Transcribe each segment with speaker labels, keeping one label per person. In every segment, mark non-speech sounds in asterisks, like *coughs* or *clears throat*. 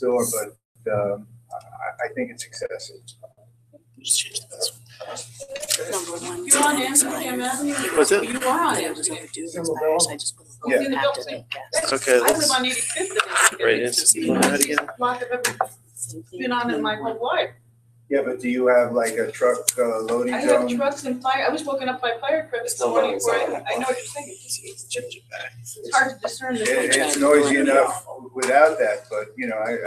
Speaker 1: door, but, um, I, I think it's excessive.
Speaker 2: Number one.
Speaker 3: You're on Amsterdam Avenue?
Speaker 4: What's it?
Speaker 3: You are on
Speaker 2: I was
Speaker 3: Amsterdam.
Speaker 2: gonna do this fire, I just put a
Speaker 3: Yeah.
Speaker 2: little back to the gas.
Speaker 4: Okay,
Speaker 3: I live
Speaker 4: let's,
Speaker 3: on eighty-fifth.
Speaker 4: right, it's, go again.
Speaker 3: Lot I've ever
Speaker 2: Same thing.
Speaker 3: been on in my whole life.
Speaker 1: Yeah, but do you have like a truck, uh, loading
Speaker 3: I have
Speaker 1: zone?
Speaker 3: trucks and fire, I was woken up by fire trucks this
Speaker 5: no
Speaker 3: morning
Speaker 5: noise
Speaker 3: where
Speaker 5: on
Speaker 3: I, I know what you're saying, it's, it's, it's hard to discern the
Speaker 1: It, it's noisy enough without that, but, you know, I, I, it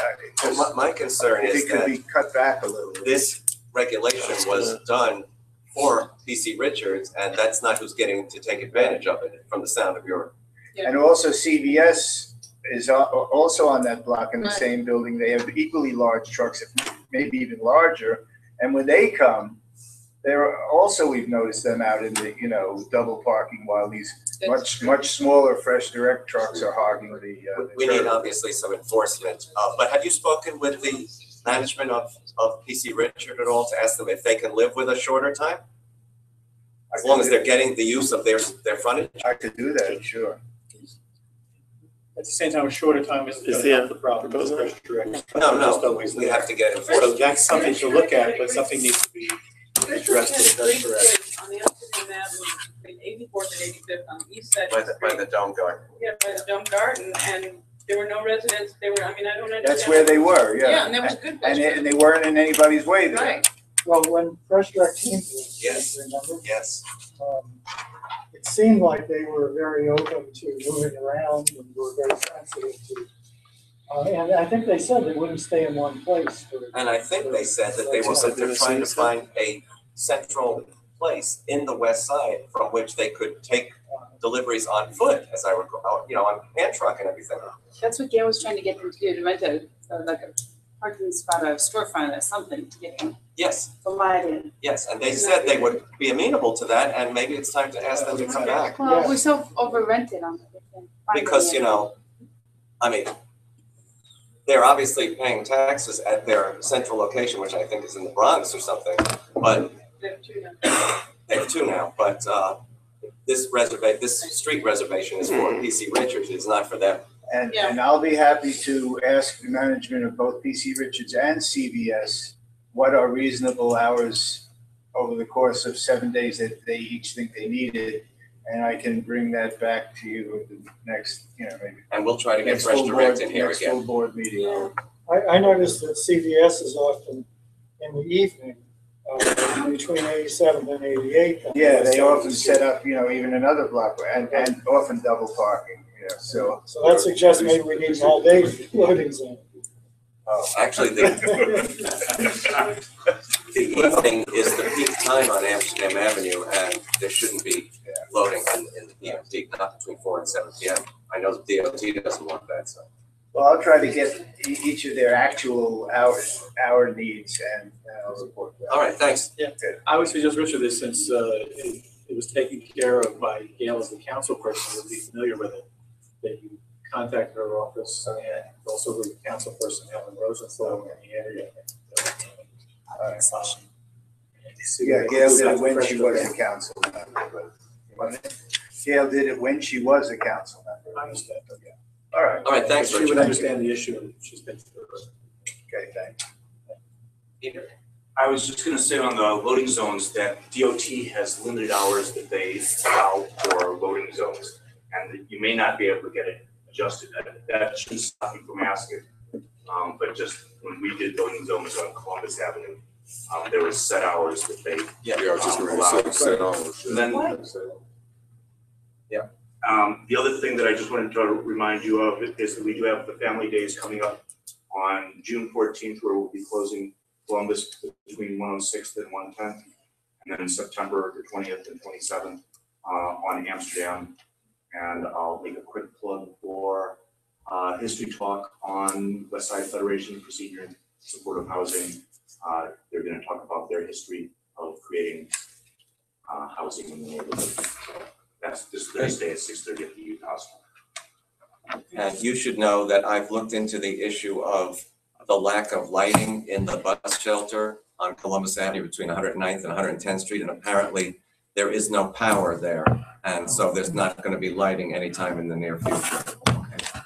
Speaker 5: Well,
Speaker 1: just,
Speaker 5: my, my concern
Speaker 1: if
Speaker 5: is
Speaker 1: it could
Speaker 5: that
Speaker 1: be cut back a little. bit.
Speaker 5: this regulation was done for PC Richards, and that's not who's getting to take advantage of it, from the sound of your,
Speaker 1: And also CVS is al- also on that block in the
Speaker 3: Right.
Speaker 1: same building. They have equally large trucks, if maybe even larger. And when they come, they're also, we've noticed them out in the, you know, double parking while these
Speaker 3: That's
Speaker 1: much,
Speaker 3: true.
Speaker 1: much smaller fresh direct trucks are hogging the, uh, the
Speaker 5: we need obviously some enforcement. Uh, but have you spoken with the management of, of PC Richard at all to ask them if they can live with a shorter time? As long as they're getting the use of their, their frontage?
Speaker 1: I could do that, sure.
Speaker 6: At the same time, a shorter time is
Speaker 4: Is
Speaker 6: gonna
Speaker 4: the,
Speaker 6: help the problem.
Speaker 4: proposal?
Speaker 6: Fresh direct.
Speaker 5: No,
Speaker 6: Just
Speaker 5: no,
Speaker 6: always
Speaker 5: we
Speaker 6: there.
Speaker 5: have to get
Speaker 6: So that's something to look at, but something needs to be addressed
Speaker 3: was
Speaker 6: as
Speaker 3: a
Speaker 6: very correct.
Speaker 3: bridge on Amsterdam Avenue between eighty-fourth and eighty-fifth on the east side
Speaker 5: By
Speaker 3: of the
Speaker 5: the, by
Speaker 3: street.
Speaker 5: the dome garden.
Speaker 3: Yeah, by the Dome Garden, and there were no residents, they were, I mean, I don't understand.
Speaker 1: That's where they were, yeah.
Speaker 3: Yeah, and there was good.
Speaker 1: And they, and they weren't in anybody's way there.
Speaker 3: Right,
Speaker 7: Well, when Fresh Direct came to us,
Speaker 5: Yes.
Speaker 7: remember,
Speaker 5: Yes.
Speaker 7: um, it seemed like they were very open to moving around and were very sensitive to. Uh, and I think they said they wouldn't stay in one place for.
Speaker 5: And I think they said that they were,
Speaker 4: Just they
Speaker 5: they're trying to
Speaker 4: saying
Speaker 5: find a central place in the west side from which they could take
Speaker 7: uh,
Speaker 5: deliveries on foot, as I recall, you know, on hand truck and everything.
Speaker 8: That's what Gail was trying to get them to do, to rent a, a- like a parking spot, a storefront or something to get them
Speaker 5: Yes,
Speaker 8: to light in.
Speaker 5: yes, and they said they would be amenable to that, and maybe it's time to ask them to come back.
Speaker 8: Well, we're so over rented on it.
Speaker 5: Because, you know, I mean, they're obviously paying taxes at their central location, which I think is in the Bronx or something, but
Speaker 3: there too, yeah.
Speaker 5: they have two now, but, uh, this reserva, this street reservation is for PC Richards, it's not for them.
Speaker 1: And,
Speaker 3: Yeah.
Speaker 1: and I'll be happy to ask the management of both PC Richards and CVS what are reasonable hours over the course of seven days that they each think they needed. And I can bring that back to you at the next, you know, maybe.
Speaker 5: And we'll try to get
Speaker 1: next
Speaker 5: fresh
Speaker 1: full
Speaker 5: direct
Speaker 1: board-
Speaker 5: in here
Speaker 1: next
Speaker 5: again.
Speaker 1: full board meeting.
Speaker 3: Yeah.
Speaker 7: I, I noticed that CVS is often in the evening, uh, between eighty-seventh and eighty-eighth.
Speaker 1: Yeah, they often set up, you know, even another block and, and often double parking, you know, so.
Speaker 7: So that suggests maybe we need an all-day loading zone.
Speaker 1: Oh,
Speaker 5: Actually, the, the evening is the peak time on Amsterdam Avenue, and there shouldn't be loading in, in the PM peak, not between four and seven PM. I know the DOT doesn't want that, so.
Speaker 1: Well, I'll try to get e- each of their actual hours, hour needs and and I'll report back.
Speaker 5: All right, thanks.
Speaker 6: I would suggest, Richard, this since, uh, it, it was taken care of by Gail as the council person, would be familiar with it, that you contact her office and also the council person, Helen Rosenthal, in the area.
Speaker 1: Alright.
Speaker 6: And see
Speaker 1: Yeah,
Speaker 6: what-
Speaker 1: Gail did it when she was a council member, but. Gail did it when she was a council member.
Speaker 6: I understand.
Speaker 1: All right,
Speaker 5: All right, thanks,
Speaker 6: She would understand the issue, and she's been through it.
Speaker 1: okay, thanks.
Speaker 5: Peter.
Speaker 9: I was just gonna say on the loading zones that DOT has limited hours that they allow for loading zones. And that you may not be able to get it adjusted, that, that shouldn't stop you from asking. Um, but just when we did loading zones on Columbus Avenue, um, there was set hours that they.
Speaker 5: Yeah,
Speaker 9: we are just gonna say And then,
Speaker 5: Yeah.
Speaker 9: um, the other thing that I just wanted to remind you of is that we do have the family days coming up on June fourteenth, where we'll be closing Columbus between one oh sixth and one tenth. And then in September, the twentieth and twenty-seventh, uh, on Amsterdam. And I'll make a quick plug for, uh, History Talk on West Side Federation for Senior and Supportive Housing. Uh, they're gonna talk about their history of creating, uh, housing in the neighborhood. So That's this Thursday at six thirty at the youth house.
Speaker 5: And you should know that I've looked into the issue of the lack of lighting in the bus shelter on Columbus Avenue between 109th and 110th Street, and apparently there is no power there. And so there's not gonna be lighting anytime in the near future.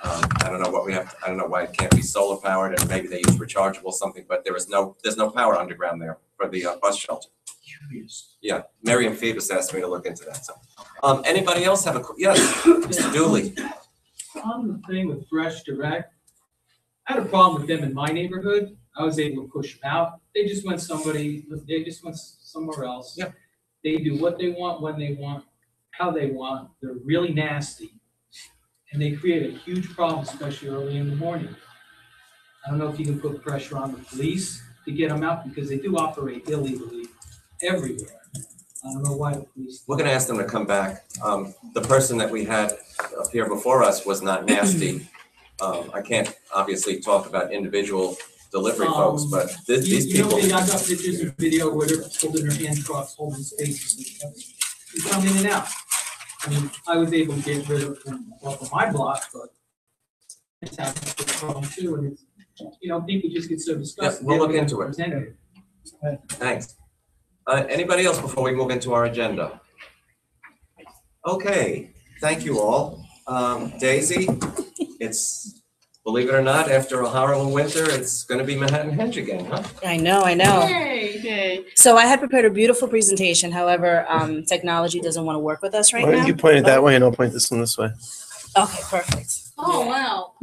Speaker 5: Um, I don't know what we have, I don't know why it can't be solar powered and maybe they use rechargeable something, but there is no, there's no power underground there for the uh, bus shelter. Yeah, Miriam Phoebus asked me to look into that, so. Um, anybody else have a, que- yes, Mr. Dooley?
Speaker 10: On the thing with Fresh Direct, I had a problem with them in my neighborhood. I was able to push them out. They just went somebody, they just went somewhere else.
Speaker 5: Yeah.
Speaker 10: They do what they want, when they want, how they want. They're really nasty. And they create a huge problem, especially early in the morning. I don't know if you can put pressure on the police to get them out because they do operate illegally everywhere. I don't know why the police.
Speaker 5: We're gonna ask them to come back. Um, the person that we had up here before us was not nasty. *clears throat* Um, I can't obviously talk about individual delivery folks,
Speaker 10: Um,
Speaker 5: but thi-
Speaker 10: You,
Speaker 5: these
Speaker 10: you know,
Speaker 5: people,
Speaker 10: they got got pictures and video where they're holding their hand trucks, holding spaces and stuff. Come in and out. I mean, I was able to get rid of them off of my block, but it's happened to the problem too, and it's, you know, people just get so disgusted.
Speaker 5: Yeah,
Speaker 10: we'll
Speaker 5: look into it. thanks. Uh, anybody else before we move into our agenda? Okay, thank you all. Um, Daisy, it's, believe it or not, after a horrible winter, it's gonna be Manhattan Henge again, huh?
Speaker 2: I know, I know.
Speaker 11: Yay.
Speaker 2: So I had prepared a beautiful presentation, however, um, technology doesn't want to work with us right
Speaker 4: Why don't
Speaker 2: now.
Speaker 4: you point it that way and I'll point this one this way?
Speaker 2: Okay, perfect.
Speaker 11: Oh, wow.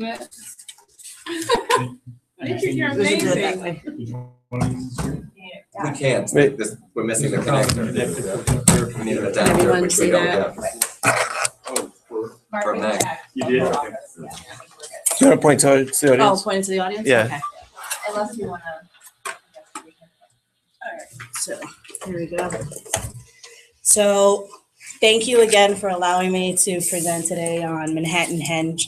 Speaker 11: Richard, you're
Speaker 2: We can do it that
Speaker 11: amazing.
Speaker 2: way.
Speaker 5: We can't,
Speaker 4: Wait.
Speaker 5: this, we're missing the connector. We need an adapter,
Speaker 2: Everyone
Speaker 5: which we don't
Speaker 2: that?
Speaker 5: have. For Meg.
Speaker 12: You did? Okay.
Speaker 4: Do you want to point to to the
Speaker 2: Oh,
Speaker 4: audience?
Speaker 2: pointing to the audience?
Speaker 4: Yeah.
Speaker 2: Okay.
Speaker 11: Unless you wanna.
Speaker 2: So, here we go. So, thank you again for allowing me to present today on Manhattan Henge.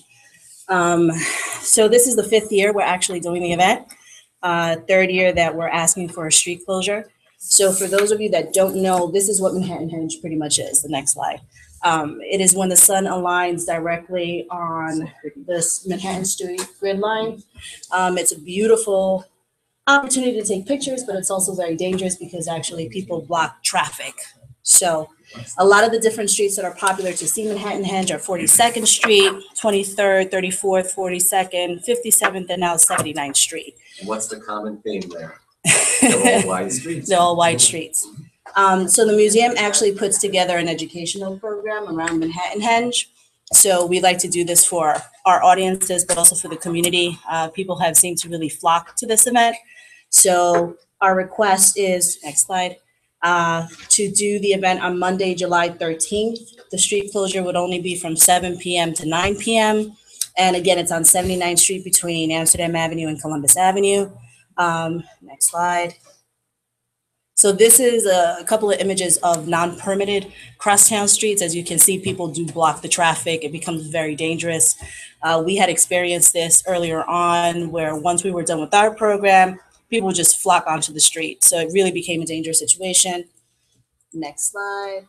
Speaker 2: Um, so this is the fifth year we're actually doing the event. Uh, third year that we're asking for a street closure. So for those of you that don't know, this is what Manhattan Henge pretty much is, the next slide. Um, it is when the sun aligns directly on this Manhattan street grid line. Um, it's a beautiful opportunity to take pictures, but it's also very dangerous because actually people block traffic. So a lot of the different streets that are popular to see Manhattan Henge are 42nd Street, 23rd, 34th, 42nd, 57th, and now 79th Street.
Speaker 5: What's the common theme there? *laughs* They're all wide streets.
Speaker 2: They're all wide streets. Um, so the museum actually puts together an educational program around Manhattan Henge. So we like to do this for our audiences, but also for the community. Uh, people have seemed to really flock to this event. So our request is, next slide, uh, to do the event on Monday, July 13th. The street closure would only be from 7 PM to 9 PM. And again, it's on 79th Street between Amsterdam Avenue and Columbus Avenue. Um, next slide. So this is a, couple of images of non-permitted crosstown streets. As you can see, people do block the traffic. It becomes very dangerous. Uh, we had experienced this earlier on where once we were done with our program, people would just flock onto the street. So it really became a dangerous situation. Next slide.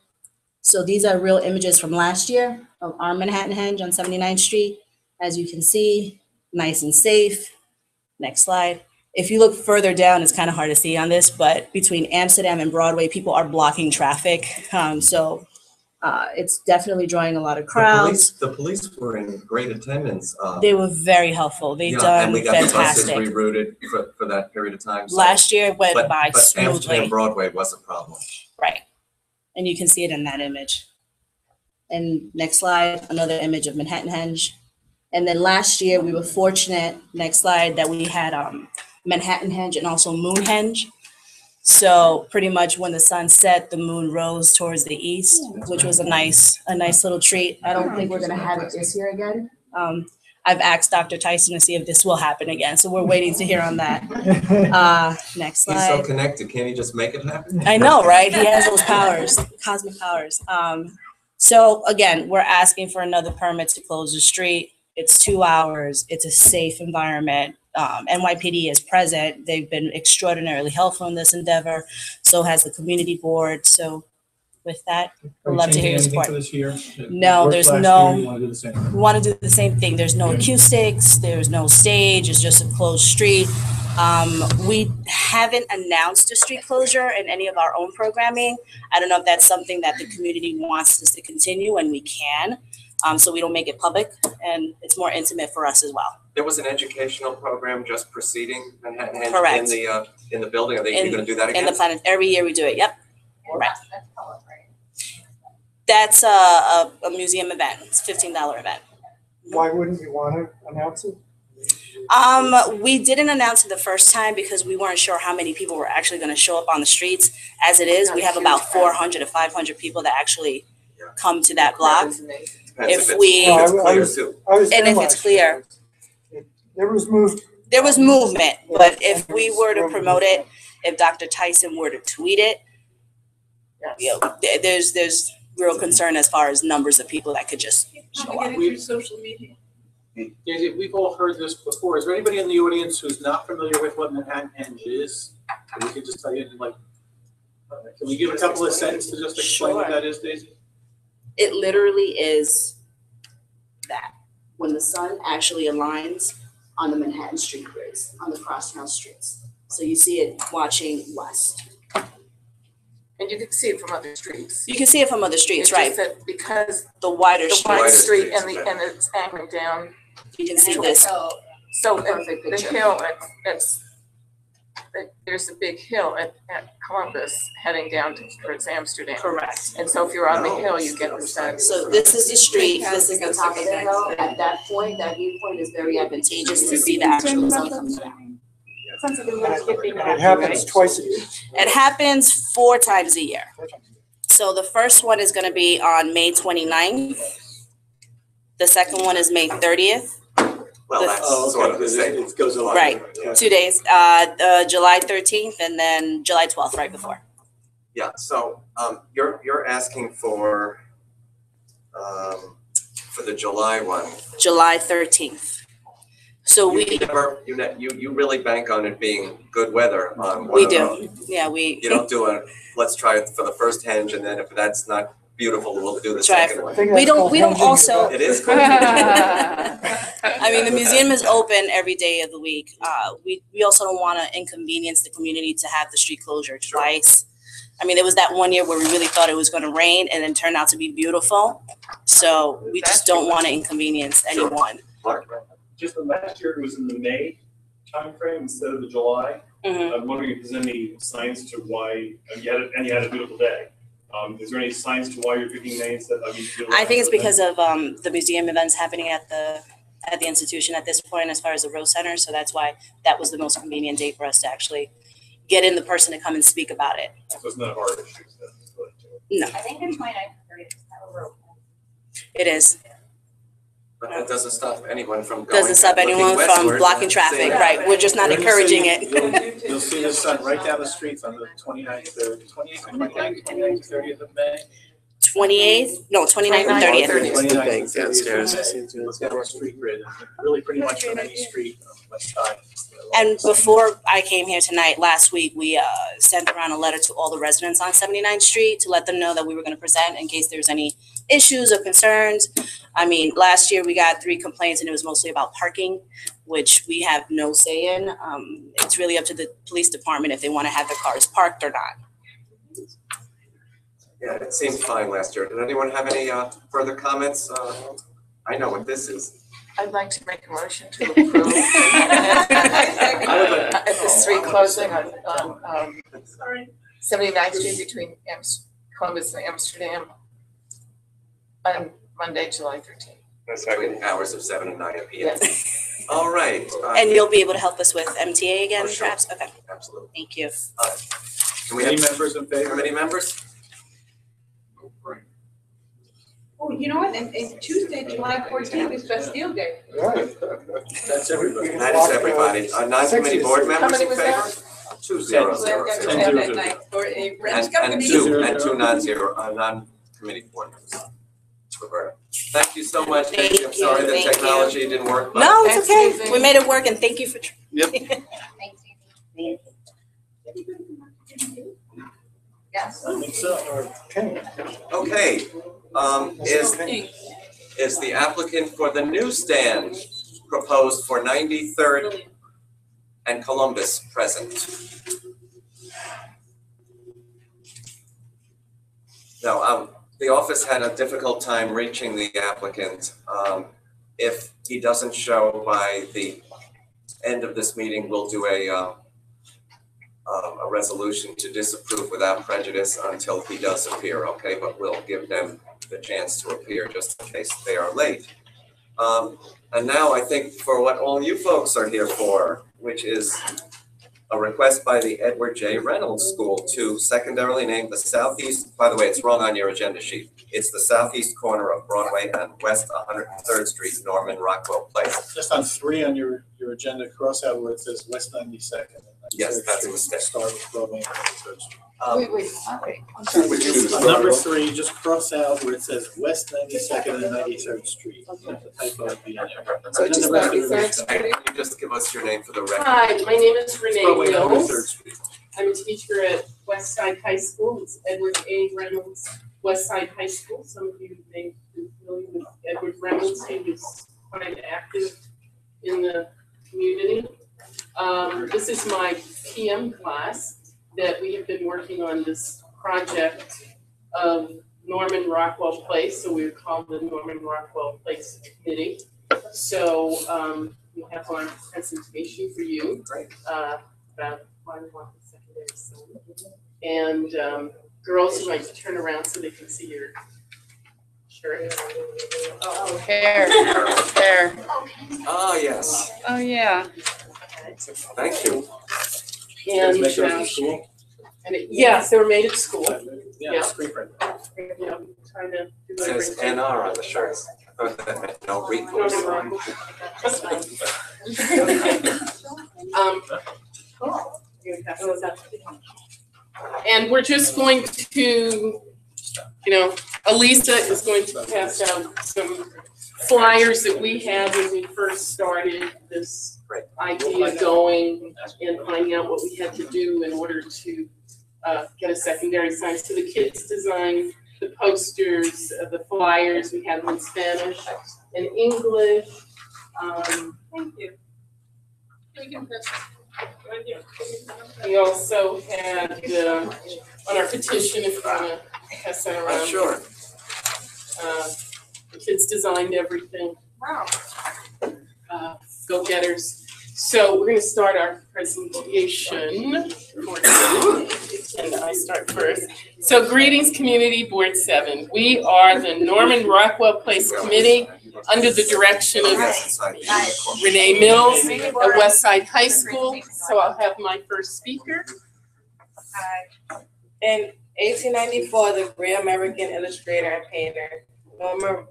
Speaker 2: So these are real images from last year of our Manhattan Henge on 79th Street. As you can see, nice and safe. Next slide. If you look further down, it's kind of hard to see on this, but between Amsterdam and Broadway, people are blocking traffic. Um, so uh, it's definitely drawing a lot of
Speaker 5: The
Speaker 2: crowds.
Speaker 5: police, the police were in great attendance. uh,
Speaker 2: They were very helpful. They've
Speaker 5: yeah, and we got the buses rerouted for, for that period of time. so-
Speaker 2: Last year went
Speaker 5: But,
Speaker 2: by
Speaker 5: but Amsterdam Broadway was a problem.
Speaker 2: right? And you can see it in that image. And next slide, another image of Manhattan Henge. And then last year, we were fortunate, next slide, that we had um, Manhattan Henge and also Moon Henge. So pretty much when the sun set, the moon rose towards the east, which was a nice, a nice little treat. I don't think we're gonna have it this year again. Um, I've asked Dr. Tyson to see if this will happen again, so we're waiting to hear on that. *laughs* Uh, next slide.
Speaker 5: He's
Speaker 2: slide.
Speaker 5: so connected, can't he just make it happen?
Speaker 2: I know, right? He has those powers, cosmic powers. Um, so again, we're asking for another permit to close the street. It's two hours. It's a safe environment. Um, NYPD is present. They've been extraordinarily helpful in this endeavor. So has the community board. So with that,
Speaker 6: Are you
Speaker 2: Love to hear your
Speaker 6: changing anything
Speaker 2: support.
Speaker 6: for this year? It
Speaker 2: No,
Speaker 6: worked
Speaker 2: there's
Speaker 6: last
Speaker 2: no-
Speaker 6: You want to do the same?
Speaker 2: we want to do the same thing. There's no acoustics, there's no stage, it's just a closed street. Um, we haven't announced a street closure in any of our own programming. I don't know if that's something that the community wants us to continue and we can. Um, so we don't make it public and it's more intimate for us as well.
Speaker 5: There was an educational program just preceding Manhattan Henge in the, uh, in the building. Are they, you
Speaker 2: In-
Speaker 5: gonna do that
Speaker 2: In the
Speaker 5: again?
Speaker 2: planet, every year we do it, yep. Right.
Speaker 11: That's public, right?
Speaker 2: That's a, a, a museum event, it's fifteen dollar event.
Speaker 7: Why wouldn't you want to announce it?
Speaker 2: Um, we didn't announce it the first time because we weren't sure how many people were actually gonna show up on the streets. As it is, we have about four hundred to five hundred people that actually come to that block.
Speaker 5: Depends
Speaker 2: if
Speaker 5: it's-
Speaker 2: we-
Speaker 5: If it's
Speaker 7: No, I- I
Speaker 5: clear
Speaker 7: was-
Speaker 5: too.
Speaker 7: I was
Speaker 2: And
Speaker 7: there
Speaker 2: if it's
Speaker 7: last
Speaker 2: clear.
Speaker 7: year. It- There was moved,
Speaker 2: There was movement, but if we were to promote it, if Dr. Tyson were to tweet it, you know, there- there's, there's real concern as far as numbers of people that could just show up.
Speaker 8: to get through social media.
Speaker 6: Daisy, we've all heard this before. Is there anybody in the audience who's not familiar with what Manhattan Henge is? And we can just tell you, like, uh, can we give a couple of sentences to just explain what
Speaker 2: Sure.
Speaker 6: that is, Daisy?
Speaker 2: It literally is that, when the sun actually aligns on the Manhattan street grids, on the crosstown streets. So you see it watching west.
Speaker 13: And you can see it from other streets.
Speaker 2: You can see it from other streets,
Speaker 13: It's
Speaker 2: right?
Speaker 13: just that Because
Speaker 2: The wider
Speaker 13: the wide
Speaker 5: Wider
Speaker 2: streets,
Speaker 13: street and the, and it's angling down,
Speaker 2: you can see this.
Speaker 13: so and
Speaker 2: Perfect
Speaker 13: the hill, it- it's, it- there's a big hill at, at Columbus heading down to- towards Amsterdam.
Speaker 2: Correct.
Speaker 13: And so if you're on the hill, you get the
Speaker 5: it's
Speaker 13: sun.
Speaker 2: So this is the street, this is the top of the hill. At that point, that viewpoint is very advantageous to see the actual sun coming down.
Speaker 8: Sounds like a little skipping.
Speaker 7: it happens twice a year.
Speaker 2: It happens four times a year. So the first one is gonna be on May 29th. The second one is May thirtieth,
Speaker 5: Well,
Speaker 2: The-
Speaker 5: that's
Speaker 6: Oh,
Speaker 5: sort of the
Speaker 6: because
Speaker 5: same.
Speaker 6: it it goes along.
Speaker 2: Right.
Speaker 6: Yeah.
Speaker 2: two days, uh, uh, July thirteenth and then July twelfth, right before.
Speaker 5: Yeah, so, um, you're, you're asking for, um, for the July one.
Speaker 2: July thirteenth. So
Speaker 5: You
Speaker 2: we,
Speaker 5: never, you ne- you, you really bank on it being good weather on one
Speaker 2: we
Speaker 5: of those.
Speaker 2: do, yeah, we,
Speaker 5: You don't do a, let's try it for the first henge and then if that's not beautiful, we'll do the
Speaker 2: Try
Speaker 5: second one.
Speaker 2: We don't- we don't also-
Speaker 5: It is cool. *laughs*
Speaker 2: I mean, the museum is open every day of the week. Uh, we, we also don't wanna inconvenience the community to have the street closure
Speaker 5: Sure.
Speaker 2: twice. I mean, there was that one year where we really thought it was gonna rain and then turned out to be beautiful. So we just don't wanna inconvenience
Speaker 5: Sure.
Speaker 2: anyone.
Speaker 5: Mark?
Speaker 14: Just the last year it was in the May timeframe instead of the July.
Speaker 2: Mhm.
Speaker 14: I'm wondering if there's any signs to why, and you had, a- and you had a beautiful day. Um, is there any signs to why you're picking May instead, I mean? July?
Speaker 2: I think it's because of, um, the museum events happening at the, at the institution at this point as far as the Rose Center. So that's why that was the most convenient date for us to actually get in the person to come and speak about it.
Speaker 14: So it's not hard issues then, but, uh,
Speaker 2: No,
Speaker 11: I think in twenty-nine, thirty, that was
Speaker 2: it is.
Speaker 5: But that doesn't stop anyone from going.
Speaker 2: Doesn't stop
Speaker 5: looking
Speaker 2: anyone from
Speaker 5: westward
Speaker 2: blocking
Speaker 5: and
Speaker 2: traffic,
Speaker 5: seeing-
Speaker 2: right? We're just not
Speaker 6: You'll see-
Speaker 2: encouraging it.
Speaker 6: You'll, you'll see the sun right down the streets on the 29th, or 28th, 29th, 29th, thirtieth of May.
Speaker 2: Twenty-eighth, no, twenty-ninth and
Speaker 13: 29th,
Speaker 2: thirtieth.
Speaker 13: 30th.
Speaker 6: 29th,
Speaker 4: Bank
Speaker 6: 30th of
Speaker 4: downstairs.
Speaker 6: May. Look down the street grid, and really pretty much from any street on west side.
Speaker 2: And before I came here tonight, last week, we, uh, sent around a letter to all the residents on 79th Street to let them know that we were gonna present in case there's any issues or concerns. I mean, last year, we got three complaints and it was mostly about parking, which we have no say in. Um, it's really up to the police department if they wanna have their cars parked or not.
Speaker 5: Yeah, it seemed fine last year. Did anyone have any, uh, further comments? Uh, I know what this is.
Speaker 13: I'd like to make a motion to approve. *laughs* *laughs* At the street closing on, on, um, Seventy-ninth Street between Ams- Columbus and Amsterdam on Monday, July thirteenth.
Speaker 5: Between the hours of seven and nine P M.
Speaker 13: Yes. *laughs*
Speaker 5: All right. uh,
Speaker 2: And you'll be able to help us with MTA again,
Speaker 5: Oh, sure.
Speaker 2: perhaps? Okay,
Speaker 5: Absolutely.
Speaker 2: thank you.
Speaker 5: Can we
Speaker 6: Any
Speaker 5: have
Speaker 6: members in favor?
Speaker 5: committee members?
Speaker 8: Oh, you know what, and, and Tuesday, July fourteenth is Bastille Day.
Speaker 7: Right.
Speaker 6: That's everybody.
Speaker 5: That is everybody. Uh, non-committee board members
Speaker 13: many
Speaker 5: in
Speaker 13: was
Speaker 5: favor? Two zero
Speaker 8: So
Speaker 5: zero
Speaker 8: I've got to
Speaker 5: zero.
Speaker 8: Have that night for a
Speaker 5: And, and
Speaker 8: company.
Speaker 5: two, and two non-zero, uh, non-committee board members. Roberta. Thank you so much. Nick. I'm
Speaker 2: Thank you,
Speaker 5: sorry the
Speaker 2: thank you.
Speaker 5: technology didn't work.
Speaker 2: No, it's
Speaker 13: Thanks,
Speaker 2: okay.
Speaker 13: Susan.
Speaker 2: We made it work and thank you for. tr- *laughs*
Speaker 13: Yes.
Speaker 6: I think so.
Speaker 7: Okay.
Speaker 5: Okay, um, is, is the applicant for the newsstand proposed for ninety-third and Columbus present? No, um, the office had a difficult time reaching the applicant. Um, if he doesn't show by the end of this meeting, we'll do a, uh, um, a resolution to disapprove without prejudice until he does appear, okay? But we'll give them the chance to appear just in case they are late. Um, and now I think for what all you folks are here for, which is a request by the Edward J. Reynolds School to secondarily name the southeast, by the way, it's wrong on your agenda sheet. It's the southeast corner of Broadway and West 103rd Street, Norman Rockwell Place.
Speaker 6: Just on three on your, your agenda, cross out where it says West Ninety-second.
Speaker 5: Yes, that's a mistake.
Speaker 6: Start with Broadway and Ninety-third Street.
Speaker 13: Wait, wait, wait. I'm sorry.
Speaker 6: On Number three, just cross out where it says West Ninety-second and Ninety-third Street. That's a typo at the end.
Speaker 13: So
Speaker 6: And then
Speaker 13: just
Speaker 6: the rest of it
Speaker 13: 93rd
Speaker 6: is-
Speaker 5: Can you just give us your name for the record?
Speaker 15: Hi, my name is Renee
Speaker 6: Broadway and
Speaker 15: Mills.
Speaker 6: 103rd Street.
Speaker 15: I'm a teacher at Westside High School. It's Edward A. Reynolds Westside High School. Some of you may be familiar with Edward Reynolds. He was quite active in the community. Um, this is my PM class that we have been working on this project of Norman Rockwell Place, so we are called the Norman Rockwell Place Committee. So, um, we have our presentation for you.
Speaker 5: Great.
Speaker 15: Uh, about why we want the secondary school. And, um, girls, you might turn around so they can see your shirt.
Speaker 13: Oh, hair, hair.
Speaker 5: Oh, yes,
Speaker 13: Oh, yeah.
Speaker 5: Thank you.
Speaker 15: And,
Speaker 6: make those
Speaker 15: um,
Speaker 6: in school?
Speaker 15: and it- yes, they were made at school.
Speaker 6: Yeah,
Speaker 15: Yeah.
Speaker 6: screen print.
Speaker 15: Yeah, trying to do
Speaker 5: It says. NR on the shirt. I thought that meant no recourse. *laughs*
Speaker 15: Um. pass those out. And we're just going to, you know, Elisa is going to pass out some flyers that we had when we first started this. Idea going and finding out what we had to do in order to uh, get a secondary sign. So the kids designed the posters, uh, the flyers, we had them in Spanish and English. Um,
Speaker 11: Thank you. We can press.
Speaker 15: we also had, uh, on our petition, if you wanna pass that
Speaker 5: Uh,
Speaker 15: around.
Speaker 5: Sure.
Speaker 15: Uh, the kids designed everything.
Speaker 11: Wow.
Speaker 15: uh, go-getters. So we're gonna start our presentation. And I start first. So greetings, Community Board Seven. We are the Norman Rockwell Place Committee under the direction of Renee Mills at Westside High School. So I'll have my first speaker.
Speaker 16: In eighteen ninety-four, the great American illustrator and painter Norman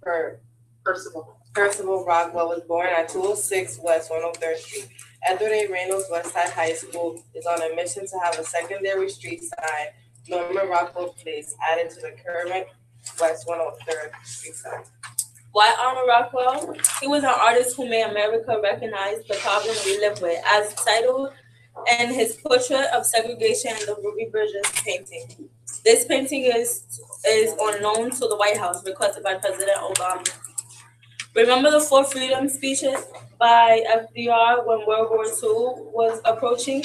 Speaker 16: Per-
Speaker 15: Percival.
Speaker 16: Percival Rockwell was born at two oh six West one oh third Street. Edward A. Reynolds Westside High School is on a mission to have a secondary street sign, Norman Rockwell Place, added to the current West one oh third Street sign.
Speaker 17: Why Arnold Rockwell? He was an artist who made America recognize the problem we live with, as titled in his portrait of segregation in the Ruby Bridges painting. This painting is is loan to the White House, requested by President Obama. Remember the four freedom speeches by FDR when World War II was approaching?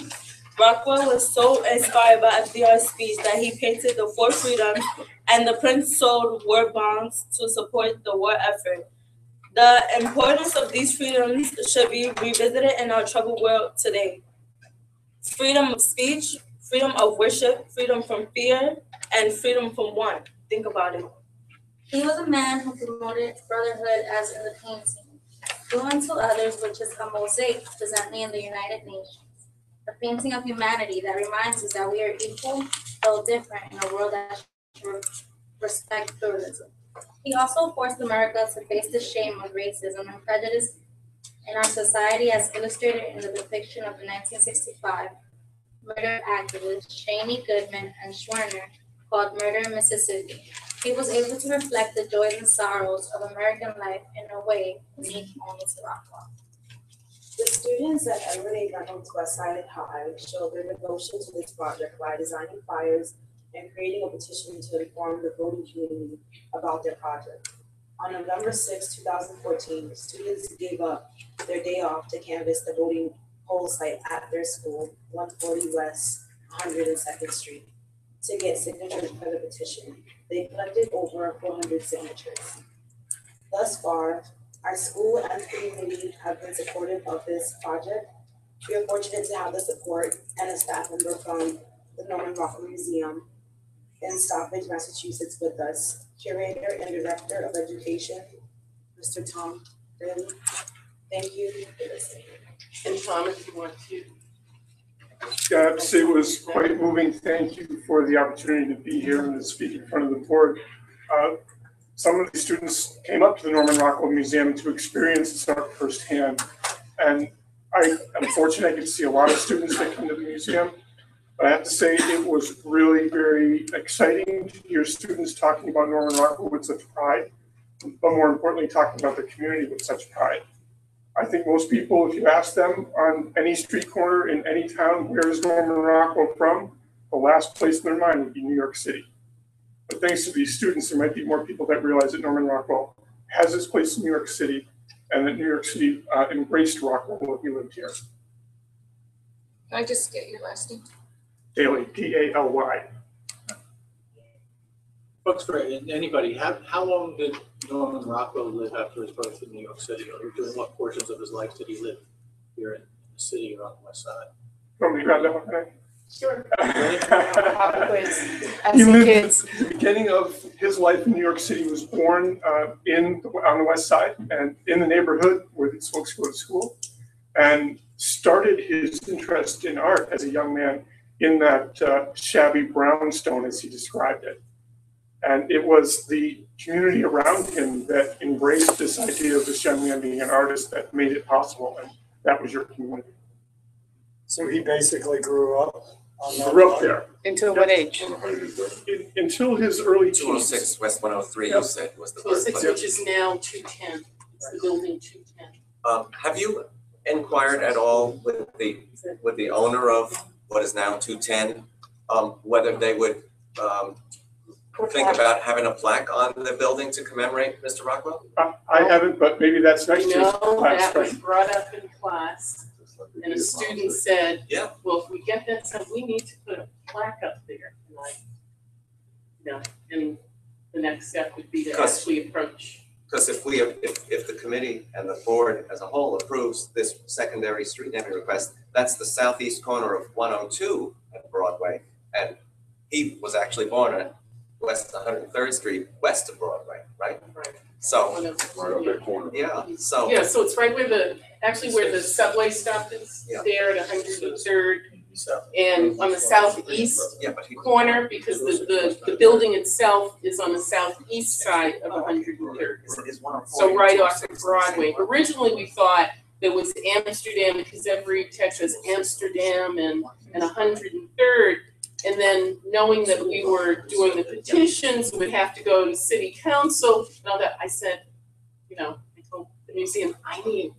Speaker 17: Rockwell was so inspired by FDR's speech that he painted the four freedoms and the prints sold war bonds to support the war effort. The importance of these freedoms should be revisited in our troubled world today. Freedom of speech, freedom of worship, freedom from fear, and freedom from want. Think about it.
Speaker 18: He was a man who promoted brotherhood as in the painting, do to others, which is a mosaic presently in the United Nations. A painting of humanity that reminds us that we are equal, though different, in a world that should respect pluralism. He also forced America to face the shame of racism and prejudice in our society as illustrated in the depiction of the nineteen sixty-five murder activists Cheney Goodman and Schwerner called Murder in Mississippi. He was able to reflect the joys and sorrows of American life in a way unique only to Rockwell.
Speaker 16: The students at A. Reynolds Westside High showed their devotion to this project by designing flyers and creating a petition to inform the voting community about their project. On November 6, thousand fourteen, students gave up their day off to canvass the voting poll site at their school, one forty West, one hundred and second Street. to get signatures for the petition. They collected over four hundred signatures. Thus far, our school and community have been supportive of this project. We are fortunate to have the support and a staff member from the Norman Rockwell Museum in Stockbridge, Massachusetts with us, curator and director of education, Mr. Tom Daly. Thank you for listening.
Speaker 15: And Tom, if you want to.
Speaker 19: Say it was quite moving. Thank you for the opportunity to be here and to speak in front of the board. Uh, Some of the students came up to the Norman Rockwell Museum to experience this art firsthand. And I am fortunate I to see a lot of students that come to the museum. But I have to say, it was really very exciting to hear students talking about Norman Rockwell with such pride, but more importantly, talking about the community with such pride. I think most people, if you ask them on any street corner in any town, where is Norman Rockwell from? The last place in their mind would be New York City. But thanks to these students, there might be more people that realize that Norman Rockwell has its place in New York City and that New York City uh, embraced Rockwell when he lived here.
Speaker 13: Can I just get your last name?
Speaker 19: Daly, D A L Y.
Speaker 6: Folks, for anybody, how, how long did Norman Rockwell lived after his birth in New York City? Or during what portions of his life did he live here in the city or on the west side?
Speaker 19: Want me to grab that one, can I?
Speaker 13: Sure. *laughs*
Speaker 19: He lived, the beginning of his life in New York City was born uh, in, on the west side and in the neighborhood where these folks go to school. And started his interest in art as a young man in that uh, shabby brownstone, as he described it. And it was the community around him that embraced this idea of this young man being an artist that made it possible, and that was your community.
Speaker 7: So he basically grew up on that.
Speaker 19: Grew up there.
Speaker 13: Until what age?
Speaker 19: In- Until his early
Speaker 5: Two oh
Speaker 19: teens.
Speaker 5: six, West one oh three, you said was the
Speaker 15: So six,
Speaker 5: birthplace.
Speaker 15: which is now two ten, it's the building two ten.
Speaker 5: Um, have you inquired at all with the, with the owner of what is now two ten? Um, whether they would, um, think about having a plaque on the building to commemorate Mr. Rockwell?
Speaker 19: I I haven't, but maybe that's next year's
Speaker 15: No,
Speaker 19: class,
Speaker 15: that was
Speaker 19: right?
Speaker 15: brought up in class, and a student said,
Speaker 5: Yeah.
Speaker 15: well, if we get that, so we need to put a plaque up there, and I, no, and the next step would be to
Speaker 5: Because-
Speaker 15: actually approach.
Speaker 5: Because if we, if, if the committee and the board as a whole approves this secondary street naming request, that's the southeast corner of one oh two at Broadway. And he was actually born at west one hundred and third Street, west of Broadway, right?
Speaker 15: Right.
Speaker 5: So,
Speaker 15: One of-
Speaker 5: yeah, so.
Speaker 15: Yeah, so it's right where the, actually where the subway stop is,
Speaker 5: Yeah.
Speaker 15: there at hundred and third, and on the southeast
Speaker 5: Yeah, but he.
Speaker 15: corner, because the, the, the building itself is on the southeast side of hundred and third. Oh so right off of Broadway. Originally, we thought there was Amsterdam, because every text says Amsterdam and, and hundred and then knowing that we were doing the petitions, we'd have to go to city council, and all that, I said, you know, I told the museum, I need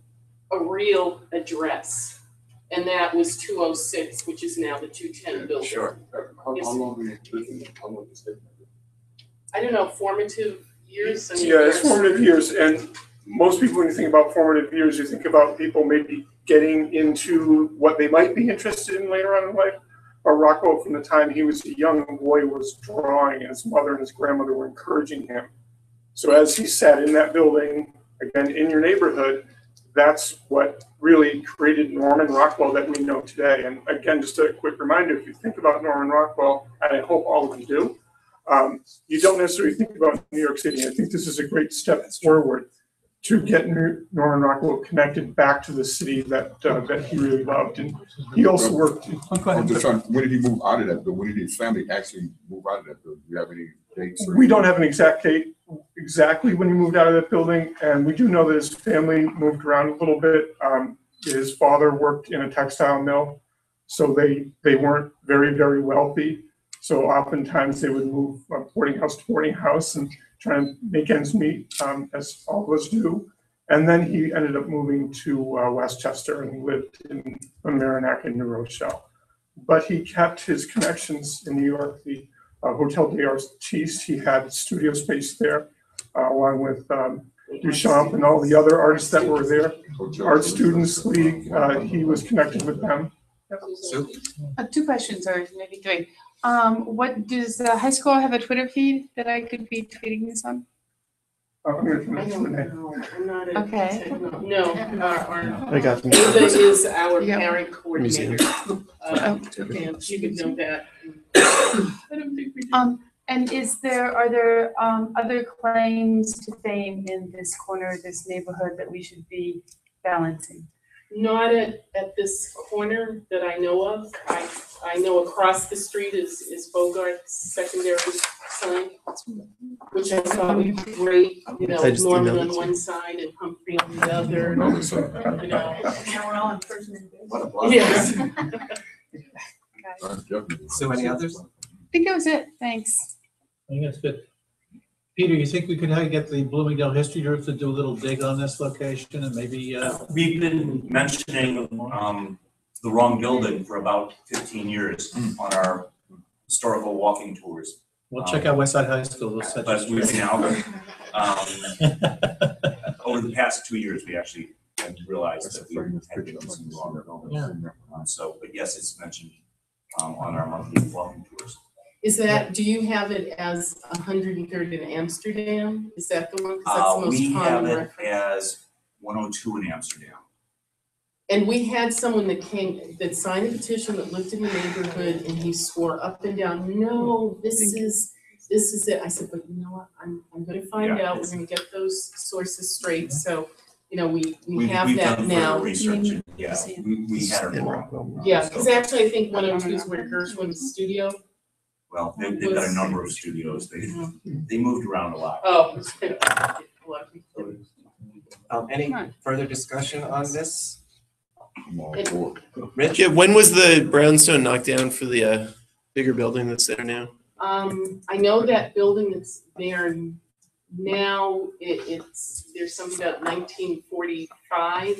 Speaker 15: a real address. And that was two oh six, which is now the two ten building.
Speaker 5: Sure.
Speaker 20: How,
Speaker 15: Yes.
Speaker 20: how long were you living, how long was it?
Speaker 15: I don't know, formative years, I mean.
Speaker 19: Yeah, it's formative years, and most people, when you think about formative years, you think about people maybe getting into what they might be interested in later on in life. Rockwell, from the time he was a young boy, was drawing, and his mother and his grandmother were encouraging him. So as he sat in that building, again, in your neighborhood, that's what really created Norman Rockwell that we know today. And again, just a quick reminder, if you think about Norman Rockwell, and I hope all of you do, um, you don't necessarily think about New York City. I think this is a great step forward to get Norman Rockwell connected back to the city that, uh, that he really loved. And he also worked.
Speaker 20: I'm just trying, when did he move out of that building? When did his family actually move out of that building? Do you have any dates? or
Speaker 19: We don't have an exact date, exactly when he moved out of that building, and we do know that his family moved around a little bit. Um, his father worked in a textile mill, so they, they weren't very, very wealthy. So oftentimes they would move from boarding house to boarding house and try and make ends meet, um, as all of us do. And then he ended up moving to uh, Westchester and lived in Mamaroneck and New Rochelle. But he kept his connections in New York, the uh, Hotel des Artistes. He had studio space there, uh, along with um, Duchamp and all the other artists that were there. Art Students League, uh, he was connected with them.
Speaker 13: Uh, two questions, or maybe three.
Speaker 8: Um, what, does the high school have a Twitter feed that I could be tweeting this on?
Speaker 19: I'm gonna
Speaker 15: I
Speaker 19: finish
Speaker 15: don't
Speaker 19: with that.
Speaker 15: know, I'm not a.
Speaker 8: Okay.
Speaker 15: No, our, our.
Speaker 4: I got them.
Speaker 15: Ava is our
Speaker 8: Yeah.
Speaker 15: parent coordinator.
Speaker 8: Oh.
Speaker 15: Uh, and she would know that. *coughs* I don't think we do.
Speaker 8: Um, and is there, are there, um, other claims to fame in this corner, this neighborhood that we should be balancing?
Speaker 15: Not at, at this corner that I know of. I, I know across the street is, is Bogart's secondary sign, which I thought would be great, you know,
Speaker 4: I just
Speaker 15: Norman
Speaker 4: emailed
Speaker 15: on
Speaker 4: it to
Speaker 15: one side and Humphrey on the other, you know.
Speaker 8: Now we're all in person and
Speaker 5: What a block.
Speaker 15: Yes. *laughs* *laughs*
Speaker 20: Definitely.
Speaker 5: So any others?
Speaker 8: I think that was it, thanks.
Speaker 6: I think that's good. Peter, you think we could have, get the Bloomingdale History Group to do a little dig on this location and maybe, uh,
Speaker 9: We've been mentioning, um, the wrong building for about fifteen years on our historical walking tours.
Speaker 6: we'll check out West Side High School. We'll set
Speaker 9: But we've
Speaker 6: you
Speaker 9: now, *laughs* um, *laughs* over the past two years, we actually have realized that we had been using the wrong building. Um, So, but yes, it's mentioned, um, on our monthly walking tours.
Speaker 15: Is that, do you have it as hundred and third in Amsterdam? Is that the one? 'Cause that's
Speaker 9: Uh,
Speaker 15: the
Speaker 9: we
Speaker 15: most
Speaker 9: have
Speaker 15: common
Speaker 9: it
Speaker 15: reference.
Speaker 9: as one oh two in Amsterdam.
Speaker 15: And we had someone that came, that signed a petition that lived in the neighborhood and he swore up and down, no, this is, this is it. I said, but you know what, I'm, I'm gonna find
Speaker 9: Yeah,
Speaker 15: out, we're gonna get those sources straight, so, you know, we, we
Speaker 9: We've-
Speaker 15: have
Speaker 9: we've
Speaker 15: that
Speaker 9: done further
Speaker 15: now.
Speaker 9: Research, and, yeah, we, we had it wrong.
Speaker 15: Yeah, because actually I think one oh two is where Gershwin's studio,
Speaker 9: Well, they, they've got a number of studios, they, they moved around a lot.
Speaker 15: oh. *laughs*
Speaker 5: Um, any further discussion on this?
Speaker 20: I'm all
Speaker 15: It-
Speaker 20: for it.
Speaker 5: Rich?
Speaker 4: Yeah, when was the brownstone knocked down for the uh, bigger building that's there now?
Speaker 15: Um, I know that building that's there now, it, it's, there's something about nineteen forty-five.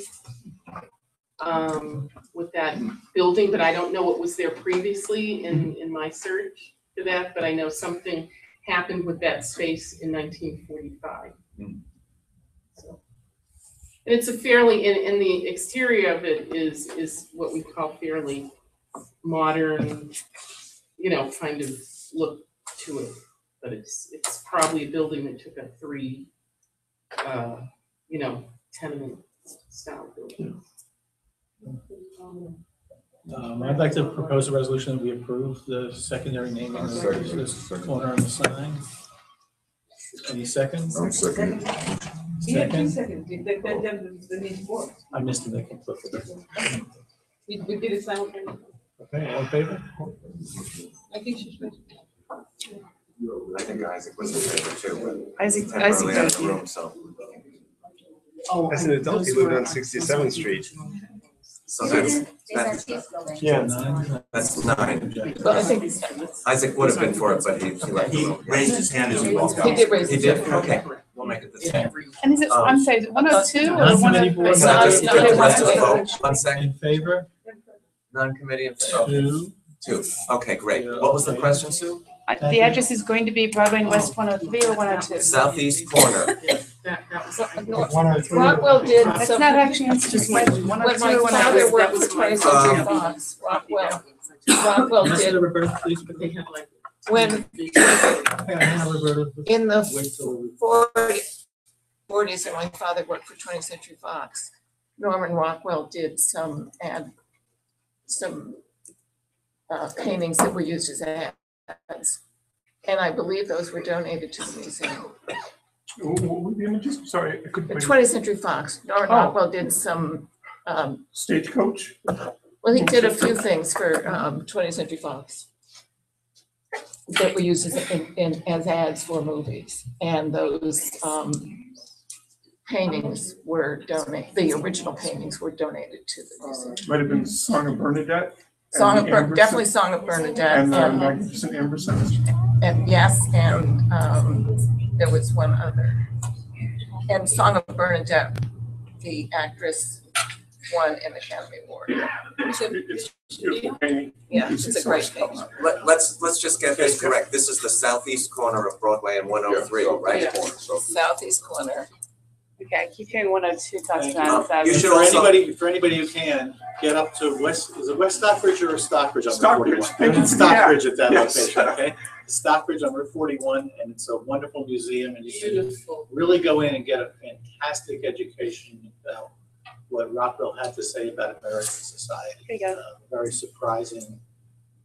Speaker 15: Um, with that building, but I don't know what was there previously in, in my search for that, but I know something happened with that space in nineteen forty-five. So, And it's a fairly, and, and the exterior of it is, is what we call fairly modern, you know, kind of look to it. But it's, it's probably a building that took a three, uh, you know, tenement style building.
Speaker 6: Um, I'd like to propose a resolution that we approve the secondary naming of
Speaker 20: Second,
Speaker 6: this
Speaker 20: second.
Speaker 6: corner on the sign. Any seconds?
Speaker 20: I'm second.
Speaker 6: Second? I missed the making.
Speaker 15: We, we did it simultaneously.
Speaker 6: Okay, all in favor?
Speaker 15: I think she's.
Speaker 5: I think Isaac was in favor too,
Speaker 8: Isaac,
Speaker 5: but
Speaker 8: Isaac
Speaker 5: temporarily out of the room, so.
Speaker 15: Oh,
Speaker 4: As an adult, he lived on 67th Street.
Speaker 5: So that's, that's,
Speaker 4: Yeah.
Speaker 5: that's nine.
Speaker 13: But I think
Speaker 5: Isaac would have been for it, but he, he left
Speaker 9: He raised his hand as he walked out.
Speaker 13: he did raise
Speaker 5: He
Speaker 13: his
Speaker 5: did,
Speaker 13: hand.
Speaker 5: okay, we'll make it the same.
Speaker 8: And is it, I'm sorry, is it one oh two or
Speaker 6: Non-committee
Speaker 8: one oh?
Speaker 6: board
Speaker 5: Let's not just,
Speaker 13: No, no, no,
Speaker 5: let's just vote, one second,
Speaker 6: In favor?
Speaker 5: non-committee in favor,
Speaker 6: Two.
Speaker 5: two, okay, great, what was the question, Sue?
Speaker 8: Uh, The address is going to be Broadway and West one oh three or one oh two?
Speaker 5: Southeast corner, *laughs*
Speaker 15: That, that was.
Speaker 7: One oh three.
Speaker 13: Rockwell did
Speaker 8: That's
Speaker 13: some,
Speaker 8: not actually, it's just one, one oh
Speaker 13: when
Speaker 8: two
Speaker 13: my
Speaker 8: or one oh
Speaker 13: father
Speaker 8: three.
Speaker 13: worked for twentieth century
Speaker 5: Um,
Speaker 13: Fox, Rockwell, Rockwell
Speaker 6: Can I see
Speaker 13: did,
Speaker 6: the Roberta, please?
Speaker 15: But they had like.
Speaker 13: When,
Speaker 6: Yeah, yeah, Roberta.
Speaker 13: in the
Speaker 6: forties, till we-
Speaker 13: forty, forties, and my father worked for twentieth century Fox, Norman Rockwell did some ad, some uh, paintings that were used as ads. And I believe those were donated to the museum.
Speaker 19: What were the images? Sorry, I couldn't.
Speaker 13: The twentieth century Fox, Norman
Speaker 19: Oh.
Speaker 13: Rockwell did some, um,
Speaker 19: Stagecoach?
Speaker 13: well, he did a few things for, um, twentieth century Fox. That were used as, in, in, as ads for movies, and those, um, paintings were donated, the original paintings were donated to the museum.
Speaker 19: Might have been Song of Bernadette. and
Speaker 13: Song of,
Speaker 19: the
Speaker 13: Ber-
Speaker 19: Amberson-
Speaker 13: definitely Song of Bernadette,
Speaker 19: And the
Speaker 13: and,
Speaker 19: Magnificent Ambersons.
Speaker 13: and yes, and, um, there was one other. And Song of Bernadette, the actress won an Academy Award.
Speaker 19: It's beautiful painting.
Speaker 13: Yeah, it's a great thing.
Speaker 5: let, let's, let's just get this correct, this is the southeast corner of Broadway and one oh three,
Speaker 19: Yeah,
Speaker 5: right?
Speaker 13: Yeah.
Speaker 19: So-
Speaker 13: Southeast corner
Speaker 15: Okay, I keep hearing one oh two talks
Speaker 6: Thank
Speaker 15: about that.
Speaker 6: you. Oh, for anybody, for anybody who can, get up to West, is it West Stockbridge or Stockbridge on Route
Speaker 19: Stockbridge.
Speaker 6: forty-one? It's Stockbridge at that
Speaker 19: Yes.
Speaker 6: location, okay? Stockbridge on Route forty-one, and it's a wonderful museum, and you can
Speaker 15: Beautiful.
Speaker 6: really go in and get a fantastic education about what Rockwell had to say about American society.
Speaker 15: There you go.
Speaker 6: Uh, Very surprising,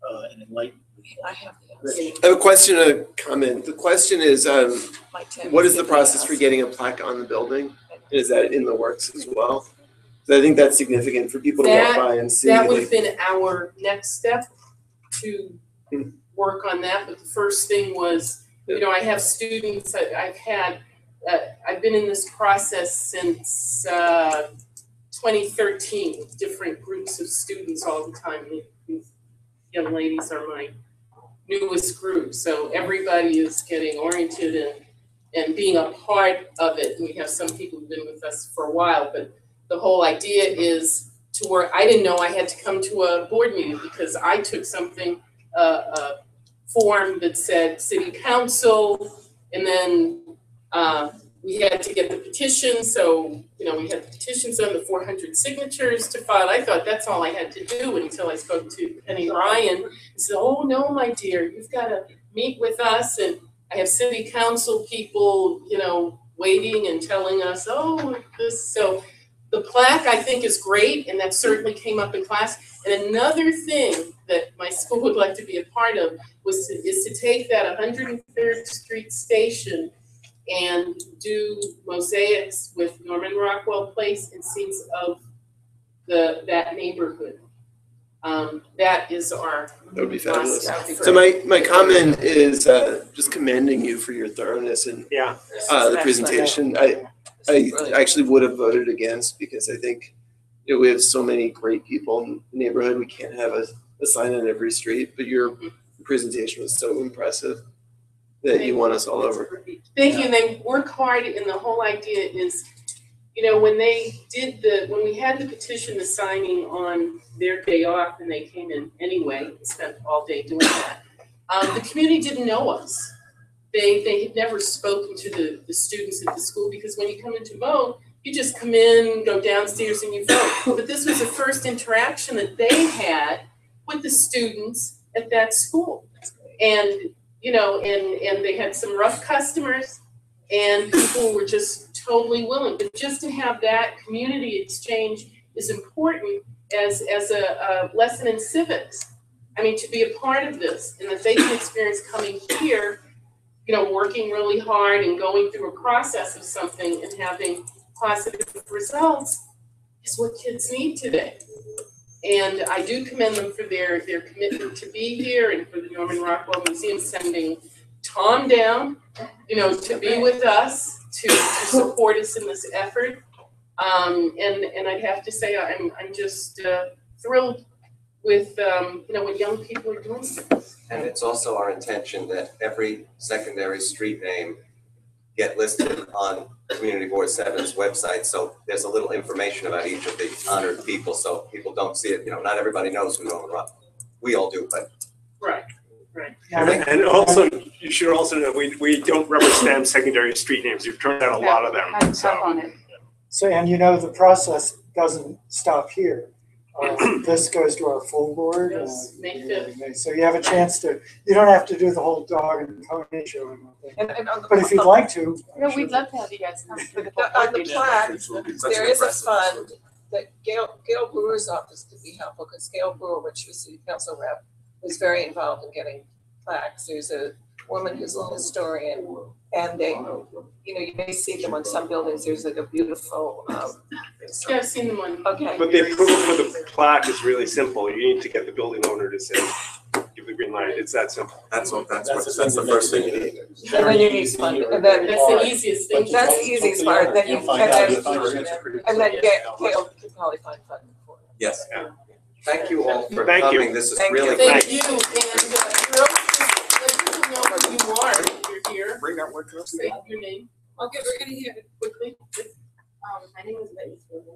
Speaker 6: uh, and enlightening.
Speaker 13: I have
Speaker 6: Rich.
Speaker 4: I have a question, a comment. The question is, um,
Speaker 13: my ten.
Speaker 4: what is the process for getting a plaque on the building? Is that in the works as well? 'Cause I think that's significant for people to walk
Speaker 15: That-
Speaker 4: by and see.
Speaker 15: That would
Speaker 4: like-
Speaker 15: have been our next step to work on that, but the first thing was, you know, I have students, I- I've had, uh, I've been in this process since, uh, twenty thirteen, different groups of students all the time. These Young ladies are my newest group, so everybody is getting oriented and, and being a part of it. And we have some people who've been with us for a while, but the whole idea is to work, I didn't know I had to come to a board meeting because I took something, uh, a form that said city council, and then, uh, we had to get the petition, so, you know, we had the petitions on the four hundred signatures to file. I thought that's all I had to do until I spoke to Penny Ryan. He said, oh, no, my dear, you've gotta meet with us, and I have city council people, you know, waiting and telling us, oh, this, so the plaque, I think, is great, and that certainly came up in class. And another thing that my school would like to be a part of was, to- is to take that hundred and third street station and do mosaics with Norman Rockwell Place and scenes of the, that neighborhood. Um, that is our.
Speaker 4: That would be fabulous.
Speaker 15: That
Speaker 4: So my, my comment is, uh, just commending you for your thoroughness and,
Speaker 19: Yeah.
Speaker 4: uh, the presentation. I, I actually would have voted against because I think, you know, we have so many great people in the neighborhood. We can't have a, a sign on every street, but your presentation was so impressive that you want us all over.
Speaker 15: Thank you, and they work hard, and the whole idea is, you know, when they did the, when we had the petition, the signing on their day off, and they came in anyway, and spent all day doing that. Um, the community didn't know us. They, they had never spoken to the, the students at the school, because when you come in to vote, you just come in, go downstairs and you vote. But this was the first interaction that they had with the students at that school. And, you know, and, and they had some rough customers and people were just totally willing. But just to have that community exchange is important as, as a, a lesson in civics. I mean, to be a part of this and that they can experience coming here, you know, working really hard and going through a process of something and having positive results is what kids need today. And I do commend them for their, their commitment to be here and for the Norman Rockwell Museum sending Tom down, you know, to be with us, to, to support us in this effort. Um, and, and I'd have to say, I'm, I'm just uh, thrilled with, um, you know, what young people are doing.
Speaker 5: And it's also our intention that every secondary street name get listed on Community Board Seven's website, so there's a little information about each of the honored people, so people don't see it, you know, not everybody knows who Norman Rockwell. We all do, but
Speaker 15: Right, right.
Speaker 21: And and also, you should also know, we, we don't rubber stamp secondary street names. You've turned out a lot of them, so.
Speaker 15: on it.
Speaker 7: So, and you know, the process doesn't stop here. Uh, *clears throat* This goes to our full board. uh,
Speaker 15: Yes, May fifth.
Speaker 7: So you have a chance to, you don't have to do the whole dog and pony show. I don't think.
Speaker 13: And, and on the.
Speaker 7: But if you'd like to.
Speaker 15: No, we'd love to have you guys come for the.
Speaker 13: On the plaque,
Speaker 5: Such an
Speaker 13: is a
Speaker 5: impressive
Speaker 13: fund that Gale, Gale Brewer's office could be helpful, because Gale Brewer, when she was city council rep, was very involved in getting plaques. There's a woman who's a historian, and they, you know, you may see them on some buildings, there's like a beautiful, um.
Speaker 15: Yeah, I've seen them on.
Speaker 13: Okay.
Speaker 21: But the approval for the plaque is really simple. You need to get the building owner to say, give the green light. It's that simple.
Speaker 5: that's what, that's what, that's the first thing you need.
Speaker 13: And then you need funding, and then.
Speaker 15: That's the easiest thing.
Speaker 13: That's the easiest part, then you,
Speaker 6: You'll
Speaker 13: and
Speaker 6: find
Speaker 13: then,
Speaker 6: you'll find out.
Speaker 13: and then get, Gale could probably find funding for it.
Speaker 5: Yes. Thank you all for
Speaker 21: Thank you.
Speaker 5: coming, this is
Speaker 13: Thank you.
Speaker 5: really
Speaker 15: Thank you, and uh, thrilled to let people know who you are, if you're here.
Speaker 20: Bring that one to us.
Speaker 15: Say your name. Okay, we're gonna hear it quickly.
Speaker 16: Um, my name is Betty Silva.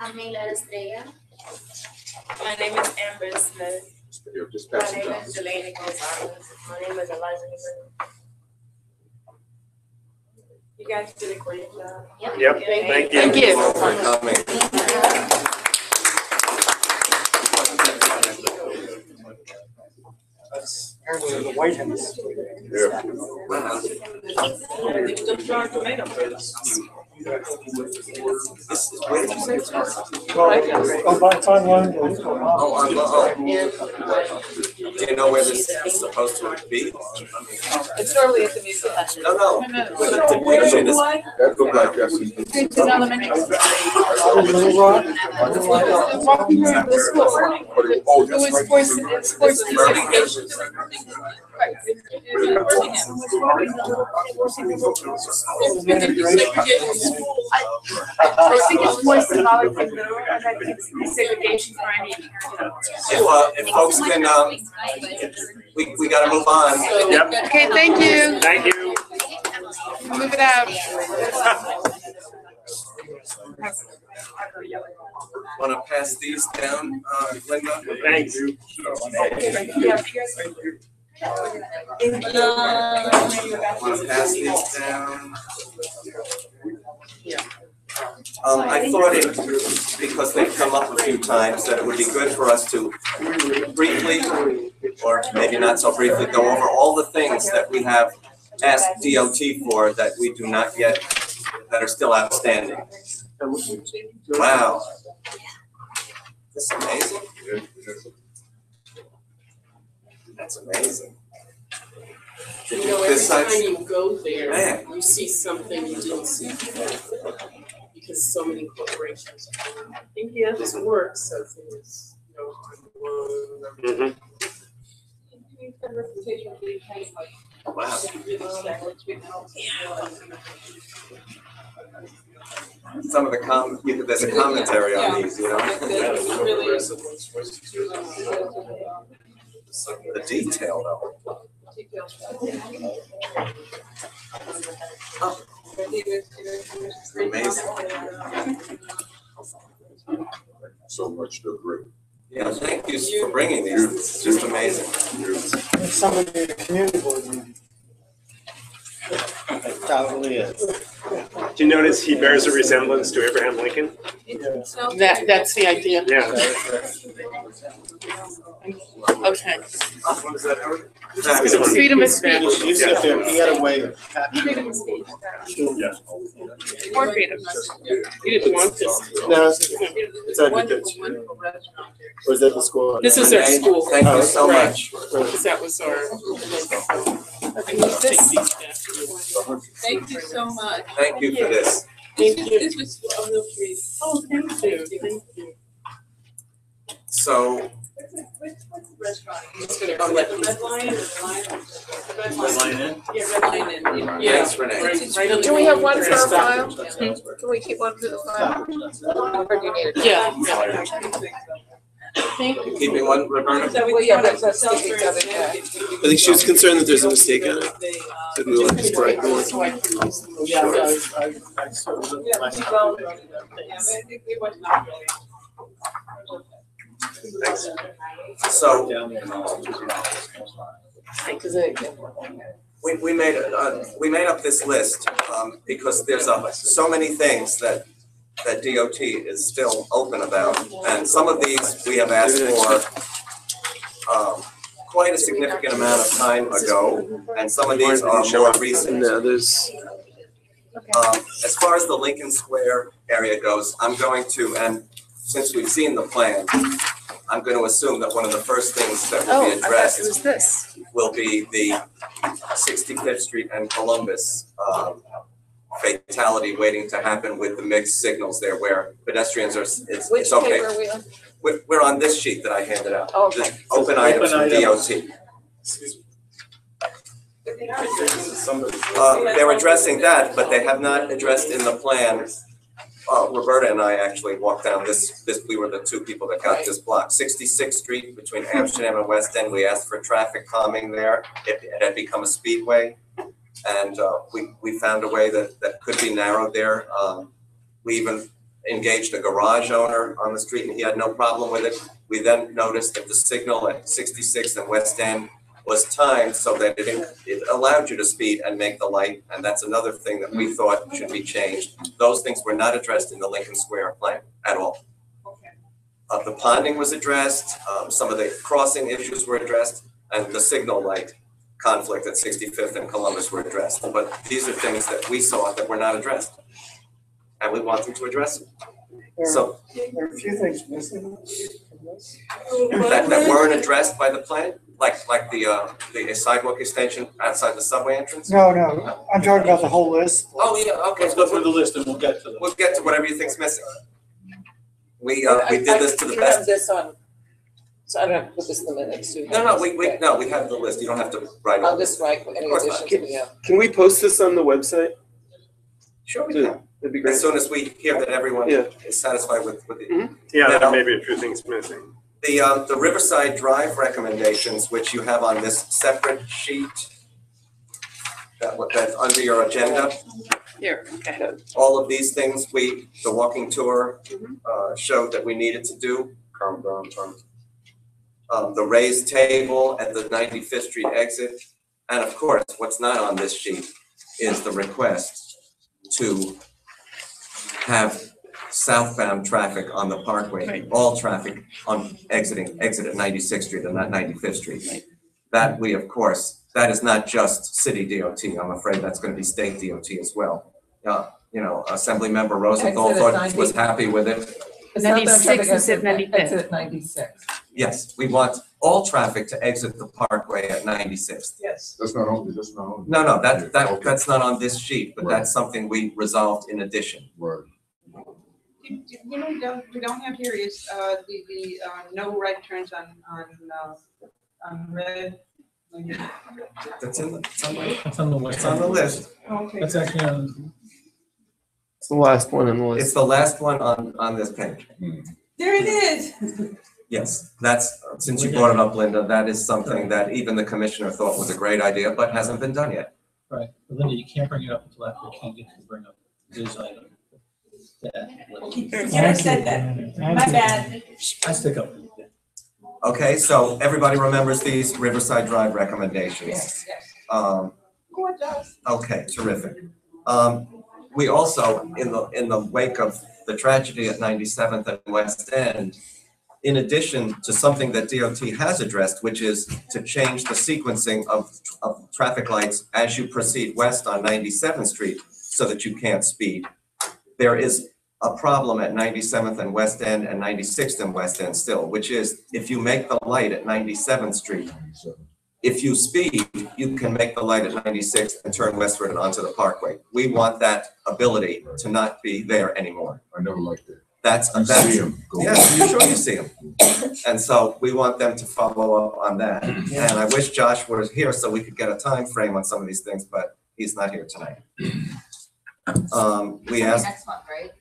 Speaker 18: Amila Estrella.
Speaker 17: My name is Amber Smith.
Speaker 20: You're just
Speaker 18: My
Speaker 20: passing
Speaker 18: name
Speaker 20: down.
Speaker 18: is Delaney Gonzalez. My name is Eliza Hebron.
Speaker 15: You guys did a great job.
Speaker 21: Yep, thank you.
Speaker 13: Thank you.
Speaker 5: For coming.
Speaker 7: That's apparently the White House. Well, oh, by the time one goes.
Speaker 5: Oh, I'm, oh. Do you know where this is supposed to be?
Speaker 13: It's normally at the museum.
Speaker 5: No, no.
Speaker 20: That look like that's.
Speaker 13: It's an elementary.
Speaker 7: Little Rock?
Speaker 13: Walking around the school.
Speaker 20: Oh,
Speaker 13: It
Speaker 20: that's
Speaker 13: was
Speaker 20: right.
Speaker 13: sports, it's sports desegregation. Right.
Speaker 8: I think it's more symbolic than literal, and I think segregation for any.
Speaker 5: If, uh, if folks can, um, we, we gotta move on.
Speaker 21: Yep.
Speaker 13: Okay, thank you.
Speaker 21: Thank you.
Speaker 13: Move it out.
Speaker 5: Wanna pass these down, uh, Linda?
Speaker 21: Thanks.
Speaker 5: Wanna pass these down? Um, I thought it, because they've come up a few times, that it would be good for us to briefly, or maybe not so briefly, go over all the things that we have asked DOT for that we do not yet, that are still outstanding. Wow. This is amazing. That's amazing.
Speaker 15: You know, every
Speaker 5: This side-
Speaker 15: time you go there,
Speaker 5: Man.
Speaker 15: you see something you didn't see before. Because so many corporations, I think, yeah, this works, so things, you know, on one.
Speaker 21: Mhm.
Speaker 5: Wow. Some of the com, you could- there's a commentary on these, you know? The detail though. Amazing.
Speaker 20: So much to agree.
Speaker 5: Yeah, thank you for bringing these, it's just amazing.
Speaker 7: Somebody in the community board meeting.
Speaker 21: It probably is. Do you notice he bears a resemblance to Abraham Lincoln?
Speaker 15: That, that's the idea.
Speaker 21: Yeah.
Speaker 15: Okay. Freedom of speech.
Speaker 21: You sit there, he had a way of.
Speaker 15: Freedom of speech.
Speaker 21: Yeah.
Speaker 15: More freedom. You didn't want this.
Speaker 21: No, it's at the church.
Speaker 15: Wonderful restaurant there.
Speaker 21: Or is that the school?
Speaker 15: This is our school.
Speaker 5: Thank you so much.
Speaker 15: Because that was our. Thank you so much.
Speaker 5: Thank you for this.
Speaker 15: Thank you. This was a real treat. Oh, thank you, thank you.
Speaker 5: So,
Speaker 15: It's gonna come like Red Lion or Lion?
Speaker 5: Red Lion Inn?
Speaker 15: Yeah, Red Lion Inn. Yeah.
Speaker 5: Thanks, Renee.
Speaker 15: Right- right on the
Speaker 13: Do we have one for our file? Can we keep one for the file? Or do you need it?
Speaker 15: Yeah. yeah. Thank
Speaker 5: keeping one, Roberta?
Speaker 13: Well, yeah, but let's take each other back.
Speaker 4: I think she was concerned that there's a mistake on it. That we will just correct the one.
Speaker 15: Yeah,
Speaker 7: I, I, I saw the last.
Speaker 15: Yeah, but I think it was not really.
Speaker 5: So,
Speaker 13: Because it.
Speaker 5: we, we made, uh, we made up this list, um, because there's a, so many things that, that DOT is still open about. And some of these we have asked for, um, quite a significant amount of time ago, and some of these are more recent.
Speaker 4: No, there's,
Speaker 5: Um, as far as the Lincoln Square area goes, I'm going to, and since we've seen the plan, I'm gonna assume that one of the first things that will
Speaker 13: Oh,
Speaker 5: be
Speaker 13: I thought
Speaker 5: addressed
Speaker 13: it was this.
Speaker 5: will be the Sixty-Fifth Street and Columbus, um, fatality waiting to happen with the mixed signals there where pedestrians are, it's,
Speaker 13: Which
Speaker 5: it's okay.
Speaker 13: paper are we on?
Speaker 5: We're, we're on this sheet that I handed out.
Speaker 13: Okay.
Speaker 5: Just Open items from
Speaker 6: Open items.
Speaker 5: DOT. Uh, they're addressing that, but they have not addressed in the plan. Uh, Roberta and I actually walked down this, this, we were the two people that got this block. Sixty-sixth Street between Amsterdam and West End, we asked for traffic calming there. It, it had become a speedway. And, uh, we, we found a way that, that could be narrowed there. Um, we even engaged a garage owner on the street and he had no problem with it. We then noticed that the signal at Sixty-Sixth and West End was timed so that it, it allowed you to speed and make the light, and that's another thing that we thought should be changed. Those things were not addressed in the Lincoln Square plan at all. Uh, the ponding was addressed, um, some of the crossing issues were addressed, and the signal light conflict at Sixty-Fifth and Columbus were addressed. But these are things that we saw that were not addressed. And we want them to address them. So,
Speaker 7: There are a few things missing from this.
Speaker 5: that, that weren't addressed by the plan, like, like the, uh, the sidewalk extension outside the subway entrance?
Speaker 7: No, no, I'm talking about the whole list.
Speaker 5: Oh, yeah, okay.
Speaker 6: Let's go through the list and we'll get to them.
Speaker 5: We'll get to whatever you think's missing. We, uh, we did this to the
Speaker 13: You have
Speaker 5: best.
Speaker 13: this on, so I don't have to put this in the minutes, do you?
Speaker 5: No, no, we, we, no, we have the list. You don't have to write it.
Speaker 13: I'll just write any
Speaker 5: Of course not.
Speaker 13: additions we have.
Speaker 4: Can we post this on the website?
Speaker 5: Sure we can.
Speaker 4: That'd be great.
Speaker 5: As soon as we hear that everyone
Speaker 4: Yeah.
Speaker 5: is satisfied with, with the,
Speaker 21: Yeah,
Speaker 5: Now-
Speaker 21: there may be a few things missing.
Speaker 5: the, um, the Riverside Drive recommendations, which you have on this separate sheet that, that's under your agenda.
Speaker 11: Here, okay.
Speaker 5: all of these things, we, the walking tour, uh, showed that we needed to do. Calm down, Tom. Um, the raised table at the ninety-fifth Street exit, and of course, what's not on this sheet is the request to have southbound traffic on the parkway, all traffic on exiting, exit at ninety-sixth Street and not ninety-fifth Street. That we, of course, that is not just city DOT, I'm afraid that's gonna be state DOT as well. Uh, you know, Assemblymember Rosenthal
Speaker 13: Exit at
Speaker 5: thought, was happy with it.
Speaker 13: It's not
Speaker 8: 96
Speaker 13: traffic
Speaker 8: is at
Speaker 13: exit-
Speaker 8: 95th.
Speaker 13: Exit ninety-six.
Speaker 5: Yes, we want all traffic to exit the parkway at ninety-sixth.
Speaker 13: Yes.
Speaker 20: That's not only, that's not only.
Speaker 5: No, no, that, that,
Speaker 20: Okay.
Speaker 5: that's not on this sheet, but
Speaker 20: Right.
Speaker 5: that's something we resolved in addition.
Speaker 20: Right.
Speaker 15: You you know, we don't, we don't have here is, uh, the, the, uh, no right turns on, on, uh, on red.
Speaker 5: That's in, the- it's on the,
Speaker 10: That's on the list.
Speaker 5: it's on the list.
Speaker 15: Okay.
Speaker 10: That's actually on,
Speaker 4: It's the last one on the list.
Speaker 5: It's the last one on, on this page.
Speaker 15: There it is.
Speaker 5: Yes, that's, since you brought it up, Linda, that is something that even the commissioner thought was a great idea, but hasn't been done yet.
Speaker 10: right, but Linda, you can't bring it up until after Ken gets to bring up his item.
Speaker 17: Should have said that. My bad.
Speaker 10: I stick up.
Speaker 5: Okay, so everybody remembers these Riverside Drive recommendations?
Speaker 17: Yes, yes.
Speaker 5: Um,
Speaker 15: Gorgeous.
Speaker 5: Okay, terrific. Um, we also, in the, in the wake of the tragedy at Ninety-seventh and West End, in addition to something that DOT has addressed, which is to change the sequencing of, of traffic lights as you proceed west on Ninety-seventh Street so that you can't speed. There is a problem at Ninety-seventh and West End and Ninety-sixth and West End still, which is if you make the light at Ninety-seventh Street, if you speed, you can make the light at 96 and turn westward and onto the parkway. We want that ability to not be there anymore.
Speaker 20: I never liked that.
Speaker 5: That's,
Speaker 20: You
Speaker 5: that's,
Speaker 20: see 'em go.
Speaker 5: yes, you sure you see them. And so we want them to follow up on that. And I wish Josh was here so we could get a time frame on some of these things, but he's not here tonight. *clears throat* Um, we asked,
Speaker 22: Next month, right?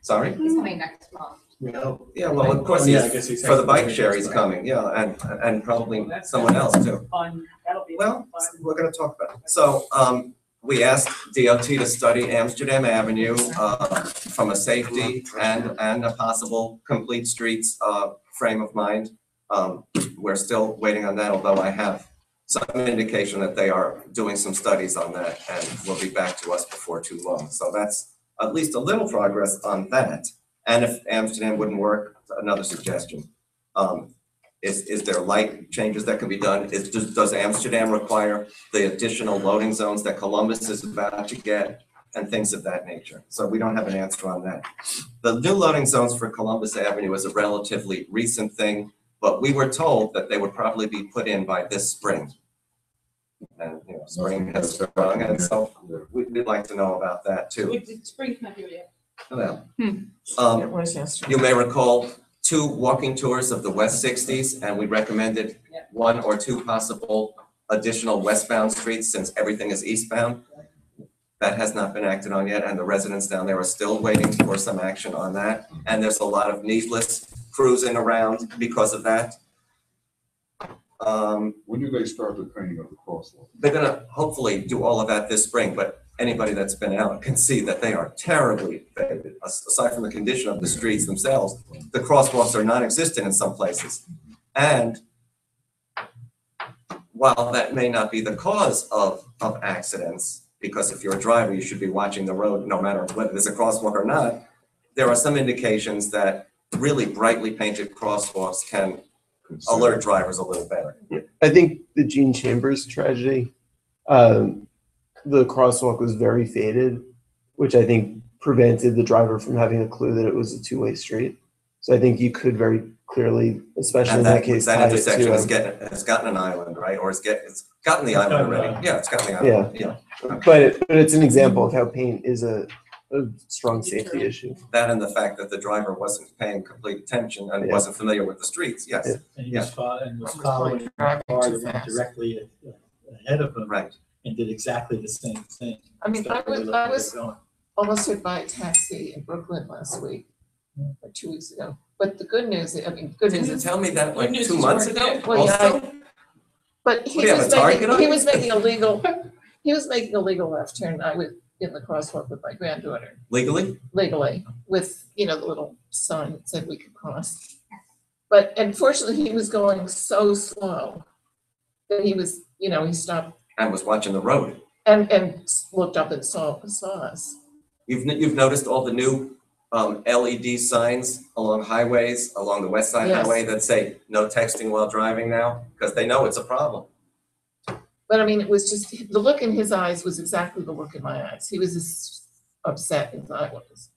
Speaker 5: sorry?
Speaker 22: He's coming next month.
Speaker 5: Yeah, well, of course,
Speaker 6: Oh, yeah, I guess
Speaker 5: he's,
Speaker 6: he's
Speaker 5: for the bike share, he's coming, yeah, and, and probably someone else too.
Speaker 15: Fun, that'll be
Speaker 5: Well,
Speaker 15: fun.
Speaker 5: we're gonna talk about it. So, um, we asked DOT to study Amsterdam Avenue, uh, from a safety and, and a possible complete streets, uh, frame of mind. Um, we're still waiting on that, although I have some indication that they are doing some studies on that and will be back to us before too long. So that's at least a little progress on that. And if Amsterdam wouldn't work, another suggestion. Um, is, is there light changes that can be done? Is, does, does Amsterdam require the additional loading zones that Columbus is about to get? And things of that nature. So we don't have an answer on that. The new loading zones for Columbus Avenue is a relatively recent thing, but we were told that they would probably be put in by this spring. And, you know, spring has sprung, and so we- we'd like to know about that too.
Speaker 15: It's spring's not here yet.
Speaker 5: Well,
Speaker 13: It
Speaker 5: Um,
Speaker 13: was yesterday.
Speaker 5: you may recall two walking tours of the West Sixties, and we recommended one or two possible additional westbound streets since everything is eastbound. That has not been acted on yet, and the residents down there are still waiting for some action on that. And there's a lot of needless cruising around because of that. Um,
Speaker 20: When do they start the painting of the crosswalk?
Speaker 5: they're gonna hopefully do all of that this spring, but anybody that's been out can see that they are terribly faded. Aside from the condition of the streets themselves, the crosswalks are non-existent in some places. And while that may not be the cause of, of accidents, because if you're a driver, you should be watching the road no matter whether there's a crosswalk or not, there are some indications that really brightly painted crosswalks can alert drivers a little better.
Speaker 4: I think the Gene Chambers tragedy, um, the crosswalk was very faded, which I think prevented the driver from having a clue that it was a two-way street. So I think you could very clearly, especially in that
Speaker 5: that,
Speaker 4: case,
Speaker 5: that intersection has has gotten an island, right? Or it's get, it's gotten the island already. Yeah, it's gotten the
Speaker 4: Yeah,
Speaker 5: island, yeah.
Speaker 4: but it, but it's an example of how paint is a, a strong safety issue.
Speaker 5: That and the fact that the driver wasn't paying complete attention and
Speaker 4: Yeah.
Speaker 5: wasn't familiar with the streets, yes.
Speaker 4: Yeah.
Speaker 22: And he
Speaker 5: Yeah.
Speaker 22: was fo- and was
Speaker 13: Was
Speaker 22: following
Speaker 13: going
Speaker 22: a car that went directly ahead of him.
Speaker 5: Right.
Speaker 22: And did exactly the same thing.
Speaker 13: I mean, I
Speaker 22: Instead of
Speaker 13: was, I was almost hit by a taxi in Brooklyn last week, or two weeks ago. But the good news, I mean, good news
Speaker 5: Didn't you
Speaker 13: is.
Speaker 5: tell me that like two months ago
Speaker 13: good. Well, yeah, I-
Speaker 5: also?
Speaker 13: But he
Speaker 5: do you have
Speaker 13: was
Speaker 5: a target
Speaker 13: making,
Speaker 5: on
Speaker 13: he was making a legal, he was making a legal left turn. I was in the crosswalk with my granddaughter
Speaker 5: Legally?
Speaker 13: legally with, you know, the little sign that said we could cross. But unfortunately, he was going so slow that he was, you know, he stopped
Speaker 5: And was watching the road.
Speaker 13: and, and looked up and saw, saw us.
Speaker 5: You've, n- you've noticed all the new um, LED signs along highways, along the West Side
Speaker 13: Yes.
Speaker 5: Highway that say no texting while driving now? Because they know it's a problem.
Speaker 13: But I mean, it was just, the look in his eyes was exactly the look in my eyes. He was as upset as I was.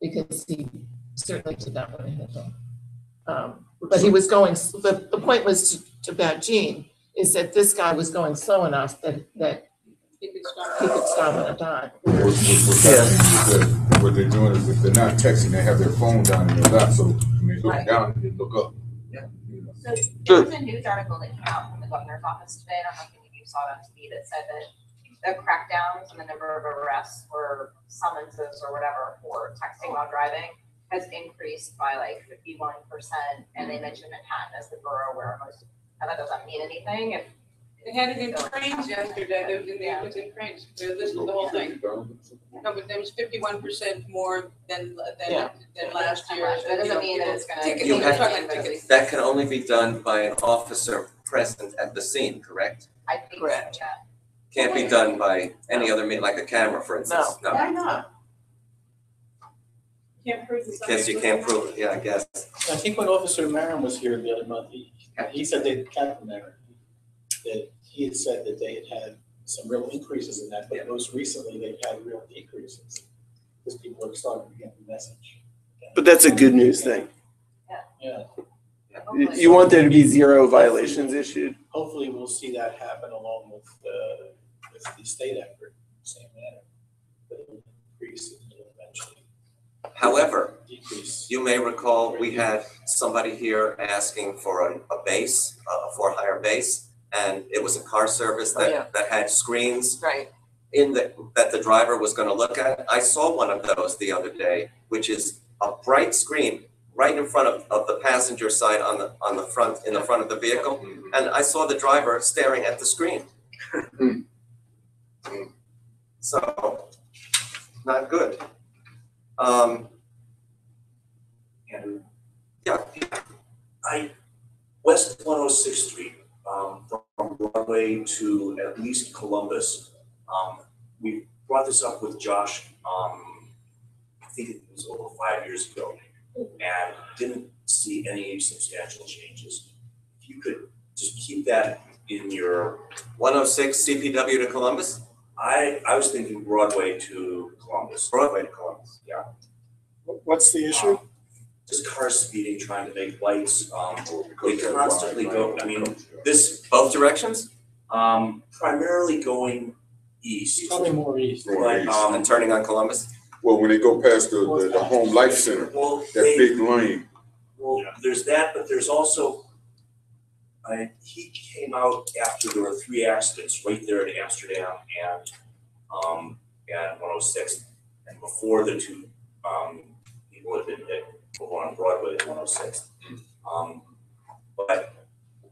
Speaker 13: Because he certainly did not want to hit them. Um, but he was going, s- the, the point was to, to about Gene, is that this guy was going slow enough that, that he could stop on a dime.
Speaker 20: What, what, what's happening that what they're doing is if they're not texting, they have their phone down in their lap, so when they look
Speaker 23: Right.
Speaker 20: down, they look up.
Speaker 23: So there was a news article that came out from the governor's office today, I don't know if any of you saw it on TV, that said that the crackdowns and the number of arrests or summonses or whatever for texting while driving has increased by like fifty-one percent, and they mm-hmm. mentioned Manhattan as the borough where most, now that doesn't mean anything, if.
Speaker 15: They had it in Crain's yesterday, it was in, it was in Crain's, they listed the whole thing. No, but there was fifty-one percent more than,
Speaker 13: Yeah.
Speaker 15: than, than last year.
Speaker 23: That doesn't mean that it's gonna-
Speaker 15: Tickets,
Speaker 5: You have-
Speaker 15: talking tickets.
Speaker 5: That can only be done by an officer present at the scene, correct?
Speaker 23: I think so,
Speaker 13: Correct.
Speaker 23: yeah.
Speaker 5: Can't be done by any other means, like a camera, for instance. No.
Speaker 23: Why not?
Speaker 15: Can't prove the.
Speaker 5: Guess you can't prove it, yeah, I guess.
Speaker 6: I think when Officer Marin was here the other month, he, he said they, Captain Marin, that he had said that they had had some real increases in that, but most recently they've had real decreases. Because people are starting to get the message.
Speaker 4: But that's a good news thing.
Speaker 6: Yeah,
Speaker 4: You- You want there to be zero violations issued.
Speaker 6: hopefully we'll see that happen along with, uh, with the state effort, same manner. That it'll increase and it'll eventually
Speaker 5: However,
Speaker 6: decrease.
Speaker 5: You may recall, we had somebody here asking for a, a base, uh, a for-hire base, and it was a car service
Speaker 13: Oh, yeah.
Speaker 5: that, that had screens
Speaker 13: Right.
Speaker 5: in the, that the driver was gonna look at. I saw one of those the other day, which is a bright screen right in front of, of the passenger side on the, on the front, in the front of the vehicle. Mm-hmm. And I saw the driver staring at the screen. Mm-hmm. So, not good. Um,
Speaker 9: And
Speaker 5: yeah,
Speaker 9: I, West one oh sixth Street, um, from Broadway to at least Columbus. Um, we brought this up with Josh, um, I think it was over five years ago, and didn't see any substantial changes. If you could just keep that in your,
Speaker 5: one oh six CPW to Columbus,
Speaker 9: I, I was thinking Broadway to Columbus.
Speaker 5: Broadway to Columbus.
Speaker 9: Yeah.
Speaker 19: What's the issue?
Speaker 9: Just cars speeding, trying to make lights, um, they constantly go, I mean, this,
Speaker 5: both directions?
Speaker 9: um, primarily going east.
Speaker 6: Probably more east.
Speaker 9: But, um,
Speaker 5: And turning on Columbus?
Speaker 20: Well, when they go past the, the, the Home Life Center,
Speaker 9: Well,
Speaker 20: that
Speaker 9: they,
Speaker 20: big lane,
Speaker 9: well, there's that, but there's also, I, he came out after there were three accidents right there in Amsterdam and, um, and one oh six. And before the two, um, people had been hit over on Broadway at one oh six. Um, but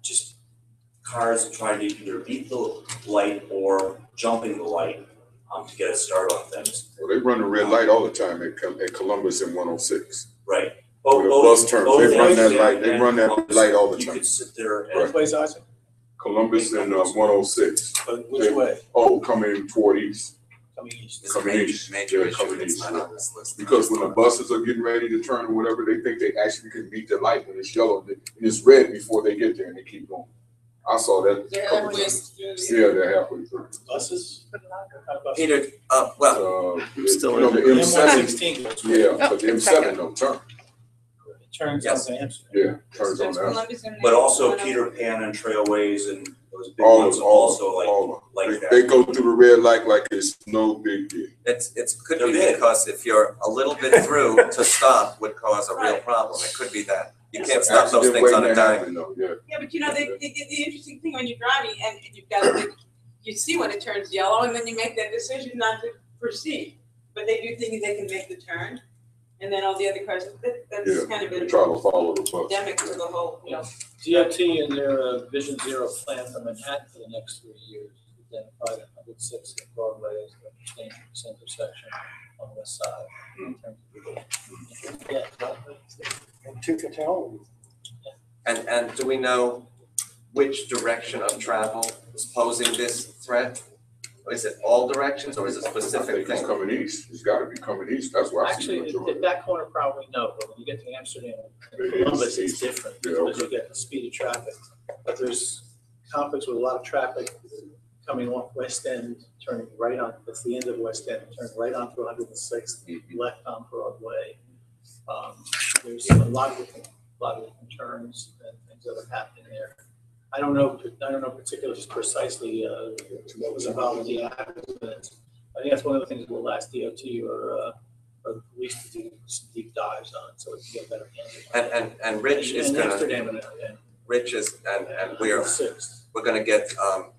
Speaker 9: just cars trying to either beat the light or jumping the light, um, to get a start on things.
Speaker 20: well, they run the red light all the time at, Com- at Columbus and one oh six.
Speaker 9: Right.
Speaker 20: Where the bus turns, they run that light, they run that light all the
Speaker 9: You
Speaker 20: time.
Speaker 9: could sit there
Speaker 20: Right.
Speaker 9: and,
Speaker 6: Both ways, Isaac?
Speaker 20: Columbus and, uh, one oh six.
Speaker 6: But which way?
Speaker 20: Oh, coming toward east.
Speaker 6: Coming east.
Speaker 5: It's a major,
Speaker 20: east.
Speaker 5: major
Speaker 20: Yeah,
Speaker 5: issue
Speaker 20: coming
Speaker 5: that's not on this list.
Speaker 20: Because when the buses are getting ready to turn or whatever, they think they actually can meet the light when it's yellow, and it's red before they get there and they keep going. I saw that. a couple times. Yeah, they're halfway through.
Speaker 6: Buses?
Speaker 5: Peter, uh, well,
Speaker 20: Uh,
Speaker 4: Still
Speaker 20: you know, the
Speaker 6: in.
Speaker 20: M seven,
Speaker 6: M116 goes-
Speaker 20: yeah,
Speaker 13: Oh,
Speaker 20: but the M
Speaker 13: it's
Speaker 20: seven don't turn,
Speaker 6: It Turns
Speaker 5: Yes.
Speaker 6: on to Amsterdam.
Speaker 20: yeah, turns on that.
Speaker 17: Columbus
Speaker 9: But also Peter Pan and Trailways and those big
Speaker 20: All,
Speaker 9: ones
Speaker 20: of- all,
Speaker 9: also
Speaker 20: of-
Speaker 9: like,
Speaker 20: all,
Speaker 9: like
Speaker 20: they,
Speaker 9: that.
Speaker 20: they go through the red light like it's no big deal.
Speaker 5: it's, it's, could
Speaker 9: They're
Speaker 5: be
Speaker 9: big.
Speaker 5: because if you're a little bit through, *laughs* to stop would cause a real problem. It could be that. You can't stop those things on a dime.
Speaker 20: Yeah,
Speaker 23: Yeah, but you know, the, the, the interesting thing when you're driving and and you've got, the- you see when it turns yellow and then you make that decision not to proceed. But they do think they can make the turn and then all the other questions, that, that's
Speaker 20: yeah,
Speaker 23: kind of
Speaker 20: they
Speaker 23: been
Speaker 20: try to follow the bus.
Speaker 23: endemic to the whole, you know.
Speaker 6: DOT in their uh, Vision Zero plan for Manhattan for the next three years identified hundred six at Broadway as the dangerous intersection on the west side. in terms of- Yeah.
Speaker 7: And two fatalities.
Speaker 5: And, and do we know which direction of travel is posing this threat? Is it all directions or is it
Speaker 20: I
Speaker 5: specific
Speaker 20: think it's
Speaker 5: thing?
Speaker 20: coming east, it's gotta be coming east, that's where I see
Speaker 6: Actually,
Speaker 20: the
Speaker 6: at-
Speaker 20: majority.
Speaker 6: that corner probably no, but when you get to Amsterdam,
Speaker 20: It is
Speaker 6: Columbus, it's
Speaker 20: east.
Speaker 6: different,
Speaker 20: Yeah,
Speaker 6: because
Speaker 20: okay.
Speaker 6: you get the speed of traffic. But there's conflicts with a lot of traffic coming off West End, turning right on, that's the end of West End, turning right onto one hundred and sixth,
Speaker 20: Mm-hmm.
Speaker 6: left on Broadway. Um, There's a lot of different, a lot of different turns and things that are happening there. I don't know, I don't know particularly precisely uh, what was involved in the accident. I think that's one of the things we'll ask DOT or, uh, or the police to do some deep dives on, so we can get a better handle.
Speaker 5: And, and, and Rich is
Speaker 6: And
Speaker 5: gonna,
Speaker 6: Amsterdam and, and.
Speaker 5: Rich is, and, and we are, we're gonna get, um,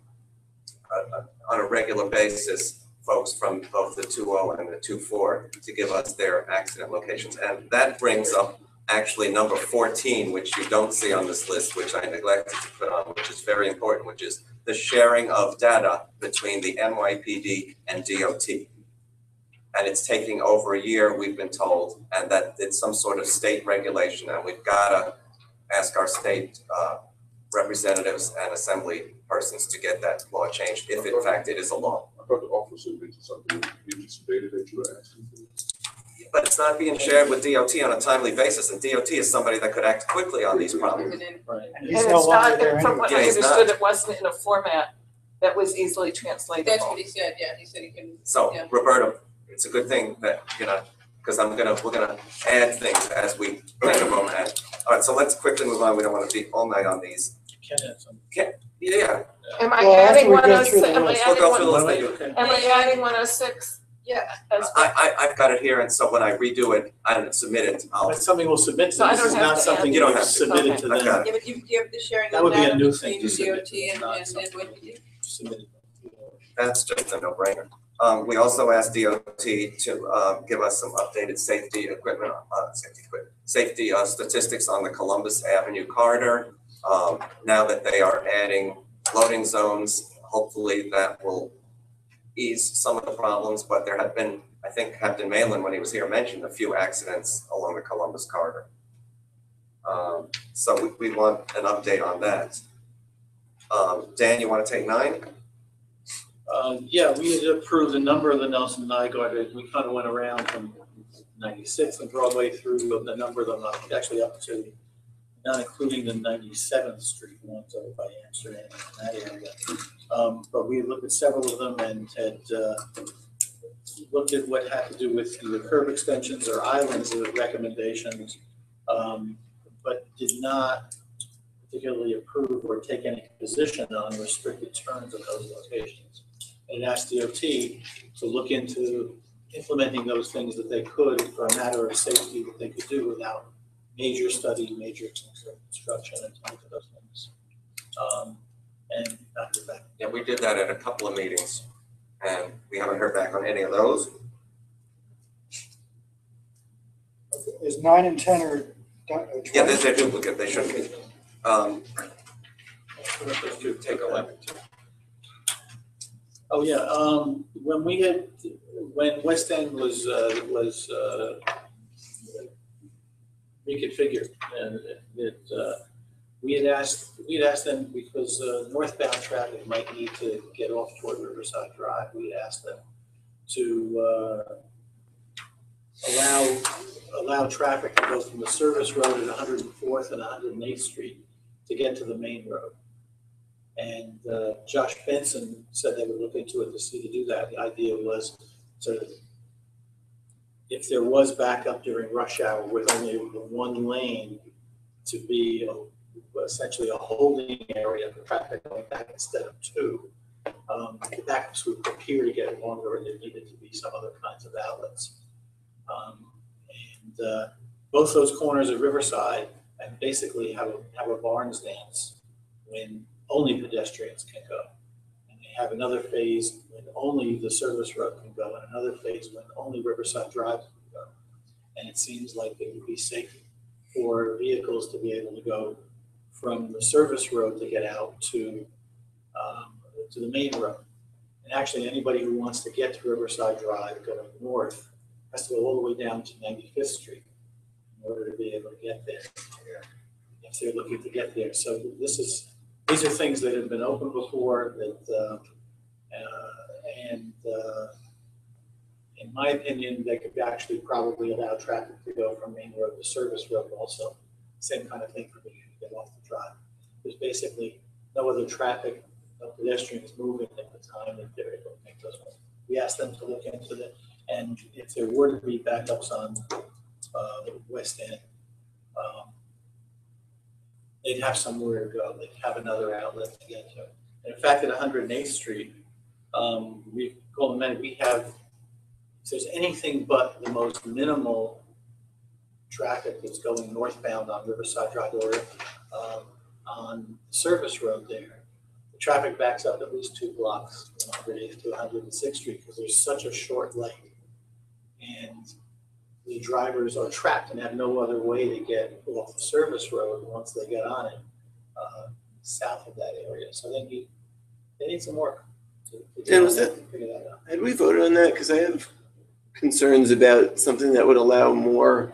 Speaker 5: uh, on a regular basis, folks from both the two oh and the two four to give us their accident locations. And that brings up actually number fourteen, which you don't see on this list, which I neglected to put on, which is very important, which is the sharing of data between the NYPD and DOT. And it's taking over a year, we've been told, and that it's some sort of state regulation, and we've gotta ask our state, uh, representatives and assembly persons to get that law changed, if in fact it is a law.
Speaker 20: I thought the something, just that you were asking for.
Speaker 5: But it's not being shared with DOT on a timely basis, and DOT is somebody that could act quickly on these problems.
Speaker 6: Right.
Speaker 7: And
Speaker 13: And
Speaker 7: he's
Speaker 13: it's
Speaker 7: no longer
Speaker 13: not,
Speaker 7: there
Speaker 13: and from
Speaker 7: anyway.
Speaker 13: what
Speaker 5: Yeah,
Speaker 13: I
Speaker 5: he's not.
Speaker 13: understood, it wasn't in a format that was easily
Speaker 23: That's
Speaker 13: translatable.
Speaker 23: what he said, yeah, he said he can.
Speaker 5: So
Speaker 23: Yeah.
Speaker 5: Roberta, it's a good thing that, you know, because I'm gonna, we're gonna add things as we think of them. And, all right, so let's quickly move on. We don't want to be all night on these.
Speaker 6: Can have some.
Speaker 5: Yeah,
Speaker 13: Am I
Speaker 7: Well, after
Speaker 13: adding
Speaker 7: we
Speaker 13: one
Speaker 7: go
Speaker 13: oh
Speaker 7: through
Speaker 13: six,
Speaker 7: the
Speaker 13: am I
Speaker 7: list.
Speaker 5: we'll
Speaker 13: adding
Speaker 5: go through
Speaker 13: one,
Speaker 5: the list.
Speaker 6: Okay.
Speaker 13: am I adding one oh six?
Speaker 23: Yeah.
Speaker 13: As
Speaker 5: I, I, I've got it here, and so when I redo it and submit it, I'll,
Speaker 6: That's something we'll submit to,
Speaker 13: So I
Speaker 6: this
Speaker 13: don't
Speaker 6: is
Speaker 13: have
Speaker 6: not
Speaker 13: to
Speaker 6: something
Speaker 13: add-
Speaker 5: You don't
Speaker 6: we've
Speaker 5: have to.
Speaker 6: submitted to
Speaker 5: Okay.
Speaker 6: them.
Speaker 23: Yeah, but you, you have the sharing
Speaker 6: That
Speaker 23: of
Speaker 6: would be a
Speaker 23: data
Speaker 6: new
Speaker 23: between
Speaker 6: thing to submit,
Speaker 23: DOT and,
Speaker 6: not
Speaker 23: and, and
Speaker 6: something
Speaker 23: what you do.
Speaker 6: Submitted.
Speaker 5: that's just a no-brainer. Um, we also asked DOT to, uh, give us some updated safety equipment, uh, safety equipment, safety, uh, statistics on the Columbus Avenue corridor. Um, now that they are adding loading zones, hopefully that will ease some of the problems, but there have been, I think Captain Malin, when he was here, mentioned a few accidents along the Columbus corridor. Um, so we, we want an update on that. Um, Dan, you wanna take nine?
Speaker 6: Uh, yeah, we had approved a number of the Nelson Nygaard, we kind of went around from 96 and Broadway through a number of them, actually up to, not including the ninety-seventh Street ones over by Amsterdam and that area. Um, but we looked at several of them and had, uh, looked at what had to do with either curb extensions or islands of recommendations. Um, but did not particularly approve or take any position on restricted turns of those locations. And asked DOT to look into implementing those things that they could for a matter of safety that they could do without major study, major construction and some of those things. Um, and not heard back.
Speaker 5: Yeah, we did that at a couple of meetings, and we haven't heard back on any of those.
Speaker 7: Is nine and ten are done? uh,
Speaker 5: Yeah, they're,
Speaker 7: 20?
Speaker 5: they're duplicate, they shouldn't be. Um, let's do take eleven.
Speaker 6: Oh, yeah, um, when we had, when West End was, uh, was, uh, reconfigured, and it, uh, We had asked, we had asked them, because uh, northbound traffic might need to get off toward Riverside Drive, we asked them to uh, allow, allow traffic to go from the service road at 104th and 108th Street to get to the main road. And uh, Josh Benson said they would look into it to see to do that. The idea was to, if there was backup during rush hour with only one lane to be essentially a holding area for traffic going back instead of two. Um, the backups would appear to get longer and there needed to be some other kinds of outlets. Um, and, uh, both those corners of Riverside and basically have a, have a Barnes dance when only pedestrians can go. Have another phase when only the service road can go and another phase when only Riverside Drive can go. And it seems like it would be safe for vehicles to be able to go from the service road to get out to, um, to the main road. And actually, anybody who wants to get to Riverside Drive going north has to go all the way down to Ninety-Fifth Street in order to be able to get there. If they're looking to get there. So this is, these are things that have been open before that, uh, uh, and, uh, in my opinion, they could actually probably allow traffic to go from main road to service road also. Same kind of thing for me to get off the drive. There's basically no other traffic, no pedestrians moving at the time that they're able to make those. ones. We asked them to look into it, and if there were to be backups on, uh, the west end, um, they'd have somewhere to go, they'd have another outlet to get to. And in fact, at 108th Street, um, we, Golden Men, we have if there's anything but the most minimal traffic that's going northbound on Riverside Drive or um, on Service Road there, the traffic backs up at least two blocks, from 108th to 106th Street, because there's such a short lane. And the drivers are trapped and have no other way to get off the service road once they get on it, uh, south of that area. So they need, they need some work to to
Speaker 4: Dan, was that-
Speaker 6: figure that out.
Speaker 4: Had we voted on that? Because I have concerns about something that would allow more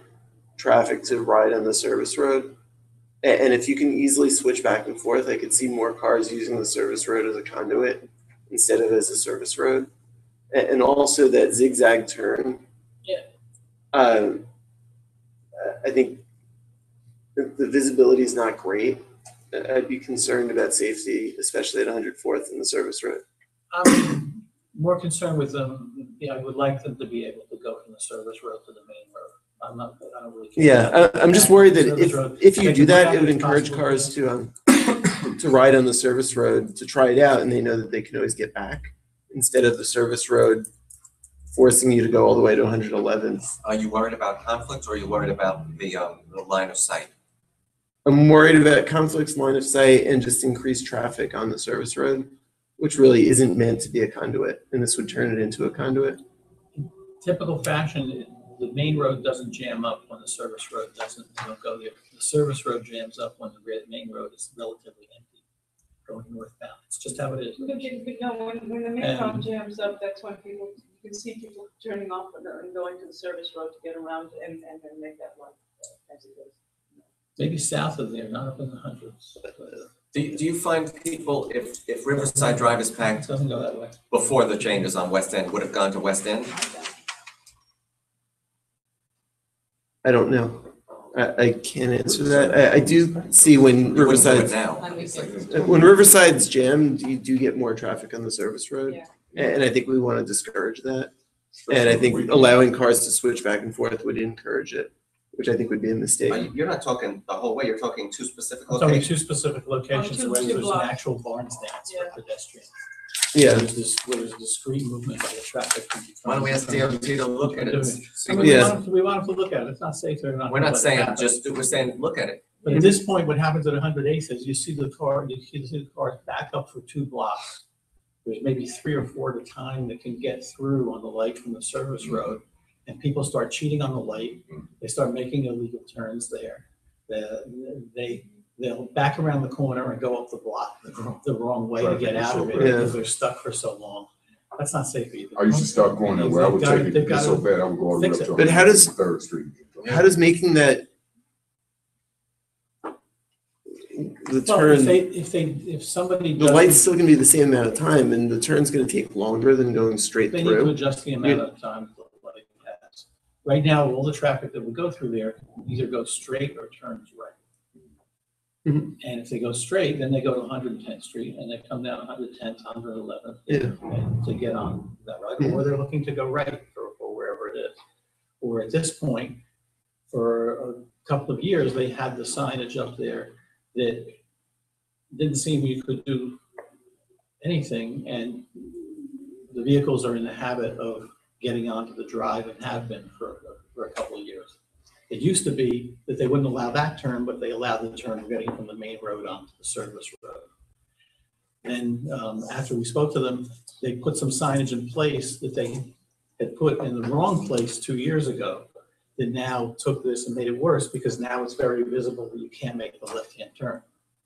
Speaker 4: traffic to ride on the service road. A- And if you can easily switch back and forth, I could see more cars using the service road as a conduit instead of as a service road. A- And also that zigzag turn. Um, I- think the, the visibility is not great. I- I'd be concerned about safety, especially at 104th and the service road.
Speaker 6: I'm more concerned with them, yeah, I would like them to be able to go from the service road to the main road. I'm not, I don't really. care.
Speaker 4: Yeah, I, I'm just worried that
Speaker 6: Service
Speaker 4: if,
Speaker 6: road,
Speaker 4: if you
Speaker 6: make
Speaker 4: do
Speaker 6: it
Speaker 4: that, it would encourage
Speaker 6: possible.
Speaker 4: cars to, um, *coughs* to ride on the service road, to try it out, and they know that they can always get back, instead of the service road forcing you to go all the way to 111th.
Speaker 5: Are you worried about conflict or are you worried about the, um, the line of sight?
Speaker 4: I'm worried about conflicts, line of sight, and just increased traffic on the service road, which really isn't meant to be a conduit, and this would turn it into a conduit.
Speaker 6: Typical fashion, the main road doesn't jam up when the service road doesn't, you don't go there. The service road jams up when the re- main road is relatively empty, going northbound. It's just how it is.
Speaker 15: But you- but no, when, when the main
Speaker 6: And-
Speaker 15: road jams up, that's when people, you can see people turning off and and going to the service road to get around and, and then make that one uh, as it goes.
Speaker 6: Maybe south of there, not up in the hundreds.
Speaker 5: Do, you- do you find people, if, if Riverside Drive is packed
Speaker 6: Doesn't go that way.
Speaker 5: before the changes on West End, would have gone to West End?
Speaker 4: I don't know. I, I can't answer that. I, I do see when
Speaker 5: You wouldn't do it
Speaker 4: Riverside's,
Speaker 5: now.
Speaker 4: when Riverside's jammed, you do get more traffic on the service road.
Speaker 15: Yeah.
Speaker 4: And, and I think we want to discourage that. And I think allowing cars to switch back and forth would encourage it, which I think would be a mistake.
Speaker 5: you- You're not talking the whole way, you're talking two specific
Speaker 6: I'm talking two specific oh, locations
Speaker 15: two-
Speaker 6: where
Speaker 15: two
Speaker 6: there's an
Speaker 15: blocks.
Speaker 6: actual Barnes dance
Speaker 15: Yeah.
Speaker 6: for pedestrians.
Speaker 4: Yeah.
Speaker 6: There's this, where there's discrete movement of the traffic.
Speaker 5: Why don't we ask DOT to look at it?
Speaker 6: I mean, we
Speaker 4: Yeah.
Speaker 6: want them- we want them to look at it. It's not safe. They're not.
Speaker 5: We're not saying,
Speaker 6: happen.
Speaker 5: just, we're saying, look at it.
Speaker 6: But at this point, what happens at 108th is you see the car, you see the cars back up for two blocks. There's maybe three or four at a time that can get through on the light from the service mm-hmm. road. And people start cheating on the light. Mm-hmm. They start making illegal turns there. The- They, they'll back around the corner and go up the block the- uh-huh. the wrong way to get out of it
Speaker 4: Yeah.
Speaker 6: because they're stuck for so long. That's not safe either.
Speaker 20: I used to start going that way. I would take it,
Speaker 6: they've
Speaker 20: it's so bad, I would go all the way up to.
Speaker 6: it.
Speaker 4: But how does-
Speaker 20: Third Street.
Speaker 4: How does making that the
Speaker 6: Well,
Speaker 4: turn.
Speaker 6: if they, if they, if somebody.
Speaker 4: The light's
Speaker 6: doesn't-
Speaker 4: still gonna be the same amount of time and the turn's gonna take longer than going straight
Speaker 6: They need to
Speaker 4: through.
Speaker 6: adjust the amount of time the light has. Right now, all the traffic that would go through there either goes straight or turns right.
Speaker 4: Mhm.
Speaker 6: And if they go straight, then they go to 110th Street and they come down 110th, 111th.
Speaker 4: Yeah.
Speaker 6: and To get on that right, or they're looking to go right for, for wherever it is. Or at this point, for a couple of years, they had the signage up there that didn't seem you could do anything, and the vehicles are in the habit of getting onto the drive and have been for, for a couple of years. It used to be that they wouldn't allow that turn, but they allowed the turn of getting from the main road onto the service road. And um, after we spoke to them, they put some signage in place that they had put in the wrong place two years ago that now took this and made it worse because now it's very visible that you can't make the left-hand turn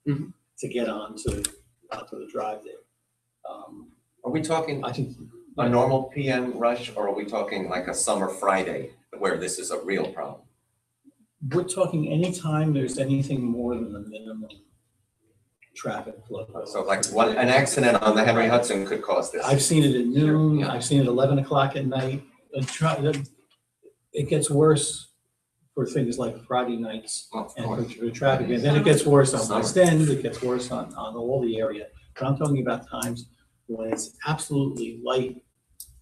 Speaker 4: Mhm.
Speaker 6: To get onto, onto the drive there. Um,
Speaker 5: Are we talking
Speaker 6: I think,
Speaker 5: a normal PM rush, or are we talking like a summer Friday where this is a real problem?
Speaker 6: we're talking anytime there's anything more than the minimum traffic flow.
Speaker 5: So like one, an accident on the Henry Hudson could cause this.
Speaker 6: I've seen it at noon, I've seen it eleven o'clock at night, and try, it gets worse for things like Friday nights oh,
Speaker 5: Of
Speaker 6: and
Speaker 5: course.
Speaker 6: for, for traffic, and then it gets worse on West End, it gets worse on, on all the area. But I'm talking about times when it's absolutely light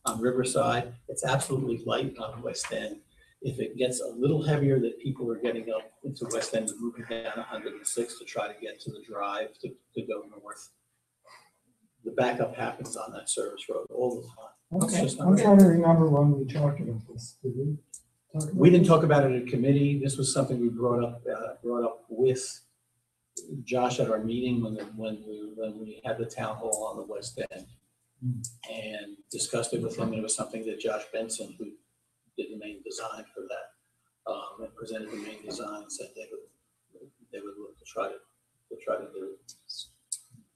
Speaker 6: on Riverside, it's absolutely light on West End. If it gets a little heavier, that people are getting up into West End and moving down hundred and six to try to get to the drive to, to go north. The backup happens on that service road all the time. It's just not
Speaker 7: I'm
Speaker 6: right.
Speaker 7: trying to remember when we talked about this. Did we?
Speaker 6: We didn't talk about it at committee. This was something we brought up, uh, brought up with Josh at our meeting when, the- when we, when we had the town hall on the west end. And discussed it with him. and It was something that Josh Benson, who did the main design for that, um, and presented the main design, said they would, they would look to try to, to try to do it.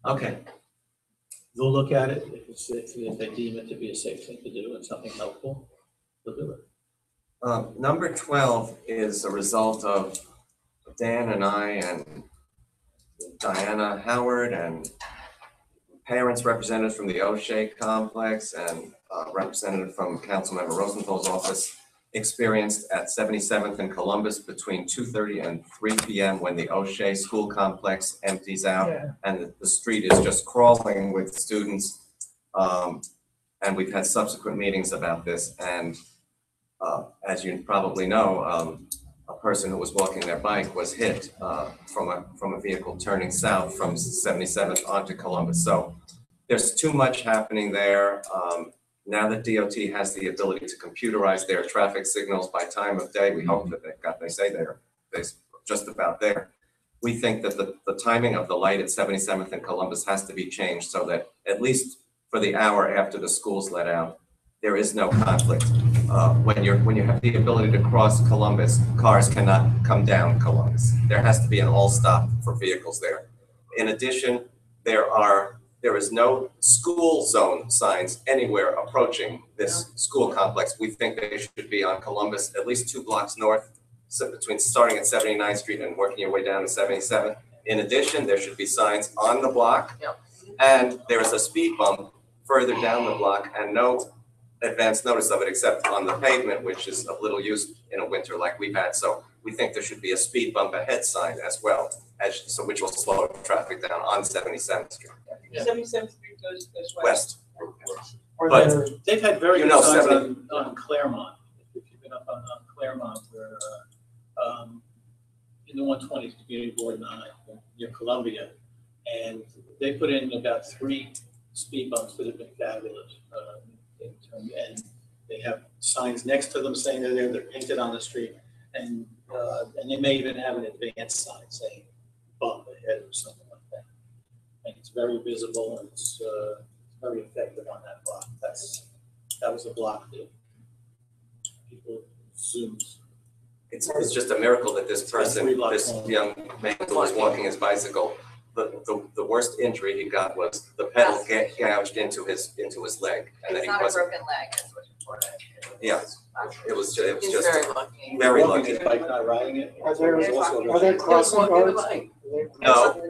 Speaker 5: Okay,
Speaker 6: They'll look at it. If it's, if they deem it to be a safe thing to do and something helpful, they'll do it.
Speaker 5: Um, number twelve is a result of Dan and I and Diana Howard and parents representatives from the O'Shea complex and uh, representative from Councilmember Rosenthal's office experienced at Seventy-seventh and Columbus between two thirty and three P M when the O'Shea School Complex empties out and the, the street is just crawling with students. Um, and we've had subsequent meetings about this and uh, as you probably know, um, a person who was walking their bike was hit, uh, from a, from a vehicle turning south from Seventy-seventh onto Columbus. So there's too much happening there. Um, now that DOT has the ability to computerize their traffic signals by time of day, we hope that they've got, they say they're, just about there. We think that the, the timing of the light at Seventy-seventh and Columbus has to be changed so that at least for the hour after the school's let out, there is no conflict. Uh, when you're, when you have the ability to cross Columbus, cars cannot come down Columbus. There has to be an all stop for vehicles there. In addition, there are, there is no school zone signs anywhere approaching this school complex. We think they should be on Columbus, at least two blocks north, so between starting at 79th Street and working your way down to 77th. In addition, there should be signs on the block. And there is a speed bump further down the block and no advance notice of it except on the pavement, which is of little use in a winter like we've had. So we think there should be a speed bump ahead sign as well, as, so which will slow traffic down on Seventy-seventh Street,
Speaker 3: Seventy-seventh Street goes, goes west.
Speaker 5: west.
Speaker 6: Or
Speaker 5: But-
Speaker 6: they're- they've had very
Speaker 5: You
Speaker 6: good
Speaker 5: know,
Speaker 6: signs
Speaker 5: seventy-
Speaker 6: on, on Claremont, if you've been up on, on Claremont, where, uh, um, in the one twenty community board nine, near Columbia. And they put in about three speed bumps that have been fabulous, uh, term, and they have signs next to them saying they're there, they're painted on the street. And, uh, and they may even have an advanced sign saying bump ahead or something like that. And it's very visible and it's, uh, very effective on that block. That's, that was a block that people zoomed.
Speaker 5: It's, it's just a miracle that this person,
Speaker 6: Three blocks
Speaker 5: this
Speaker 6: long.
Speaker 5: young man who was walking his bicycle, the, the, the worst injury he got was the pedal ga- gouged into his, into his leg. And then
Speaker 23: It's
Speaker 5: he
Speaker 23: not a
Speaker 5: wasn't,
Speaker 23: broken leg, is what's reported.
Speaker 5: yeah, it was, ju- it was
Speaker 23: He's
Speaker 5: just
Speaker 23: very lucky.
Speaker 5: very
Speaker 6: Walking
Speaker 5: lucky.
Speaker 6: his bike, not riding it.
Speaker 7: Are there,
Speaker 6: It's also
Speaker 7: are there crossing guards?
Speaker 5: No,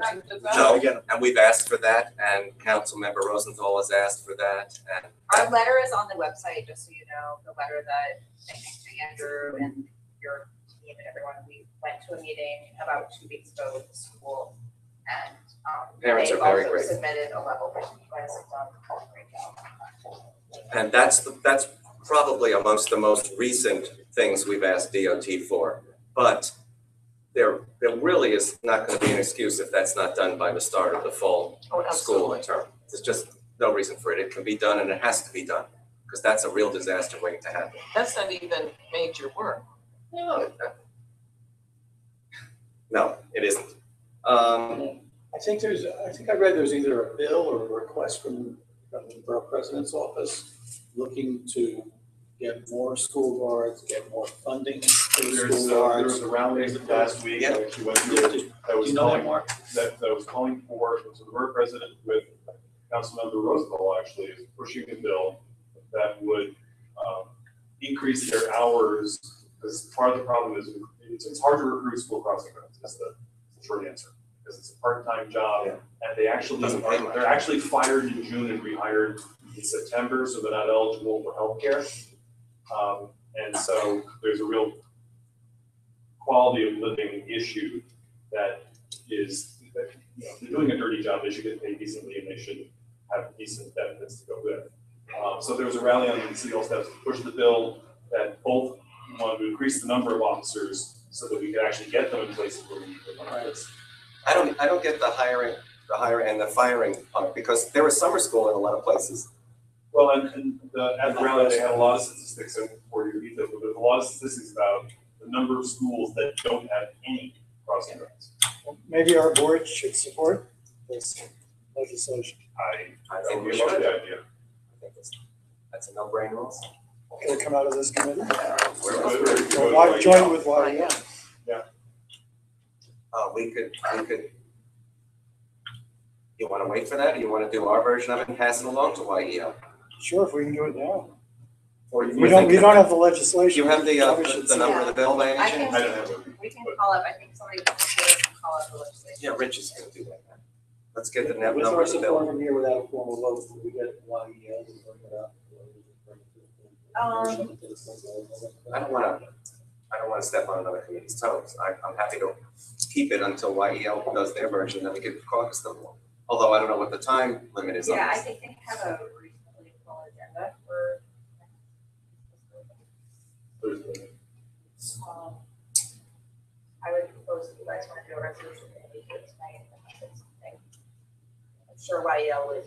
Speaker 5: no,
Speaker 23: Again.
Speaker 5: and we've asked for that, and Councilmember Rosenthal has asked for that, and
Speaker 23: Our letter is on the website, just so you know, the letter that thanks to Andrew and your team and everyone, we went to a meeting about two weeks ago with the school. And, um,
Speaker 5: Parents
Speaker 23: they
Speaker 5: are very
Speaker 23: also
Speaker 5: grateful.
Speaker 23: submitted a level, which you guys have done a great job.
Speaker 5: And that's, the that's probably amongst the most recent things we've asked DOT for. But there, there really is not gonna be an excuse if that's not done by the start of the fall
Speaker 13: Oh,
Speaker 5: school
Speaker 13: absolutely.
Speaker 5: term. There's just no reason for it. It can be done and it has to be done, because that's a real disaster waiting to happen.
Speaker 13: That's not even major work.
Speaker 5: No. No, it isn't. Um,
Speaker 6: I think there's, I think I read there's either a bill or a request from, from the borough president's office looking to get more school guards, get more funding for the
Speaker 24: There's,
Speaker 6: school
Speaker 24: uh, there
Speaker 6: guards.
Speaker 24: was a round table last week, I actually went through,
Speaker 6: Do
Speaker 24: that was
Speaker 6: you know that,
Speaker 24: calling,
Speaker 6: Mark?
Speaker 24: that, that was calling for, so the borough president with Councilmember Rosenthal actually is pushing a bill that would, um, increase their hours, because part of the problem is, it's, it's hard to recruit school crossing guards, is the, the short answer. Because it's a part-time job, and they actually,
Speaker 5: Doesn't pay much.
Speaker 24: they're actually fired in June and rehired in September, so they're not eligible for healthcare. Um, and so there's a real quality of living issue that is, that, you know, if they're doing a dirty job, they should get paid decently and they should have decent benefits to go with. it. Um, so there was a rally on the city hall steps to push the bill that both wanted to increase the number of officers so that we could actually get them in places where we need them.
Speaker 5: I don't, I don't get the hiring, the hiring and the firing part, because there was summer school in a lot of places.
Speaker 24: Well, and, and the, at the rally, they had a lot of statistics, and for you to read them, but there's a lot of statistics about the number of schools that don't have any crossing guards.
Speaker 7: Maybe our board should support this legislation.
Speaker 24: I,
Speaker 5: I
Speaker 24: that
Speaker 5: think
Speaker 24: would
Speaker 5: we
Speaker 24: be a
Speaker 5: should.
Speaker 24: idea.
Speaker 5: I think that's, that's a no-brainer also.
Speaker 7: Can it come out of this committee?
Speaker 5: Where else?
Speaker 24: Good.
Speaker 7: Or why- Join with YEL.
Speaker 5: Uh, we could, we could. You wanna wait for that, or you wanna do our version of it and pass it along to YEL?
Speaker 7: Sure, if we can do it now.
Speaker 5: Or you
Speaker 7: We don't,
Speaker 5: think
Speaker 7: we
Speaker 5: that-
Speaker 7: don't have the legislation.
Speaker 5: You have the, uh, the- the
Speaker 7: see
Speaker 5: number of the bill by any
Speaker 23: I
Speaker 5: chance?
Speaker 23: can,
Speaker 24: I don't have a-
Speaker 23: we can call up, I think somebody can call up the legislation.
Speaker 5: Yeah, Rich is gonna do that. then. Let's get the
Speaker 6: With
Speaker 5: number
Speaker 6: our
Speaker 5: of the bill.
Speaker 6: support from here without a formal vote, we get YEL to bring it up?
Speaker 23: Um,
Speaker 5: I don't wanna, I don't wanna step on another committee's toes. I, I'm happy to keep it until YEL does their version, then we can caucus them. Although I don't know what the time limit is on
Speaker 23: Yeah, I
Speaker 5: this.
Speaker 23: think they have a reasonably full agenda for. Um, I would propose that you guys want to do a resolution maybe tonight, and then that's something. I'm sure YEL would.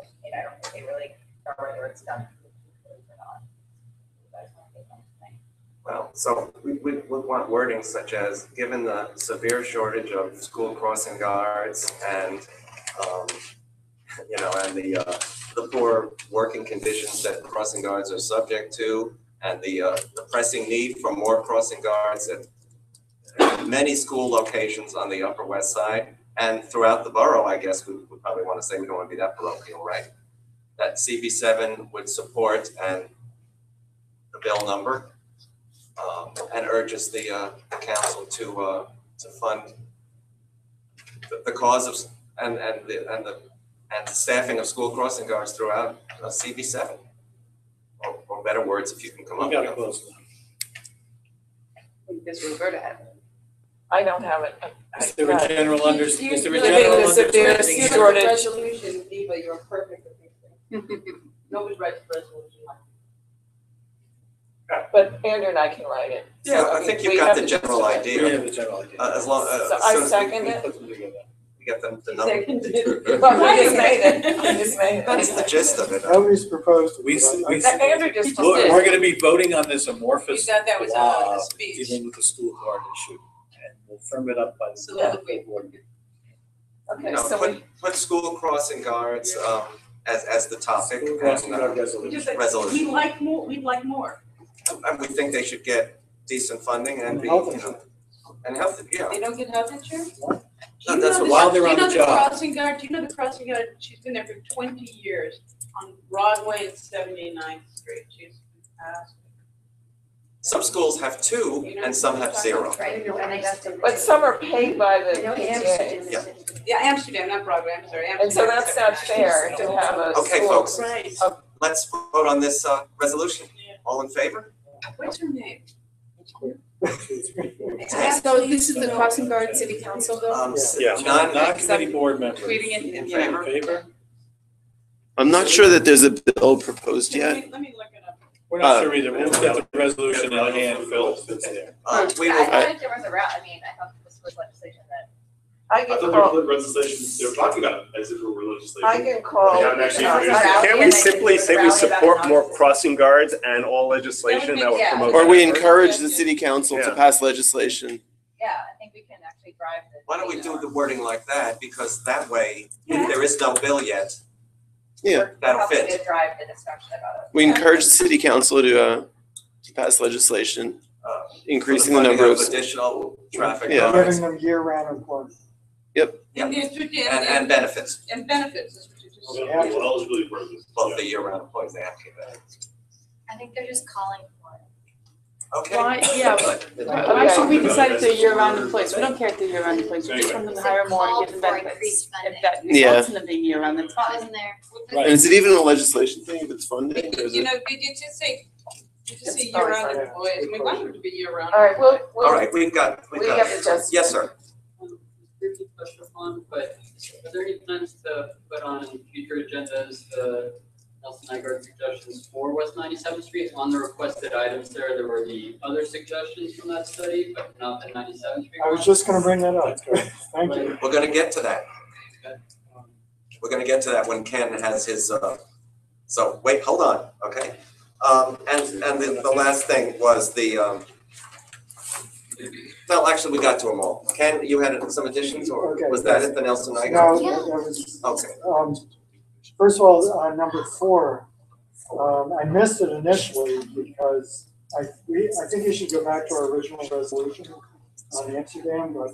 Speaker 23: I I don't think they really know whether it's done. or not. You guys want to take on tonight?
Speaker 5: Well, so we, we want wording such as, given the severe shortage of school crossing guards and, um, you know, and the, uh, the poor working conditions that crossing guards are subject to, and the, uh, the pressing need for more crossing guards at many school locations on the Upper West Side and throughout the borough, I guess, we would probably want to say we don't want to be that parochial, right? That CB seven would support and the bill number, um, and urges the, uh, the council to, uh, to fund the, the cause of, and, and the, and the, and the staffing of school crossing guards throughout uh, CB seven. Or, or better words, if you can come up
Speaker 6: We
Speaker 5: with
Speaker 6: gotta
Speaker 5: them.
Speaker 6: close.
Speaker 11: This Roberta had.
Speaker 13: I don't have it. I- I
Speaker 6: Is there a
Speaker 13: got it.
Speaker 6: general under, is there a
Speaker 13: Living
Speaker 6: general
Speaker 13: the severe
Speaker 6: understanding?
Speaker 13: shortage.
Speaker 15: Resolution, Eva, you're perfect at these things. *laughs* Nobody writes resolution like
Speaker 13: But Andrew and I can write it. So,
Speaker 5: Yeah, I
Speaker 13: mean,
Speaker 5: think you've got
Speaker 13: have
Speaker 5: the
Speaker 13: to
Speaker 5: general idea.
Speaker 6: We have the general idea.
Speaker 5: Uh, as long, uh,
Speaker 13: So
Speaker 5: as
Speaker 13: I
Speaker 5: soon as we-
Speaker 13: second
Speaker 5: we
Speaker 13: it.
Speaker 5: put them together. We get them, the number.
Speaker 13: Well, I just made it. I just made it.
Speaker 5: That's the gist of it.
Speaker 7: Nobody's proposed. to
Speaker 6: We,
Speaker 7: put on-
Speaker 6: we,
Speaker 13: That Andrew just
Speaker 6: we're,
Speaker 13: did.
Speaker 6: we're gonna be voting on this amorphous
Speaker 15: We that was
Speaker 6: law
Speaker 15: out of the speech.
Speaker 6: dealing with the school guard issue. And we'll firm it up by the.
Speaker 15: Soliloquy.
Speaker 6: board.
Speaker 13: Okay,
Speaker 5: No,
Speaker 13: so we,
Speaker 5: put, put school crossing guards, um, as, as the topic.
Speaker 6: School crossing
Speaker 5: and, uh,
Speaker 6: guard resolution.
Speaker 15: Just like,
Speaker 5: Resolution.
Speaker 15: we like more, we'd like more.
Speaker 5: And we think they should get decent funding and be,
Speaker 7: Health
Speaker 5: you know, and health, yeah.
Speaker 15: They don't get health insurance?
Speaker 5: No,
Speaker 15: You
Speaker 5: that's
Speaker 15: know
Speaker 5: what-
Speaker 15: the-
Speaker 6: While they're on the
Speaker 15: You know
Speaker 6: job.
Speaker 15: the crossing guard, do you know the crossing guard, she's been there for twenty years on Broadway at 79th Street, she's fantastic.
Speaker 5: Some schools have two and some have zero. Right.
Speaker 13: But some are paid by the PTA.
Speaker 5: Yeah.
Speaker 11: Yeah, Amsterdam, not Broadway, I'm sorry.
Speaker 13: And so that's not fair to have a
Speaker 5: Okay,
Speaker 13: school.
Speaker 5: folks.
Speaker 11: Right.
Speaker 5: Let's vote on this, uh, resolution. All in favor?
Speaker 11: What's her name?
Speaker 3: So this is the crossing guard city council bill?
Speaker 5: Um, s-
Speaker 6: Yeah,
Speaker 5: none,
Speaker 6: non-committee board members.
Speaker 3: Reading it,
Speaker 5: in
Speaker 3: yeah.
Speaker 5: favor?
Speaker 6: Favor?
Speaker 4: I'm not sure that there's a bill proposed yet.
Speaker 11: Let me look it up.
Speaker 6: We're not
Speaker 4: Uh,
Speaker 6: sure either. We'll get the resolution in hand, Phil, it's there.
Speaker 5: Uh, we
Speaker 23: Yeah,
Speaker 5: will,
Speaker 23: I thought if there was a route, I mean, I thought this was legislation that.
Speaker 13: I
Speaker 24: I
Speaker 13: can
Speaker 24: thought
Speaker 13: call,
Speaker 24: there was legislation, they were talking about it as if it were legislation.
Speaker 13: I can call.
Speaker 24: They haven't actually
Speaker 13: uh,
Speaker 24: introduced it.
Speaker 21: Can't we simply say we support more crossing guards and all legislation that would
Speaker 23: Yeah.
Speaker 21: promote?
Speaker 4: Or we
Speaker 21: that?
Speaker 4: encourage the city council to
Speaker 21: Yeah.
Speaker 4: pass legislation.
Speaker 23: Yeah, I think we can actually drive the.
Speaker 5: why don't we do the wording like that? Because that way, if there is no bill yet,
Speaker 4: Yeah,
Speaker 5: that'll
Speaker 23: Helping
Speaker 5: fit.
Speaker 23: to drive the discussion about it.
Speaker 4: we encourage the city council to, uh, to pass legislation,
Speaker 5: uh,
Speaker 4: increasing the
Speaker 5: funding
Speaker 4: number of.
Speaker 5: Additional traffic
Speaker 4: Yeah.
Speaker 5: guards
Speaker 7: Giving them year-round employment.
Speaker 5: Yep.
Speaker 11: And the strate-
Speaker 5: and, and benefits,
Speaker 11: And benefits, is what you just said.
Speaker 7: Yeah.
Speaker 24: Well, eligibility for this.
Speaker 5: both the year-round employees, they have to get benefits.
Speaker 23: I think they're just calling for it.
Speaker 5: Okay.
Speaker 8: Why, yeah,
Speaker 5: Good.
Speaker 8: why should we decide if they're year-round employees? We don't care if they're year-round employees, we just want them to hire more and give them
Speaker 23: Called for
Speaker 8: benefits.
Speaker 23: increased funding.
Speaker 8: If that
Speaker 4: Yeah.
Speaker 8: results in them being year-round, that's fine.
Speaker 23: Wasn't there?
Speaker 4: And is it even a legislation thing if it's funding or is
Speaker 11: You
Speaker 4: it-
Speaker 11: know, did you just say, did you say
Speaker 8: It's always
Speaker 11: year-round
Speaker 7: like-
Speaker 11: employees? I mean, why would it be year-round?
Speaker 13: All right, we'll, we'll.
Speaker 5: All right, we've got, we've
Speaker 13: We
Speaker 5: got,
Speaker 13: have adjustments.
Speaker 5: yes, sir.
Speaker 25: Briefly touched upon, but are there any plans to put on future agendas the Nelson Nygaard suggestions for West Ninety-seventh Street? On the requested items there, there were the other suggestions from that study, but not the Ninety-seventh Street.
Speaker 7: I was
Speaker 25: one?
Speaker 7: just gonna bring that up. Thank you.
Speaker 5: We're gonna get to that. We're gonna get to that when Ken has his, uh, so, wait, hold on, okay? Um, and, and the, the last thing was the, um, well, actually, we got to them all. Ken, you had some additions, or
Speaker 7: Okay.
Speaker 5: was that it, the Nelson
Speaker 7: No,
Speaker 5: Nygaard?
Speaker 7: that that was,
Speaker 5: Okay,
Speaker 7: um, first of all, on number four, um, I missed it initially because I, we, I think you should go back to our original resolution on Amsterdam, but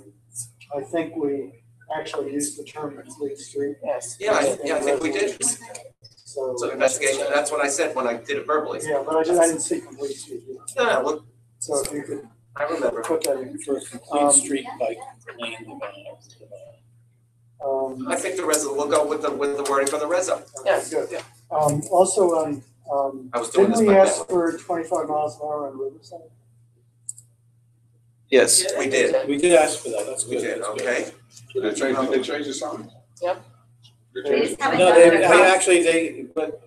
Speaker 7: I think we actually used the term complete street.
Speaker 13: Yes.
Speaker 5: yeah, I, yeah, I think we did.
Speaker 7: So.
Speaker 5: So investigation, that's what I said when I did it verbally.
Speaker 7: Yeah, but I didn't, I didn't see complete street. here.
Speaker 5: Yeah, well,
Speaker 7: So if you could
Speaker 5: I remember.
Speaker 7: put that in.
Speaker 6: For a complete
Speaker 7: Um,
Speaker 6: street bike lane development.
Speaker 7: Um,
Speaker 5: I think the reso, we'll go with the, with the wording from the reso.
Speaker 13: Yes.
Speaker 7: Good. Um, also on, um,
Speaker 5: I was doing
Speaker 7: didn't
Speaker 5: this
Speaker 7: we
Speaker 5: by
Speaker 7: ask for twenty-five miles an hour on Riverside?
Speaker 4: Yes.
Speaker 5: We did,
Speaker 6: We did ask for that, that's
Speaker 5: we
Speaker 6: good.
Speaker 5: did,
Speaker 6: that's good.
Speaker 5: okay?
Speaker 20: Did they change, did they change the sign?
Speaker 13: Yep.
Speaker 20: They
Speaker 23: They
Speaker 20: changed
Speaker 23: just haven't
Speaker 6: No,
Speaker 23: done
Speaker 6: they,
Speaker 23: it
Speaker 6: they
Speaker 23: across.
Speaker 6: actually, they, but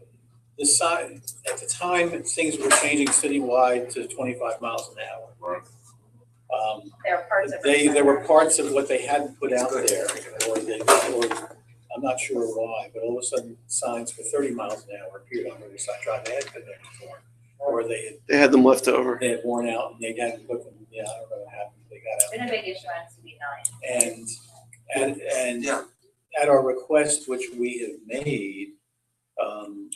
Speaker 6: the sign, at the time, things were changing citywide to twenty-five miles an hour.
Speaker 20: Right.
Speaker 6: Um,
Speaker 23: There are parts of.
Speaker 6: they, there were parts of what they hadn't put out there, or they, or, I'm not sure why, but all of a sudden, signs for thirty miles an hour appeared on Riverside Drive, they hadn't been there before. Or they had,
Speaker 4: They had them left over.
Speaker 6: they had worn out, and they hadn't put them, yeah, I don't know what happened, they got
Speaker 23: It's been a big issue on CB nine.
Speaker 6: And, and, and
Speaker 5: Yeah.
Speaker 6: at our request, which we have made, um,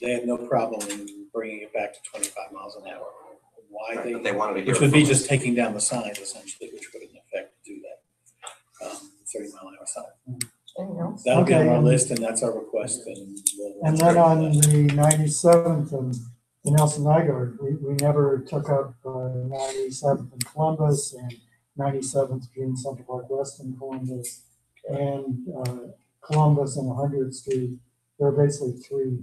Speaker 6: they had no problem in bringing it back to twenty-five miles an hour. Why they,
Speaker 5: But they wanted to hear
Speaker 6: which would be
Speaker 5: from us.
Speaker 6: just taking down the signs essentially, which would in effect do that. Um, thirty mile an hour sign.
Speaker 13: Anything else?
Speaker 6: That'll be on our
Speaker 7: and-
Speaker 6: list and that's our request and we'll.
Speaker 7: And then on the ninety-seventh and the Nelson Nygaard, we, we never took up ninety-seventh in Columbus and ninety-seventh between Central Park West and Columbus and, uh, Columbus and Hundredth Street. There are basically three,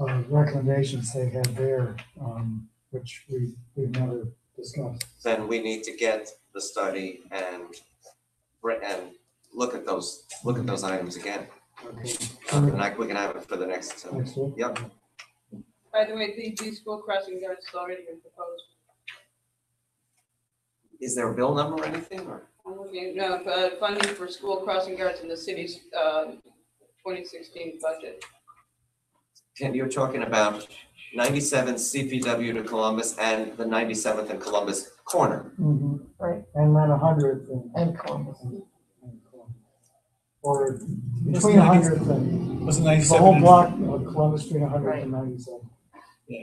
Speaker 7: uh, recommendations they had there, um, which we, we've never discussed.
Speaker 5: Then we need to get the study and, br- and look at those, look at those items again.
Speaker 7: Okay.
Speaker 5: Uh, And I, we can have it for the next, uh,
Speaker 7: Next week?
Speaker 5: yep.
Speaker 11: By the way, the, the school crossing guards has already been proposed.
Speaker 5: Is there a bill number or anything, or?
Speaker 11: I'm looking, no, uh, funding for school crossing guards in the city's, uh, twenty sixteen budget.
Speaker 5: Ken, you're talking about ninety-seven CPW to Columbus and the ninety-seventh and Columbus corner.
Speaker 7: Mhm.
Speaker 13: Right.
Speaker 7: And then a hundredth and.
Speaker 13: And Columbus.
Speaker 7: Or
Speaker 6: Wasn't
Speaker 7: between a
Speaker 6: 90
Speaker 7: hundredth and,
Speaker 6: Wasn't
Speaker 7: the
Speaker 6: ninety-seven?
Speaker 7: whole block of Columbus between a hundredth and ninety-seven.
Speaker 6: Yeah.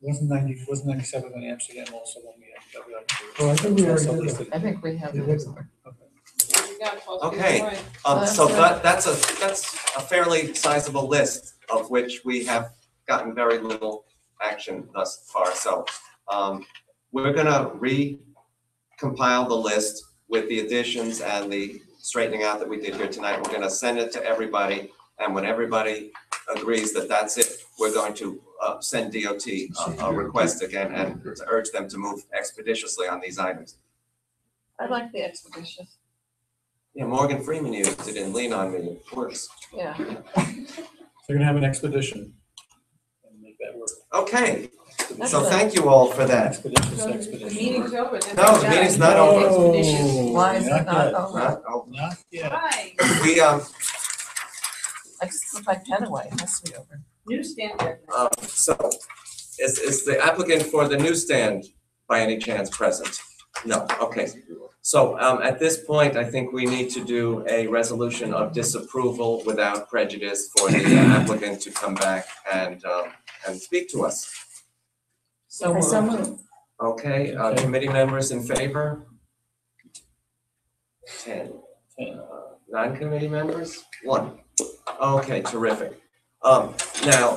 Speaker 6: Wasn't ninety, wasn't ninety-seven in Amsterdam also when we had.
Speaker 7: Well, I think we already did
Speaker 6: listed.
Speaker 13: I think we have.
Speaker 7: You
Speaker 13: it.
Speaker 7: did.
Speaker 11: You got it, Paul.
Speaker 5: Okay. Um, so that, that's a, that's a fairly sizable list of which we have gotten very little action thus far, so. Um, we're gonna recompile the list with the additions and the straightening out that we did here tonight. We're gonna send it to everybody, and when everybody agrees that that's it, we're going to, uh, send DOT a, a request again and to urge them to move expeditiously on these items.
Speaker 13: I like the expeditious,
Speaker 5: Yeah, Morgan Freeman used it in Lean on Me, it works.
Speaker 13: yeah. *laughs*
Speaker 6: They're gonna have an expedition. and Make that work.
Speaker 5: Okay, so thank you all for that.
Speaker 6: Expeditious, expedition.
Speaker 3: meeting's over. then
Speaker 5: No,
Speaker 3: we're
Speaker 5: the meeting's not over.
Speaker 3: Expeditious.
Speaker 13: Why is it
Speaker 6: Not
Speaker 13: not
Speaker 6: yet.
Speaker 13: over?
Speaker 5: Not- oh,
Speaker 6: Not yet.
Speaker 3: Hi,
Speaker 5: We, um,
Speaker 13: I just put my pen away, it has to be over.
Speaker 3: newsstand
Speaker 5: um, so, is, is the applicant for the newsstand by any chance present? No, okay. So, um, at this point, I think we need to do a resolution of disapproval without prejudice for the *clears throat* applicant to come back and, um, and speak to us.
Speaker 13: So
Speaker 3: I so
Speaker 13: moved.
Speaker 5: Okay, uh, committee members in favor? Ten.
Speaker 6: Ten.
Speaker 5: Uh, Non-committee members? One. Okay, terrific. Um, now,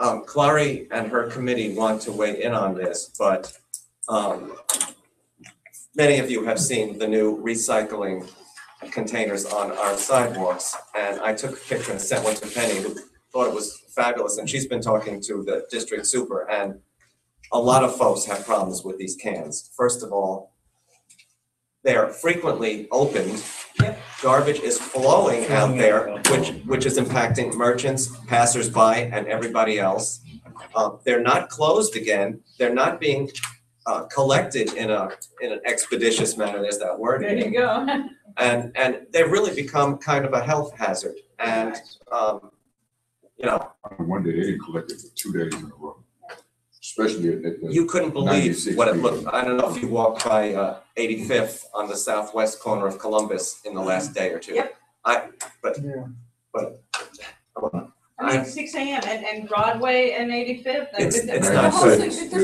Speaker 5: um, Klari and her committee want to weigh in on this, but, um, many of you have seen the new recycling containers on our sidewalks, and I took a picture and sent one to Penny, who thought it was fabulous, and she's been talking to the district super, and a lot of folks have problems with these cans. First of all, they're frequently opened. Garbage is flowing out there, which, which is impacting merchants, passersby, and everybody else. Uh, they're not closed again, they're not being, uh, collected in a, in an expeditious manner, there's that word
Speaker 3: There you
Speaker 5: again.
Speaker 3: go.
Speaker 5: And, and they've really become kind of a health hazard, and, um, you know,
Speaker 20: One day they didn't collect it for two days in a row, especially at, at the.
Speaker 5: You couldn't believe
Speaker 20: 96
Speaker 5: what it
Speaker 20: people.
Speaker 5: looked, I don't know if you walked by uh, 85th on the southwest corner of Columbus in the last day or two.
Speaker 3: Yep.
Speaker 5: I, but,
Speaker 7: Yeah.
Speaker 5: but,
Speaker 3: I mean, six AM and, and Broadway and eighty-fifth.
Speaker 5: It's- it's not good.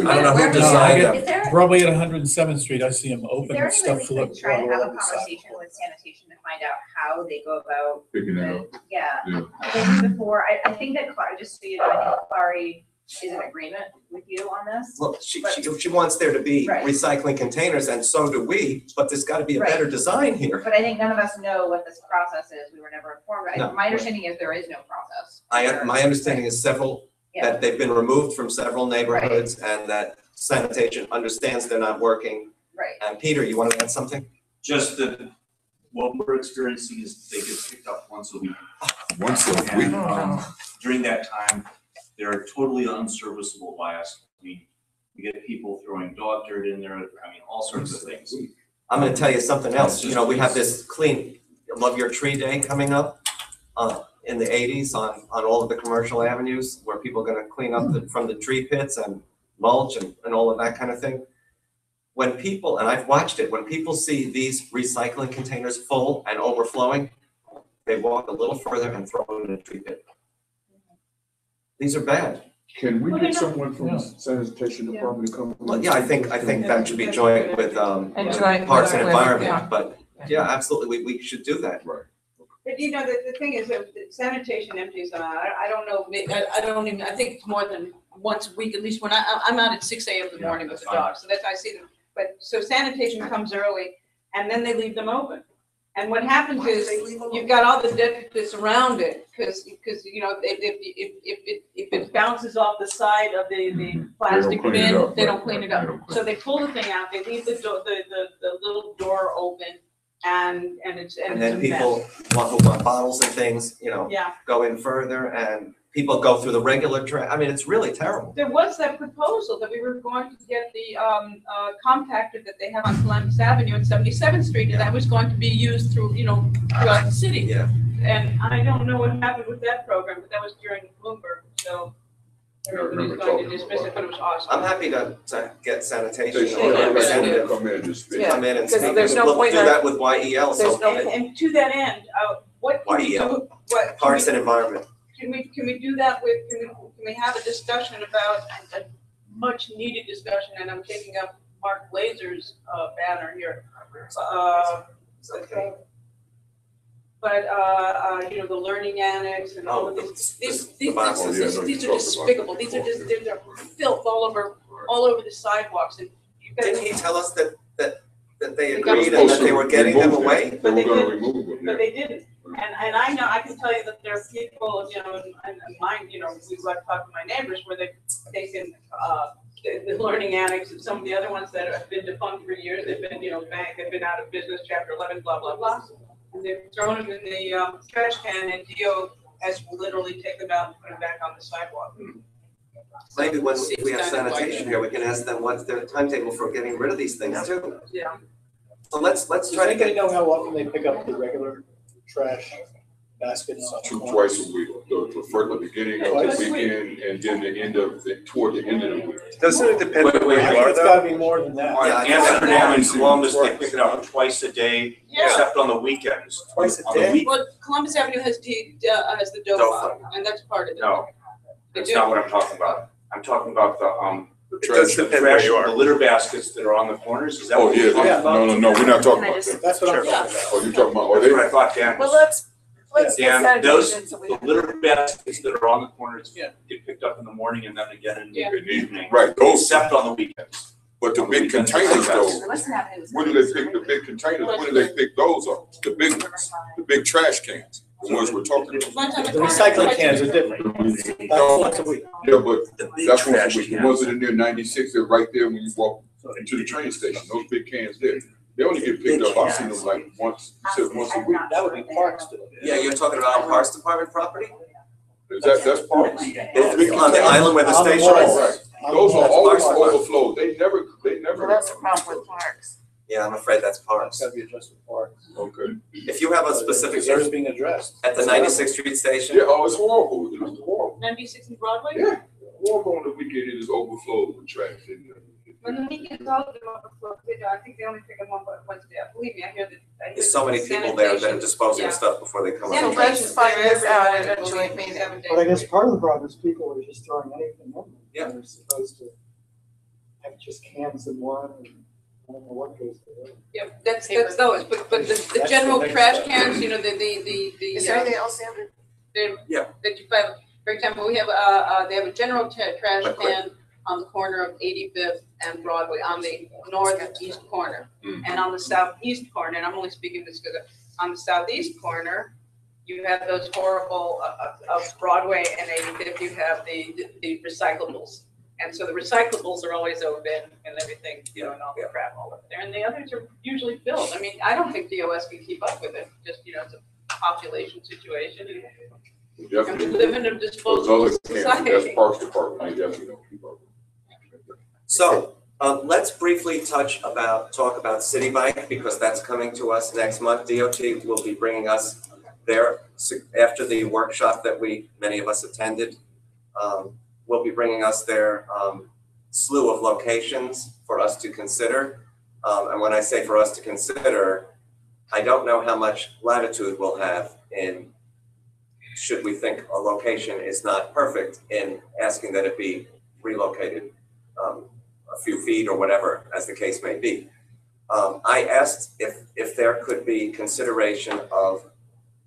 Speaker 5: I don't know who
Speaker 22: No, I
Speaker 5: designed
Speaker 22: get-
Speaker 23: Is there-
Speaker 22: Probably at one hundred and seventh Street, I see them open
Speaker 23: there
Speaker 22: and
Speaker 23: any way
Speaker 22: stuff
Speaker 23: we
Speaker 22: full
Speaker 23: could try to have a
Speaker 22: rubber on the side.
Speaker 23: conversation with sanitation to find out how they go about,
Speaker 20: Picking it up,
Speaker 23: yeah.
Speaker 20: yeah.
Speaker 23: Because before, I, I think that Klari, just so you know, I think Klari is in agreement with you on this.
Speaker 5: well, she, she, she wants there to be
Speaker 23: Right.
Speaker 5: recycling containers, and so do we, but there's gotta be a
Speaker 23: Right.
Speaker 5: better design here.
Speaker 23: But I think none of us know what this process is, we were never informed, I-
Speaker 5: No.
Speaker 23: my understanding is there is no process.
Speaker 5: I, my understanding is several,
Speaker 23: Yeah.
Speaker 5: that they've been removed from several neighborhoods, and that sanitation understands they're not working.
Speaker 23: Right.
Speaker 5: And Peter, you wanna add something?
Speaker 26: Just that what we're experiencing is they get picked up once a week.
Speaker 20: Once a
Speaker 26: And,
Speaker 20: week.
Speaker 26: um, during that time, they're totally unserviceable by us. We, we get people throwing dog dirt in there, I mean, all sorts of things.
Speaker 5: I'm gonna tell you something else, you know, we have this clean, Love Your Tree Day coming up, uh, in the eighties on, on all of the commercial avenues, where people are gonna clean up the, from the tree pits and mulch and, and all of that kind of thing. When people, and I've watched it, when people see these recycling containers full and overflowing, they walk a little further and throw it in a tree pit. These are bad.
Speaker 20: Can we
Speaker 3: Well,
Speaker 20: get
Speaker 3: they're not-
Speaker 20: someone from sanitation department to come?
Speaker 5: Well, yeah, I think, I think that should be joint with, um,
Speaker 13: And joint
Speaker 5: Parks and
Speaker 13: with- yeah.
Speaker 5: Environment, but, yeah, absolutely, we, we should do that.
Speaker 20: Right.
Speaker 3: But you know, the, the thing is, that sanitation empties them out, I, I don't know, may- I, I don't even, I think it's more than once a week, at least when I, I- I'm out at six AM in the
Speaker 26: Yeah,
Speaker 3: morning with
Speaker 26: that's
Speaker 3: the
Speaker 26: fine.
Speaker 3: dogs, so that's, I see them. But, so sanitation comes early, and then they leave them open. And what happens is, you've got all the dead that's around it, because, because, you know, if, if, if, if, it- if it bounces off the side of the, the mm-hmm. plastic
Speaker 20: clean it
Speaker 3: bin,
Speaker 20: up,
Speaker 3: they don't clean it
Speaker 20: right,
Speaker 3: up.
Speaker 20: they don't clean
Speaker 3: So they pull the thing out, they leave the door, the, the, the little door open, and, and it's, and
Speaker 5: And
Speaker 3: it's a
Speaker 5: then
Speaker 3: mess.
Speaker 5: people want, who bottles and things, you know,
Speaker 3: Yeah.
Speaker 5: go in further and people go through the regular trash. I mean, it's really terrible.
Speaker 3: There was that proposal that we were going to get the um uh compactor that they have on Columbus Avenue and Seventy-seventh Street, and that was going to be used through, you know, throughout the city.
Speaker 5: Yeah.
Speaker 3: And I don't know what happened with that program, but that was during Bloomberg, so everybody's going to dismiss it, but it was.
Speaker 5: I'm happy to, to get sanitation
Speaker 20: Station
Speaker 5: or
Speaker 20: representative
Speaker 5: representative
Speaker 20: come in and just speak.
Speaker 13: Yeah,
Speaker 5: come in and
Speaker 13: because
Speaker 5: speak.
Speaker 13: there's no
Speaker 5: We'll
Speaker 13: point
Speaker 5: do
Speaker 13: in-
Speaker 5: that with YEL, so
Speaker 13: there's no-
Speaker 3: And and to that end, uh what can we
Speaker 5: YEL.
Speaker 3: do, what? can
Speaker 5: Parks and Environment.
Speaker 3: Can we, can we do that with, can we, can we have a discussion about, a much needed discussion, and I'm taking up Mark Blazer's, uh, banner here. Uh, okay. but, uh, uh, you know, the learning annex and all of
Speaker 5: Oh,
Speaker 3: these, these, these,
Speaker 5: box.
Speaker 3: These,
Speaker 20: yeah,
Speaker 3: these
Speaker 20: no,
Speaker 3: these
Speaker 20: you
Speaker 3: are
Speaker 20: talked about
Speaker 3: despicable, these are just, they're, they're filth all over, all over the sidewalks and you guys.
Speaker 5: Didn't he tell us that, that, that they
Speaker 3: They got
Speaker 5: agreed and that they were getting them away?
Speaker 20: They
Speaker 3: But
Speaker 20: were
Speaker 3: they
Speaker 20: gonna
Speaker 3: didn't.
Speaker 20: remove them, yeah.
Speaker 3: But they didn't, and, and I know, I can tell you that there are people, you know, and, and mine, you know, we've like talked to my neighbors where they've taken, uh, the, the learning annex and some of the other ones that have been defunct for years, they've been, you know, bank, they've been out of business, chapter eleven, blah, blah, blah. And they've thrown them in the, um, trash can and Dio has literally taken them out and put them back on the sidewalk.
Speaker 5: Maybe when we have
Speaker 3: Seems kind of
Speaker 5: sanitation here, we can ask them what's their timetable for getting rid of these things too.
Speaker 3: Yeah.
Speaker 5: So let's, let's
Speaker 6: Does
Speaker 5: try to
Speaker 6: anybody
Speaker 5: get,
Speaker 6: know how often they pick up the regular trash baskets? on the
Speaker 20: Two, twice a week, the, the first, the beginning of
Speaker 6: Twice
Speaker 20: the
Speaker 6: a week.
Speaker 20: weekend and then the end of, the toward the end of the week.
Speaker 21: Doesn't it depend
Speaker 26: Wait,
Speaker 21: on where
Speaker 26: wait,
Speaker 21: you
Speaker 6: I
Speaker 21: are
Speaker 6: think it's
Speaker 21: though?
Speaker 6: gotta be more than that.
Speaker 26: On
Speaker 5: Yeah, I think
Speaker 26: Amsterdam and. Columbus, they pick it up twice a day,
Speaker 3: Yeah.
Speaker 26: except on the weekends.
Speaker 6: Twice a
Speaker 26: On the
Speaker 6: day?
Speaker 26: week,
Speaker 3: Well, Columbus Avenue has D, uh, has the dough
Speaker 5: Doe
Speaker 3: Fund, and that's part of it.
Speaker 26: no,
Speaker 3: They
Speaker 26: that's
Speaker 3: do.
Speaker 26: not what I'm talking about. I'm talking about the, um, the
Speaker 21: It does
Speaker 26: trash, the
Speaker 21: depend where
Speaker 26: trash,
Speaker 21: you are.
Speaker 26: the litter baskets that are on the corners, is that
Speaker 20: Oh,
Speaker 26: what
Speaker 20: yeah,
Speaker 26: you're talking
Speaker 20: yeah,
Speaker 26: about?
Speaker 20: no, no, no, we're not talking about
Speaker 17: just-
Speaker 20: that.
Speaker 6: That's what I'm talking about.
Speaker 20: Oh, you're talking about, oh,
Speaker 26: That's what I thought Dan
Speaker 17: Well,
Speaker 26: was.
Speaker 17: let's, let's get
Speaker 26: Dan, those,
Speaker 17: sanitation so we.
Speaker 26: the litter baskets that are on the corners
Speaker 6: Yeah.
Speaker 26: get picked up in the morning and then again in the evening.
Speaker 20: right, those,
Speaker 26: Except on the weekends.
Speaker 20: but the big containers
Speaker 26: that's-
Speaker 20: though,
Speaker 17: Listen Avenue is-
Speaker 20: when do they pick the big containers, when do they pick those up? The big ones, the big trash cans, the ones we're talking about.
Speaker 3: One time a
Speaker 6: The recycling cans are different. That's once a week.
Speaker 20: yeah, but
Speaker 26: The big
Speaker 20: that's once
Speaker 26: trash
Speaker 20: a week, the ones that are near ninety-six, they're right there when you walk into the train station, those big cans there. They only get picked up, I've seen them like once, you said once a week.
Speaker 6: That would be parks to it.
Speaker 5: yeah, you're talking about on Parks Department property?
Speaker 20: Is that, that's parks?
Speaker 5: It's On the island where the
Speaker 6: On the
Speaker 5: station
Speaker 6: wall.
Speaker 5: is?
Speaker 20: Right, those are always
Speaker 5: Parks.
Speaker 20: overflow, they never, they never.
Speaker 17: Well, that's the problem with parks.
Speaker 5: Yeah, I'm afraid that's Parks.
Speaker 6: Gotta be adjusted for parks.
Speaker 20: Okay,
Speaker 5: If you have a specific,
Speaker 6: Because theirs being addressed.
Speaker 5: at the ninety-sixth Street station,
Speaker 20: yeah, oh, it's horrible, it's horrible,
Speaker 3: Ninety-six and Broadway?
Speaker 20: yeah, horrible on the weekend, it is overflowed with trash. in there.
Speaker 3: When the weekends all of them overflow, you know, I think they only pick them up on Wednesday, believe me, I hear that.
Speaker 5: There's so many people there that are disposing of stuff before they come
Speaker 17: So
Speaker 5: out.
Speaker 17: let's
Speaker 3: Sanitation's
Speaker 17: find out
Speaker 3: every
Speaker 17: at a
Speaker 3: morning,
Speaker 17: joint meeting.
Speaker 7: But I
Speaker 3: a
Speaker 7: guess part of the problem is people are just throwing anything in them.
Speaker 5: Yeah.
Speaker 7: They're supposed to have just cans in one and
Speaker 3: Yeah, that's, that's those, but, but the, the
Speaker 6: That's
Speaker 3: general
Speaker 6: the next
Speaker 3: trash
Speaker 6: step.
Speaker 3: cans, you know, the, the, the, the.
Speaker 17: Is there
Speaker 3: uh,
Speaker 17: anything else, Andrew?
Speaker 3: the-
Speaker 5: Yeah.
Speaker 3: That you find, for example, we have, uh, uh, they have a general tra- trash
Speaker 5: Quick, quick.
Speaker 3: can on the corner of Eighty-Fifth and Broadway, on the northeast corner.
Speaker 5: Mm.
Speaker 3: And on the southeast corner, and I'm only speaking this because on the southeast corner, you have those horrible, uh, uh, of Broadway and Eighty-Fifth, you have the, the recyclables. And so the recyclables are always open and everything, you know, and all the crap all over there, and the others are usually filled. I mean, I don't think DOS can keep up with it, just, you know, it's a population situation. and- and we
Speaker 20: Definitely.
Speaker 3: live in a
Speaker 20: Those
Speaker 3: disposable
Speaker 20: other cans, that's
Speaker 3: society.
Speaker 20: Parks Department, they definitely don't keep up.
Speaker 5: So, um, let's briefly touch about, talk about Citi Bike, because that's coming to us next month. DOT will be bringing us there, after the workshop that we, many of us attended. Um, will be bringing us their, um, slew of locations for us to consider. Um, and when I say for us to consider, I don't know how much latitude we'll have in, should we think a location is not perfect, in asking that it be relocated. Um, a few feet or whatever, as the case may be. Um, I asked if, if there could be consideration of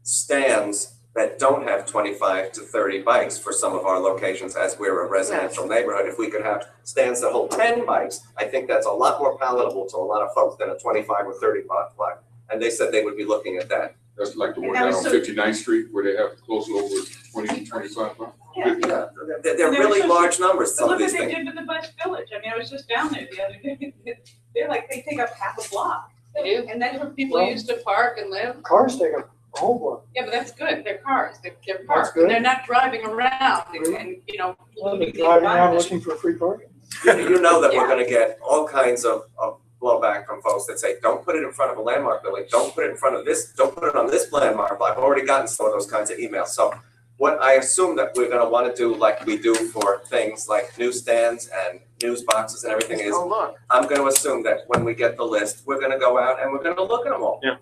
Speaker 5: stands that don't have twenty-five to thirty bikes for some of our locations, as we're a residential neighborhood. If we could have stands that hold ten bikes, I think that's a lot more palatable to a lot of folks than a twenty-five or thirty bike. bike. And they said they would be looking at that.
Speaker 20: That's like the one down on
Speaker 3: so-
Speaker 20: 59th Street where they have close over 20, 25. huh?
Speaker 3: Yeah.
Speaker 5: Yeah, they're, they're
Speaker 3: And they were
Speaker 5: really
Speaker 3: so-
Speaker 5: large numbers,
Speaker 3: But
Speaker 5: some of
Speaker 3: look what
Speaker 5: these
Speaker 3: they
Speaker 5: things.
Speaker 3: did to the West Village, I mean, I was just down there the other day, *laughs* they're like, they take up half a block.
Speaker 17: They do?
Speaker 3: And that's where people
Speaker 7: Well-
Speaker 3: used to park and live,
Speaker 7: Cars take up a whole block.
Speaker 3: yeah, but that's good, they're cars, they're, they're
Speaker 7: That's
Speaker 3: parked,
Speaker 7: good.
Speaker 3: and they're not driving around and, and, you know.
Speaker 7: Well,
Speaker 3: polluting the
Speaker 7: Driving around looking for free parking.
Speaker 5: You you know that we're gonna get all kinds of, of blowback from folks that say, don't put it in front of a landmark building, don't put it in front of this, don't put it on this landmark. I've already gotten some of those kinds of emails, so what I assume that we're gonna wanna do like we do for things like newsstands and news boxes and everything is,
Speaker 17: Oh, look.
Speaker 5: I'm gonna assume that when we get the list, we're gonna go out and we're gonna look at them all.
Speaker 21: Yeah.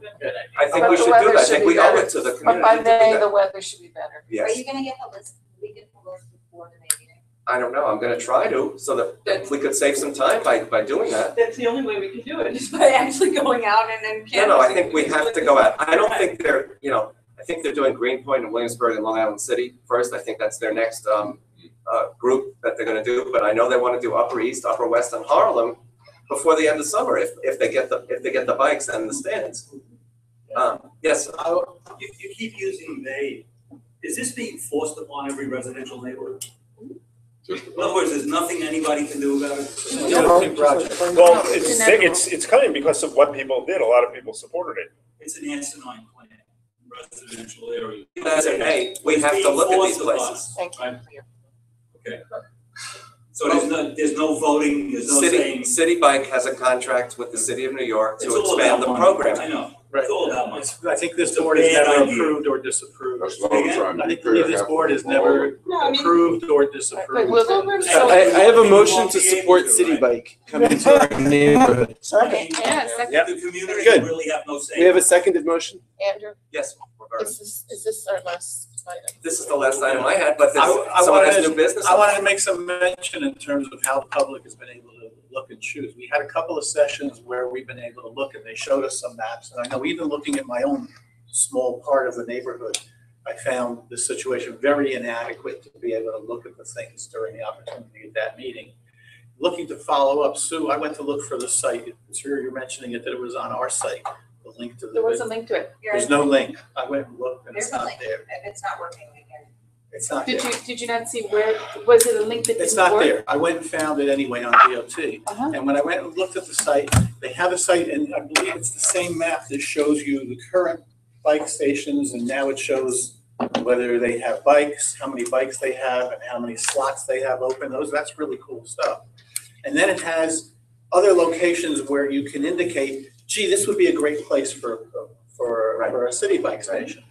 Speaker 5: I think
Speaker 17: But
Speaker 5: we
Speaker 17: the
Speaker 5: should do
Speaker 17: weather
Speaker 5: that, I
Speaker 17: should
Speaker 5: think
Speaker 17: be
Speaker 5: we owe
Speaker 17: better.
Speaker 5: it to the
Speaker 17: But
Speaker 5: community
Speaker 17: by
Speaker 5: to do
Speaker 17: May,
Speaker 5: that.
Speaker 17: the weather should be better.
Speaker 23: Are
Speaker 5: Yes,
Speaker 23: you gonna get the list, we get the list before the May meeting?
Speaker 5: I don't know, I'm gonna try to, so that- that we could save some time by, by doing that.
Speaker 3: That's the only way we can do it, *laughs* is by actually going out and then
Speaker 5: No,
Speaker 3: canvassing.
Speaker 5: no, I think we have to go out. I don't think they're, you know, I think they're doing Greenpoint and Williamsburg and Long Island City first. I think that's their next, um, uh, group that they're gonna do. But I know they wanna do Upper East, Upper West and Harlem before the end of summer, if, if they get the, if they get the bikes and the stands. Um, yes,
Speaker 27: You, you keep using they. Is this being forced upon every residential neighborhood? In other words, there's nothing anybody can do about it?
Speaker 21: Well, it's, it's, it's coming because of what people did. A lot of people supported it.
Speaker 27: It's an asinine plan, residential area.
Speaker 5: That's it. Hey, we have to look at these places.
Speaker 27: thank Right. Okay. So there's no, there's no voting, there's no
Speaker 5: City,
Speaker 27: saying.
Speaker 5: Citi Bike has a contract with the city of New York to
Speaker 27: It's all
Speaker 5: expand the
Speaker 27: money.
Speaker 5: program.
Speaker 27: I know.
Speaker 6: Right.
Speaker 27: It's all about money.
Speaker 6: I think this
Speaker 27: It's a
Speaker 6: board has
Speaker 27: bad
Speaker 6: never
Speaker 27: idea.
Speaker 6: approved or disapproved.
Speaker 20: That's what I'm trying to
Speaker 6: I think believe
Speaker 20: clear.
Speaker 6: this board has never
Speaker 3: No, I mean-
Speaker 6: approved or disapproved.
Speaker 4: I, I have a motion to support Citi Bike coming to our *laughs* neighborhood.
Speaker 17: Yeah, second.
Speaker 21: Yep.
Speaker 27: The community
Speaker 4: Good.
Speaker 27: really have no say.
Speaker 4: We have a seconded motion?
Speaker 13: Andrew,
Speaker 5: Yes, Roberta.
Speaker 13: is this, is this our last item?
Speaker 5: This is the last item I had, but
Speaker 6: I, I
Speaker 5: someone has
Speaker 6: wanted,
Speaker 5: new business.
Speaker 6: I wanted to make some mention in terms of how the public has been able to look and choose. We had a couple of sessions where we've been able to look and they showed us some maps. And I know even looking at my own small part of the neighborhood, I found the situation very inadequate to be able to look at the things during the opportunity at that meeting. Looking to follow up, Sue, I went to look for the site. It's here, you're mentioning it, that it was on our site, the link to the.
Speaker 8: There was a link to it.
Speaker 6: There's no link. I went and looked and it's
Speaker 23: There's
Speaker 6: not
Speaker 23: link.
Speaker 6: there.
Speaker 23: If it's not working, we can.
Speaker 6: It's not there.
Speaker 8: Did you, did you not see where, was it a link that
Speaker 6: It's
Speaker 8: didn't
Speaker 6: not
Speaker 8: work?
Speaker 6: there. I went and found it anyway on DOT.
Speaker 8: Uh-huh.
Speaker 6: And when I went and looked at the site, they have a site, and I believe it's the same map that shows you the current bike stations, and now it shows whether they have bikes, how many bikes they have, and how many slots they have open. Those, that's really cool stuff. And then it has other locations where you can indicate, gee, this would be a great place for, for, for a Citi Bike station.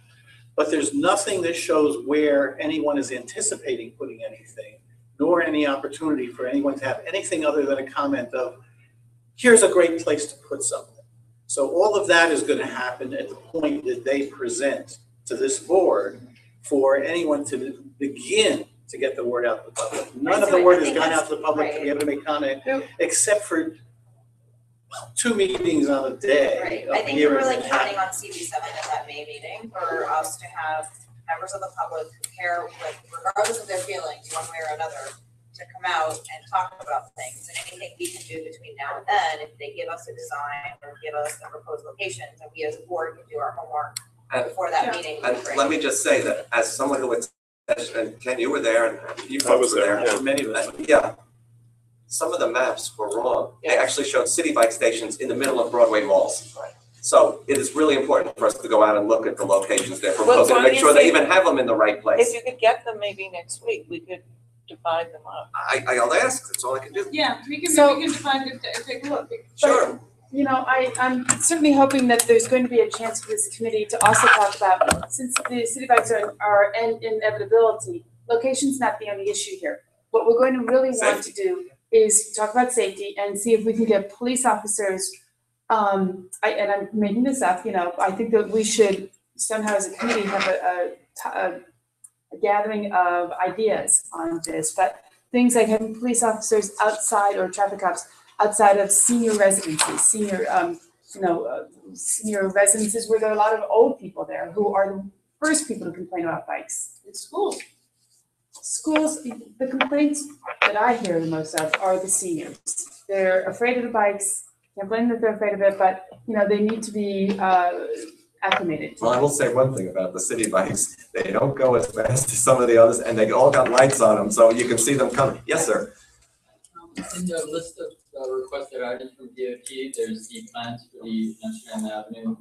Speaker 6: But there's nothing that shows where anyone is anticipating putting anything, nor any opportunity for anyone to have anything other than a comment of, here's a great place to put something. So all of that is gonna happen at the point that they present to this board for anyone to begin to get the word out to the public. None of the
Speaker 23: I
Speaker 6: word has
Speaker 23: think
Speaker 6: gone out to the public to be able to make comment, except for two meetings on a day.
Speaker 23: Right,
Speaker 6: up
Speaker 23: I think
Speaker 6: here
Speaker 23: we're
Speaker 6: in
Speaker 23: really counting on CB seven at that May meeting for us to have members of the public who care, with regardless of their feelings, one way or another, to come out and talk about things, and anything we can do between now and then, if they give us a design or give us a proposed location, and we as a board can do our homework
Speaker 5: And-
Speaker 23: before that meeting. would
Speaker 5: And
Speaker 23: great.
Speaker 5: let me just say that as someone who attended, and Ken, you were there and you
Speaker 21: I was
Speaker 5: were there.
Speaker 21: there, yeah.
Speaker 6: Many of us.
Speaker 5: Uh, Yeah. Some of the maps were wrong. They actually showed Citi Bike stations in the middle of Broadway malls. So it is really important for us to go out and look at the locations they're proposing, to make
Speaker 13: do
Speaker 5: sure they
Speaker 13: think-
Speaker 5: even have them in the right place.
Speaker 13: If you could get them maybe next week, we could divide them up.
Speaker 5: I, I'll ask, that's all I can do.
Speaker 3: Yeah, we can,
Speaker 8: So-
Speaker 3: we can define it, ta- take a look.
Speaker 5: Sure.
Speaker 8: You know, I, I'm certainly hoping that there's going to be a chance for this committee to also talk about, since the Citi Bikes are, are an inevitability, location's not the only issue here. What we're going to really want to do is talk about safety and see if we can get police officers, um, I, and I'm making this up, you know, I think that we should somehow as a committee have a gathering of ideas on this, but things like having police officers outside or traffic cops outside of senior residences, senior, um, you know, uh, senior residences where there are a lot of old people there who are the first people to complain about bikes.
Speaker 3: In schools.
Speaker 8: Schools, the complaints that I hear the most of are the seniors. They're afraid of the bikes, can't blame them they're afraid of it, but, you know, they need to be, uh, acclimated.
Speaker 5: Well, I will say one thing about the Citi Bikes, they don't go as fast as some of the others, and they all got lights on them, so you can see them coming. Yes, sir.
Speaker 25: Um, In the list of uh, requested items from DOT, there's the plans for the Amsterdam Avenue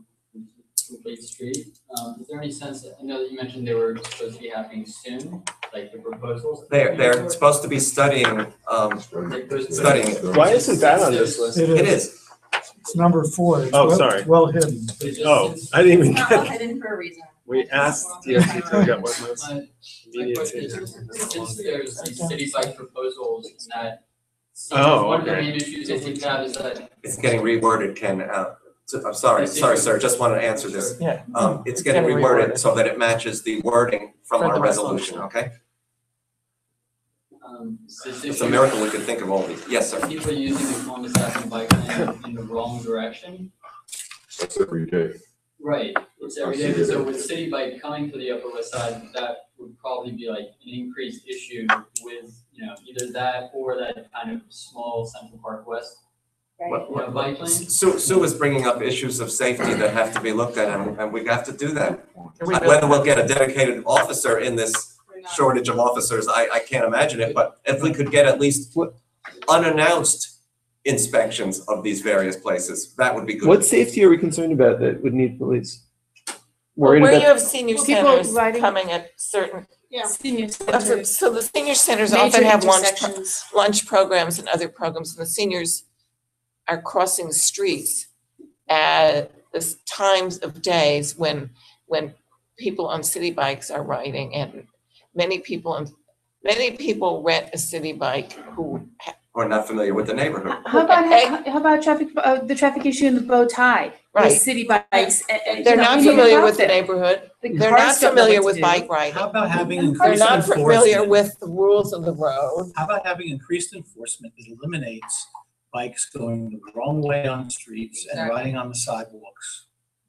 Speaker 25: complete street. Um, is there any sense, I know that you mentioned they were supposed to be happening soon, like the proposals?
Speaker 5: They're, they're supposed to be studying, um, studying it.
Speaker 21: Why isn't that on this list?
Speaker 7: It
Speaker 5: It
Speaker 7: is.
Speaker 5: is.
Speaker 7: It's number four. It's
Speaker 21: Oh,
Speaker 7: well-
Speaker 21: sorry.
Speaker 7: Well hidden.
Speaker 21: Oh, I didn't even
Speaker 23: It's
Speaker 21: get
Speaker 23: not
Speaker 21: it.
Speaker 23: hidden for a reason.
Speaker 21: We asked DOT to get at what most
Speaker 25: My, my
Speaker 21: immediate
Speaker 25: question is,
Speaker 21: changes.
Speaker 25: since there's these Citi Bike proposals that.
Speaker 21: Oh,
Speaker 25: One of the
Speaker 21: okay.
Speaker 25: main issues I think have is that
Speaker 5: It's getting reworded, Ken, uh, so- I'm sorry, sorry, sir, just wanted to answer this.
Speaker 13: Yeah.
Speaker 5: Um, it's getting
Speaker 13: getting
Speaker 5: reworded
Speaker 13: reworded.
Speaker 5: so that it matches the wording from
Speaker 13: For
Speaker 5: our
Speaker 13: the
Speaker 5: resolution, okay?
Speaker 25: um, this
Speaker 5: It's a
Speaker 25: issue-
Speaker 5: miracle we could think of all these. Yes, sir.
Speaker 25: People using the Columbus Avenue bike lane in the wrong direction.
Speaker 20: That's every day.
Speaker 25: Right, it's every day, so with Citi Bike coming to the Upper West Side, that would probably be like an increased issue with, you know, either that or that kind of small Central Park West.
Speaker 5: What-
Speaker 25: You know, bike lane.
Speaker 5: Sue, Sue is bringing up issues of safety that have to be looked at, and, and we have to do that. Uh, whether we'll get a dedicated officer in this shortage of officers, I, I can't imagine it, but if we could get at least unannounced inspections of these various places, that would be good.
Speaker 4: What safety are we concerned about that would need police?
Speaker 13: Well,
Speaker 4: Worried
Speaker 13: Where you
Speaker 4: about,
Speaker 13: have senior
Speaker 8: People
Speaker 13: centers
Speaker 8: riding-
Speaker 13: coming at certain,
Speaker 8: Yeah. Senior
Speaker 13: so
Speaker 8: centers.
Speaker 13: so the senior centers
Speaker 8: Major
Speaker 13: often have lunch, pro-
Speaker 8: intersections.
Speaker 13: lunch programs and other programs, and the seniors are crossing streets at the times of days when, when people on Citi Bikes are riding, and many people, on many people rent a Citi Bike who ha-
Speaker 5: We're not familiar with the neighborhood.
Speaker 8: How about, how how about traffic, uh, the traffic issue in the bow tie? with Citi Bikes and, and.
Speaker 13: They're
Speaker 8: you know,
Speaker 13: not
Speaker 8: we need to
Speaker 13: familiar with the
Speaker 8: them.
Speaker 13: neighborhood.
Speaker 8: The
Speaker 13: They're not familiar with
Speaker 8: to
Speaker 13: bike
Speaker 8: do.
Speaker 13: riding.
Speaker 6: How about having increased
Speaker 13: They're
Speaker 6: increased
Speaker 13: not familiar
Speaker 6: enforcement?
Speaker 13: with the rules of the road.
Speaker 6: How about having increased enforcement that eliminates bikes going the wrong way on the streets and
Speaker 28: Exactly.
Speaker 6: riding on the sidewalks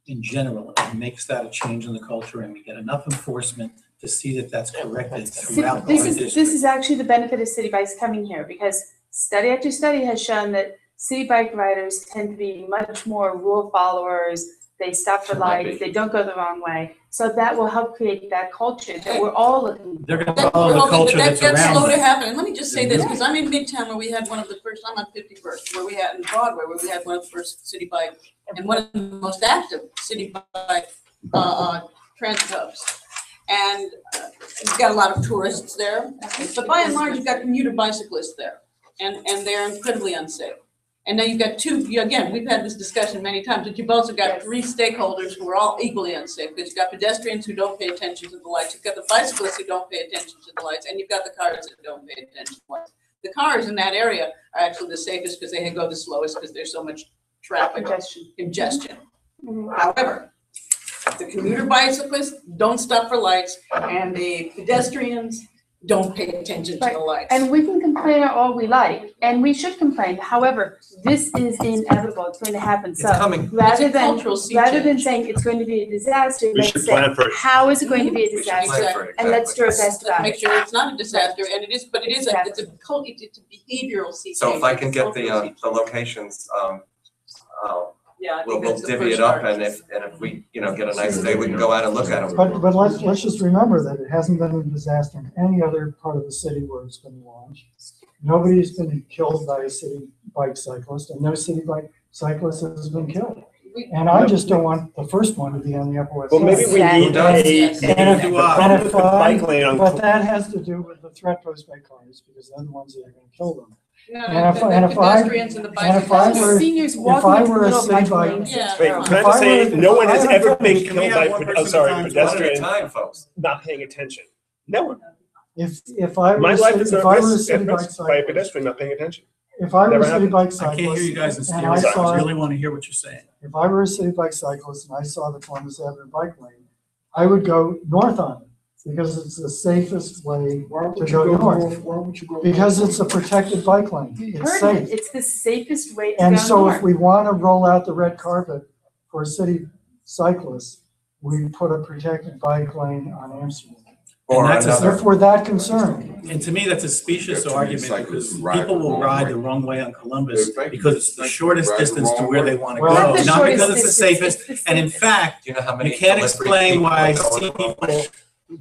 Speaker 6: in general? And makes that a change in the culture and we get enough enforcement to see that that's corrected
Speaker 8: See,
Speaker 6: throughout our
Speaker 8: This is,
Speaker 6: district.
Speaker 8: this is actually the benefit of Citi Bikes coming here, because study after study has shown that Citi Bike riders tend to be much more rule followers. They stop for
Speaker 6: Should not
Speaker 8: lights,
Speaker 6: be.
Speaker 8: they don't go the wrong way, so that will help create that culture that we're all looking. for.
Speaker 6: They're gonna
Speaker 3: That-
Speaker 6: follow the
Speaker 3: well,
Speaker 6: culture
Speaker 3: that-
Speaker 6: that's
Speaker 3: That's slow to
Speaker 6: them.
Speaker 3: happen, and let me just say this, because I'm in Midtown where we had one of the first, I'm on fifty-first, where we had in Broadway, where we had one of the first Citi Bike, and one of the most active Citi Bike, uh, uh, transit hubs. And uh, you've got a lot of tourists there, but by and large, you've got commuter bicyclists there, and, and they're incredibly unsafe. And now you've got two, you- again, we've had this discussion many times, but you've also got three stakeholders who are all equally unsafe. Because you've got pedestrians who don't pay attention to the lights, you've got the bicyclists who don't pay attention to the lights, and you've got the cars that don't pay attention to the lights. The cars in that area are actually the safest because they go the slowest because there's so much traffic
Speaker 8: Congestion.
Speaker 3: congestion.
Speaker 8: Mhm.
Speaker 3: However, the commuter bicyclists don't stop for lights and the pedestrians don't pay attention to the lights.
Speaker 8: And we can complain all we like, and we should complain, however, this is inevitable, it's going to happen, so.
Speaker 5: coming.
Speaker 8: Rather
Speaker 3: It's a
Speaker 8: than,
Speaker 3: cultural sea
Speaker 8: rather than
Speaker 3: change.
Speaker 8: saying it's going to be a disaster,
Speaker 21: We
Speaker 8: let's
Speaker 21: should
Speaker 8: say,
Speaker 21: plan for it.
Speaker 8: how is it going to be a
Speaker 5: We should plan
Speaker 8: disaster?
Speaker 5: for it,
Speaker 8: And let's do our best
Speaker 3: Let's
Speaker 8: about
Speaker 3: make
Speaker 8: it.
Speaker 3: sure it's not a disaster, and it is, but it is a, it's a cult, it's a behavioral sea
Speaker 5: So if I can get the, uh, the locations, um, uh,
Speaker 3: Yeah, I
Speaker 5: we'll,
Speaker 3: think
Speaker 5: we'll
Speaker 3: that's the
Speaker 5: divvy it
Speaker 3: first
Speaker 5: up, and if, and if we, you know, get a nice day, we can go out and look at them.
Speaker 7: But, but let's, let's just remember that it hasn't been a disaster in any other part of the city where it's been launched. Nobody's been killed by a Citi Bike cyclist, and no Citi Bike cyclist has been killed. And I just don't want the first one to be on the Upper West
Speaker 21: Well,
Speaker 7: Side.
Speaker 21: maybe we need a,
Speaker 7: And if,
Speaker 21: a
Speaker 7: if, uh,
Speaker 21: bike lane on.
Speaker 7: but that has to do with the threat posed by cars, because they're the ones that are gonna kill them.
Speaker 3: No,
Speaker 7: And if,
Speaker 3: the-
Speaker 7: and
Speaker 3: the
Speaker 7: if I,
Speaker 3: pedestrians and the
Speaker 7: and if I
Speaker 3: bicyclists.
Speaker 7: were,
Speaker 8: Seniors
Speaker 7: if
Speaker 8: walking
Speaker 7: I
Speaker 8: up the
Speaker 7: were a
Speaker 8: little
Speaker 7: Citi
Speaker 8: Bike
Speaker 7: bike.
Speaker 3: Yeah.
Speaker 21: Wait, can I
Speaker 7: If
Speaker 21: just
Speaker 7: I
Speaker 21: say,
Speaker 7: were-
Speaker 21: no one has ever been
Speaker 7: can
Speaker 21: killed by,
Speaker 7: have one
Speaker 21: pe- I'm sorry,
Speaker 7: at a time?
Speaker 5: One at a
Speaker 21: pedestrian
Speaker 5: time, folks.
Speaker 21: not paying attention. No one.
Speaker 7: If, if I were,
Speaker 21: My
Speaker 7: a
Speaker 21: life
Speaker 7: citi-
Speaker 21: is
Speaker 7: if
Speaker 21: at
Speaker 7: I were a
Speaker 21: risk,
Speaker 7: city
Speaker 21: at
Speaker 7: bike
Speaker 21: risk by a
Speaker 7: cyclist,
Speaker 21: pedestrian not paying attention.
Speaker 7: if I were
Speaker 21: Never
Speaker 7: a city
Speaker 21: happened.
Speaker 7: bike
Speaker 6: I
Speaker 7: cyclist.
Speaker 6: can't hear you guys in
Speaker 7: and
Speaker 6: stereo,
Speaker 7: I
Speaker 6: so
Speaker 7: saw
Speaker 6: I really want to hear what you're saying.
Speaker 7: If I were a Citi Bike cyclist and I saw the Columbus Avenue bike lane, I would go north on it because it's the safest way to go north.
Speaker 20: Why would you go?
Speaker 7: Because it's a protected bike lane.
Speaker 8: You
Speaker 7: It's
Speaker 8: heard it,
Speaker 7: safe.
Speaker 8: it's the safest way to go
Speaker 7: And so if
Speaker 8: north.
Speaker 7: we want to roll out the red carpet for city cyclists, we put a protected bike lane on Amsterdam.
Speaker 5: Or
Speaker 6: And that's a-
Speaker 5: another,
Speaker 7: If we're that concerned,
Speaker 6: And to me, that's a specious
Speaker 20: Yeah, too many
Speaker 6: argument
Speaker 20: cyclists
Speaker 6: because
Speaker 20: ride
Speaker 6: people
Speaker 20: the
Speaker 6: will
Speaker 20: wrong
Speaker 6: ride
Speaker 20: way.
Speaker 6: the wrong way on Columbus
Speaker 20: Yeah, thank
Speaker 6: because it's the shortest
Speaker 20: Ride the
Speaker 6: distance to
Speaker 20: wrong
Speaker 6: where
Speaker 20: way.
Speaker 6: they want to
Speaker 7: Well,
Speaker 6: go,
Speaker 8: Not the
Speaker 6: not
Speaker 8: shortest
Speaker 6: because it's the
Speaker 8: distance,
Speaker 6: safest.
Speaker 8: it's the
Speaker 6: And in
Speaker 8: safest.
Speaker 6: fact,
Speaker 5: do you know how many
Speaker 6: you can't explain why
Speaker 5: are going
Speaker 6: see people
Speaker 5: way?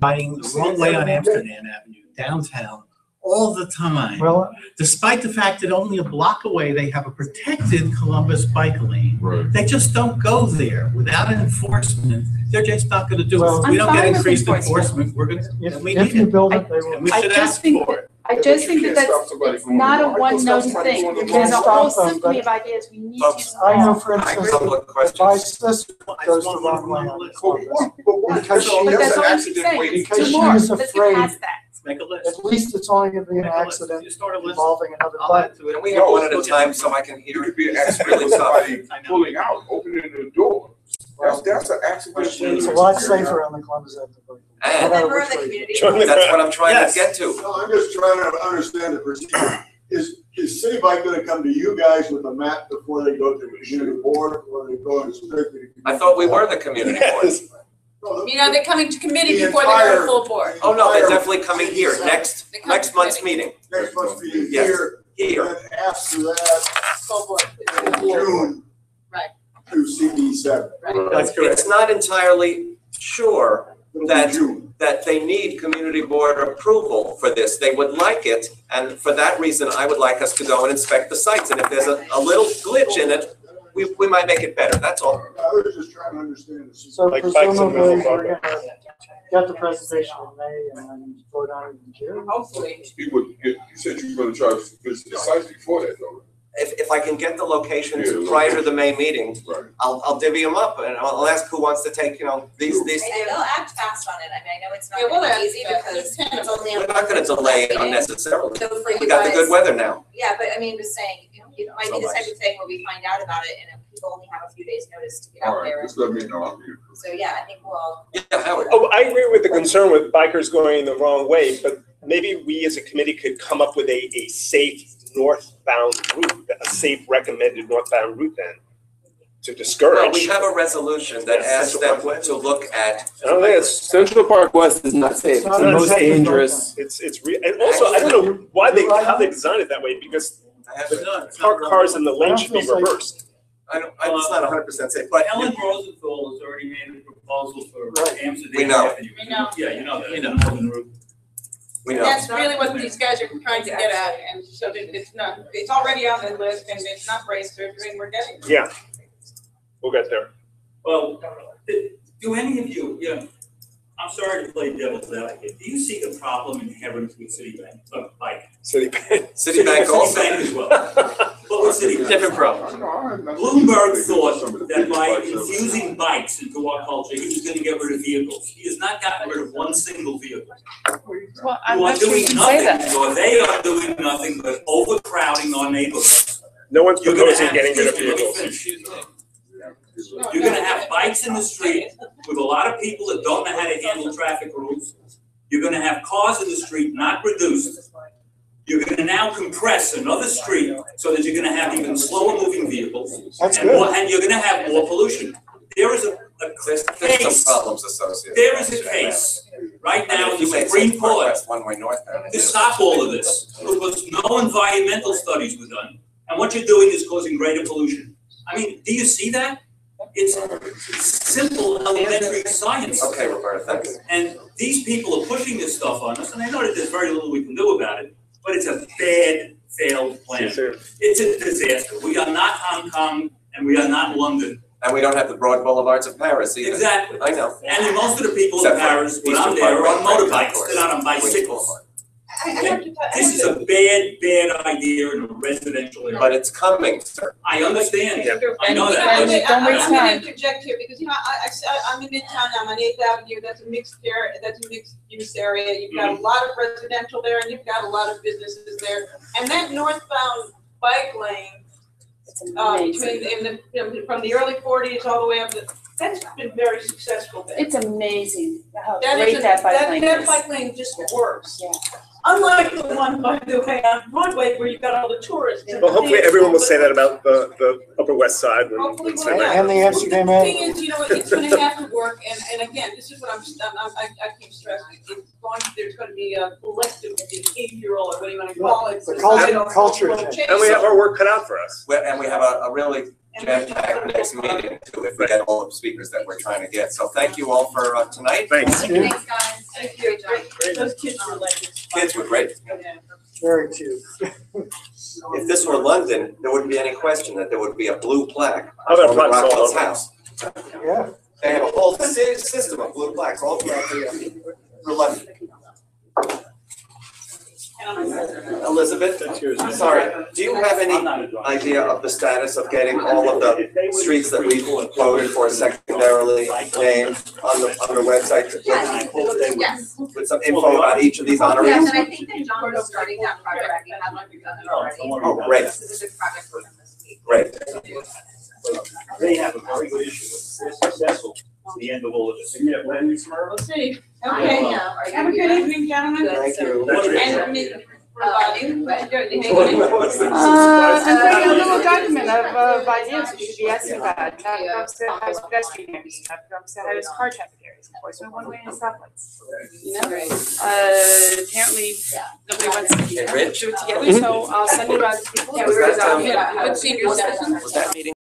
Speaker 6: Riding the wrong way on Amsterdam Avenue downtown all the time.
Speaker 7: well,
Speaker 6: Despite the fact that only a block away, they have a protected Columbus bike lane.
Speaker 20: Right.
Speaker 6: They just don't go there without enforcement. They're just not gonna do it. If we don't
Speaker 8: I'm
Speaker 6: get
Speaker 8: fine with
Speaker 6: increased
Speaker 8: enforcement.
Speaker 6: enforcement, we're gonna,
Speaker 7: if,
Speaker 6: then we
Speaker 7: if
Speaker 6: need
Speaker 7: you
Speaker 6: it.
Speaker 7: build it, they will.
Speaker 6: And we
Speaker 8: I
Speaker 6: should
Speaker 8: just
Speaker 6: ask
Speaker 8: think
Speaker 6: for it.
Speaker 8: I just
Speaker 20: but
Speaker 8: think that that's, it's not a
Speaker 20: going- Why you gonna stop
Speaker 8: one-note
Speaker 20: somebody
Speaker 8: thing.
Speaker 20: from going
Speaker 8: There's a
Speaker 7: Stop
Speaker 8: whole
Speaker 7: them,
Speaker 8: symphony
Speaker 7: but-
Speaker 8: of ideas we need
Speaker 5: Folks,
Speaker 8: to.
Speaker 7: I know,
Speaker 8: solve.
Speaker 7: for instance,
Speaker 5: Couple of
Speaker 7: if my
Speaker 5: questions.
Speaker 7: sister
Speaker 6: I
Speaker 7: goes
Speaker 6: just
Speaker 7: the
Speaker 6: want
Speaker 7: wrong way on
Speaker 6: list.
Speaker 7: Columbus,
Speaker 20: But what-
Speaker 7: Because she-
Speaker 8: But
Speaker 20: that's
Speaker 8: that's all I'm saying,
Speaker 20: waiting.
Speaker 7: because
Speaker 8: two
Speaker 7: she
Speaker 8: more,
Speaker 7: is
Speaker 8: let's
Speaker 7: afraid-
Speaker 8: past that.
Speaker 6: Make a list.
Speaker 7: at least it's only gonna be an
Speaker 6: Make a list.
Speaker 7: accident
Speaker 6: You start a list.
Speaker 7: involving another
Speaker 6: I'll
Speaker 7: bike.
Speaker 6: add to it.
Speaker 5: Can we have one at a time so I can
Speaker 20: You
Speaker 5: hear
Speaker 20: could
Speaker 5: it?
Speaker 20: be an
Speaker 5: It's
Speaker 20: accident
Speaker 5: really
Speaker 20: with
Speaker 5: tough.
Speaker 20: somebody
Speaker 6: I know.
Speaker 20: pulling out, opening the door. That's, that's an accident.
Speaker 7: It's a lot safer on the Columbus Avenue bike. Lane.
Speaker 5: And
Speaker 7: No matter
Speaker 23: Member of the community.
Speaker 21: Join the
Speaker 5: that's what I'm trying
Speaker 6: Yes.
Speaker 5: to get to.
Speaker 29: No, I'm just trying to understand the procedure. Is is Citi Bike gonna come to you guys with a map before they go to the community board, or they go strictly? to
Speaker 5: I thought we were the community board.
Speaker 3: You know, they're coming to committee
Speaker 29: The
Speaker 3: before they go
Speaker 29: entire-
Speaker 3: to full board.
Speaker 5: Oh, no, they're definitely coming here next,
Speaker 3: They come
Speaker 5: next
Speaker 3: to
Speaker 5: month's
Speaker 3: committee.
Speaker 5: meeting.
Speaker 29: Next month's meeting
Speaker 5: Yes,
Speaker 29: here,
Speaker 5: here.
Speaker 29: and after that,
Speaker 3: Full board.
Speaker 29: June.
Speaker 3: Right.
Speaker 29: To CB seven.
Speaker 5: That's correct. it's not entirely sure that, that they need community board approval for this. They would like it, and for that reason, I would like us to go and inspect the sites. And if there's a, a little glitch in it, we, we might make it better, that's all.
Speaker 29: I was just trying to understand. the
Speaker 7: So
Speaker 21: Like bikes and
Speaker 7: presumably,
Speaker 21: mobile
Speaker 7: we're gonna get the presentation in May and then vote on it in June.
Speaker 3: Hopefully.
Speaker 20: You would get, you said you were gonna try to visit the sites before that though.
Speaker 5: If, if I can get the locations
Speaker 20: Yeah, the
Speaker 5: prior to the May meeting,
Speaker 20: Right.
Speaker 5: I'll, I'll divvy them up and I'll, I'll ask who wants to take, you know, these, these.
Speaker 23: And they'll act fast on it, I mean, I know it's not
Speaker 3: Yeah, we'll
Speaker 23: gonna
Speaker 3: act
Speaker 23: be easy
Speaker 3: fast.
Speaker 23: because
Speaker 3: It's
Speaker 23: it's only on.
Speaker 5: We're not gonna delay it unnecessarily.
Speaker 23: So for you
Speaker 5: We got the good weather now.
Speaker 23: Yeah, but I mean, just saying, you know, it might be
Speaker 5: So
Speaker 23: the type of thing where we find out about it and if people only have a few days' notice to get
Speaker 20: All
Speaker 23: out
Speaker 20: right,
Speaker 23: there.
Speaker 20: just let me know, I'll here.
Speaker 23: So, yeah, I think we'll,
Speaker 5: Yeah, Howard.
Speaker 21: Oh, I agree with the concern with bikers going the wrong way, but maybe we as a committee could come up with a, a safe northbound route, a safe recommended northbound route then, to
Speaker 5: Well,
Speaker 21: discourage.
Speaker 5: we have a resolution that asks them to look at.
Speaker 21: I don't think it's,
Speaker 4: Central Park West is not safe. It's
Speaker 21: not
Speaker 4: the most
Speaker 21: safe.
Speaker 4: dangerous.
Speaker 21: it's, it's re, and also, I don't know why they, how they designed it that way, because
Speaker 5: I have,
Speaker 21: the parked cars in the lane should be reversed.
Speaker 5: I don't, I- it's not hundred percent safe, but
Speaker 27: Ellen Rosenthal has already made a proposal for Amsterdam.
Speaker 5: We know.
Speaker 27: Avenue.
Speaker 3: We know.
Speaker 27: Yeah, you know that, you know, Northern Route.
Speaker 5: We know.
Speaker 3: that's really what these guys are trying to get at, and so that it's not, it's already on the list and it's not brain surgery and we're getting.
Speaker 21: Yeah. we'll get there.
Speaker 27: Well, do do any of you, you know, I'm sorry to play devil's advocate, do you see the problem in inherent with Citibank, uh, like? *laughs*
Speaker 21: Citibank.
Speaker 5: Citibank also.
Speaker 27: Citibank as well, but with Citibank.
Speaker 21: Different problem.
Speaker 27: Bloomberg thought that by infusing bikes into our culture, he was gonna get rid of vehicles. He has not gotten rid of one single vehicle.
Speaker 11: Well, I'm
Speaker 27: You are
Speaker 11: not sure you
Speaker 27: doing
Speaker 11: can say
Speaker 27: nothing,
Speaker 11: that.
Speaker 27: or they are doing nothing but overcrowding our neighborhoods.
Speaker 21: No one's
Speaker 27: You're gonna
Speaker 21: proposing
Speaker 27: have-
Speaker 21: getting rid of
Speaker 27: excuse me, let me
Speaker 21: vehicles.
Speaker 27: finish. You're gonna have bikes in the street with a lot of people that don't know how to handle traffic rules. You're gonna have cars in the street not reduced. You're gonna now compress another street so that you're gonna have even slower moving vehicles.
Speaker 7: That's
Speaker 27: and
Speaker 7: good.
Speaker 27: more- And you're gonna have more pollution. There is a, a
Speaker 5: There's, there's
Speaker 27: case,
Speaker 5: some problems associated.
Speaker 27: there is a case right
Speaker 5: I mean,
Speaker 27: now
Speaker 5: if
Speaker 27: in
Speaker 5: you
Speaker 27: the Supreme
Speaker 5: Central
Speaker 27: Court
Speaker 5: West one way northbound. it
Speaker 27: to stop all of this, because no environmental studies were done. And what you're doing is causing greater pollution. I mean, do you see that? It's simple elementary science.
Speaker 5: Okay, Roberta, thanks.
Speaker 27: And these people are pushing this stuff on us, and I know that there's very little we can do about it, but it's a bad, failed plan.
Speaker 21: Yes, sir.
Speaker 27: It's a disaster. We are not Hong Kong, and we are not London.
Speaker 5: And we don't have the broad boulevards of Paris either.
Speaker 27: Exactly.
Speaker 5: I know.
Speaker 27: And most of the people in
Speaker 5: Except for
Speaker 27: Paris, when I'm
Speaker 5: Eastern
Speaker 27: there, are on
Speaker 5: right, right,
Speaker 27: motorbikes, they're not on
Speaker 5: Queens
Speaker 27: bicycles.
Speaker 5: Boulevard.
Speaker 3: I, I have to, I
Speaker 27: This is
Speaker 3: have
Speaker 27: a bad, bad idea in a residential area.
Speaker 5: But it's coming, sir.
Speaker 27: I understand,
Speaker 21: Yeah.
Speaker 27: I know
Speaker 3: And-
Speaker 27: that.
Speaker 3: and-
Speaker 11: Don't waste
Speaker 3: I'm gonna
Speaker 11: time.
Speaker 3: interject here, because, you know, I, I, I'm in Midtown, I'm on Eighth Avenue, that's a mixed area, that's a mixed use area. You've got
Speaker 27: Mm-hmm.
Speaker 3: a lot of residential there, and you've got a lot of businesses there. And that northbound bike lane,
Speaker 11: It's
Speaker 3: uh,
Speaker 11: amazing.
Speaker 3: between, in the, you from the early forties all the way up to, that's been very successful there.
Speaker 11: It's amazing how
Speaker 3: That is
Speaker 11: great
Speaker 3: a-
Speaker 11: that bike
Speaker 3: that-
Speaker 11: lane
Speaker 3: That
Speaker 11: is.
Speaker 3: bike lane just works.
Speaker 11: Yeah.
Speaker 3: Unlike the one, by the way, on Broadway where you've got all the tourists.
Speaker 21: Well, hopefully everyone will say that about the, the Upper West Side when,
Speaker 3: Hopefully
Speaker 21: when
Speaker 3: we'll
Speaker 21: Citibank-
Speaker 7: And the Amsterdam
Speaker 3: The
Speaker 7: Avenue.
Speaker 3: thing is, you know, it's gonna have to work, and, and again, this is what I'm, I'm, I, I keep stressing, it's going, there's gonna be a collective behavioral, or what do you wanna call it?
Speaker 7: The culture-
Speaker 3: societal
Speaker 7: culture change.
Speaker 21: And we have our work cut out for us.
Speaker 5: Well, And we have a, a really
Speaker 3: And
Speaker 5: jam-packed next meeting too, if we get all the speakers that we're trying to get. So thank you all for uh, tonight.
Speaker 21: Thanks.
Speaker 23: thanks, guys.
Speaker 3: Thank you, those kids were like.
Speaker 5: Kids were great.
Speaker 7: Very cute.
Speaker 5: If this were London, there wouldn't be any question that there would be a blue plaque
Speaker 21: How about
Speaker 5: on
Speaker 21: plaques all
Speaker 5: Rockwell's
Speaker 21: over?
Speaker 5: house.
Speaker 7: Yeah.
Speaker 5: They have a whole sy- system of blue plaques all throughout the, uh, through London. Elizabeth, I'm sorry, do you have any
Speaker 27: I'm not a driver.
Speaker 5: idea of the status of getting all of the streets that we've voted for secondarily named on the, on the website?
Speaker 23: Yes, yes.
Speaker 5: With some info about each of these honorees?
Speaker 23: Yes,
Speaker 5: honorees?
Speaker 23: and I think that John was starting that project, we have one done already.
Speaker 5: Oh, great,
Speaker 23: This is a project for them this week.
Speaker 5: great.
Speaker 27: They have a very good issue, they're successful, the end of all of this. Yeah, when
Speaker 3: We'll see.
Speaker 23: I
Speaker 3: Okay,
Speaker 23: know. Are you-
Speaker 3: have a good evening, gentlemen.
Speaker 5: Thank you.
Speaker 3: And, I mean,
Speaker 23: regarding, but.
Speaker 8: Uh, I'm writing a little document of, of ideas we should be asking about, how it comes to pedestrian areas, how it comes to car traffic areas, enforcement one way and stoplights. You know, uh, apparently, nobody wants to do it together, so I'll send it out to people.
Speaker 5: Was that, um,
Speaker 3: Yeah, but senior
Speaker 5: was
Speaker 3: citizens.
Speaker 5: was that meeting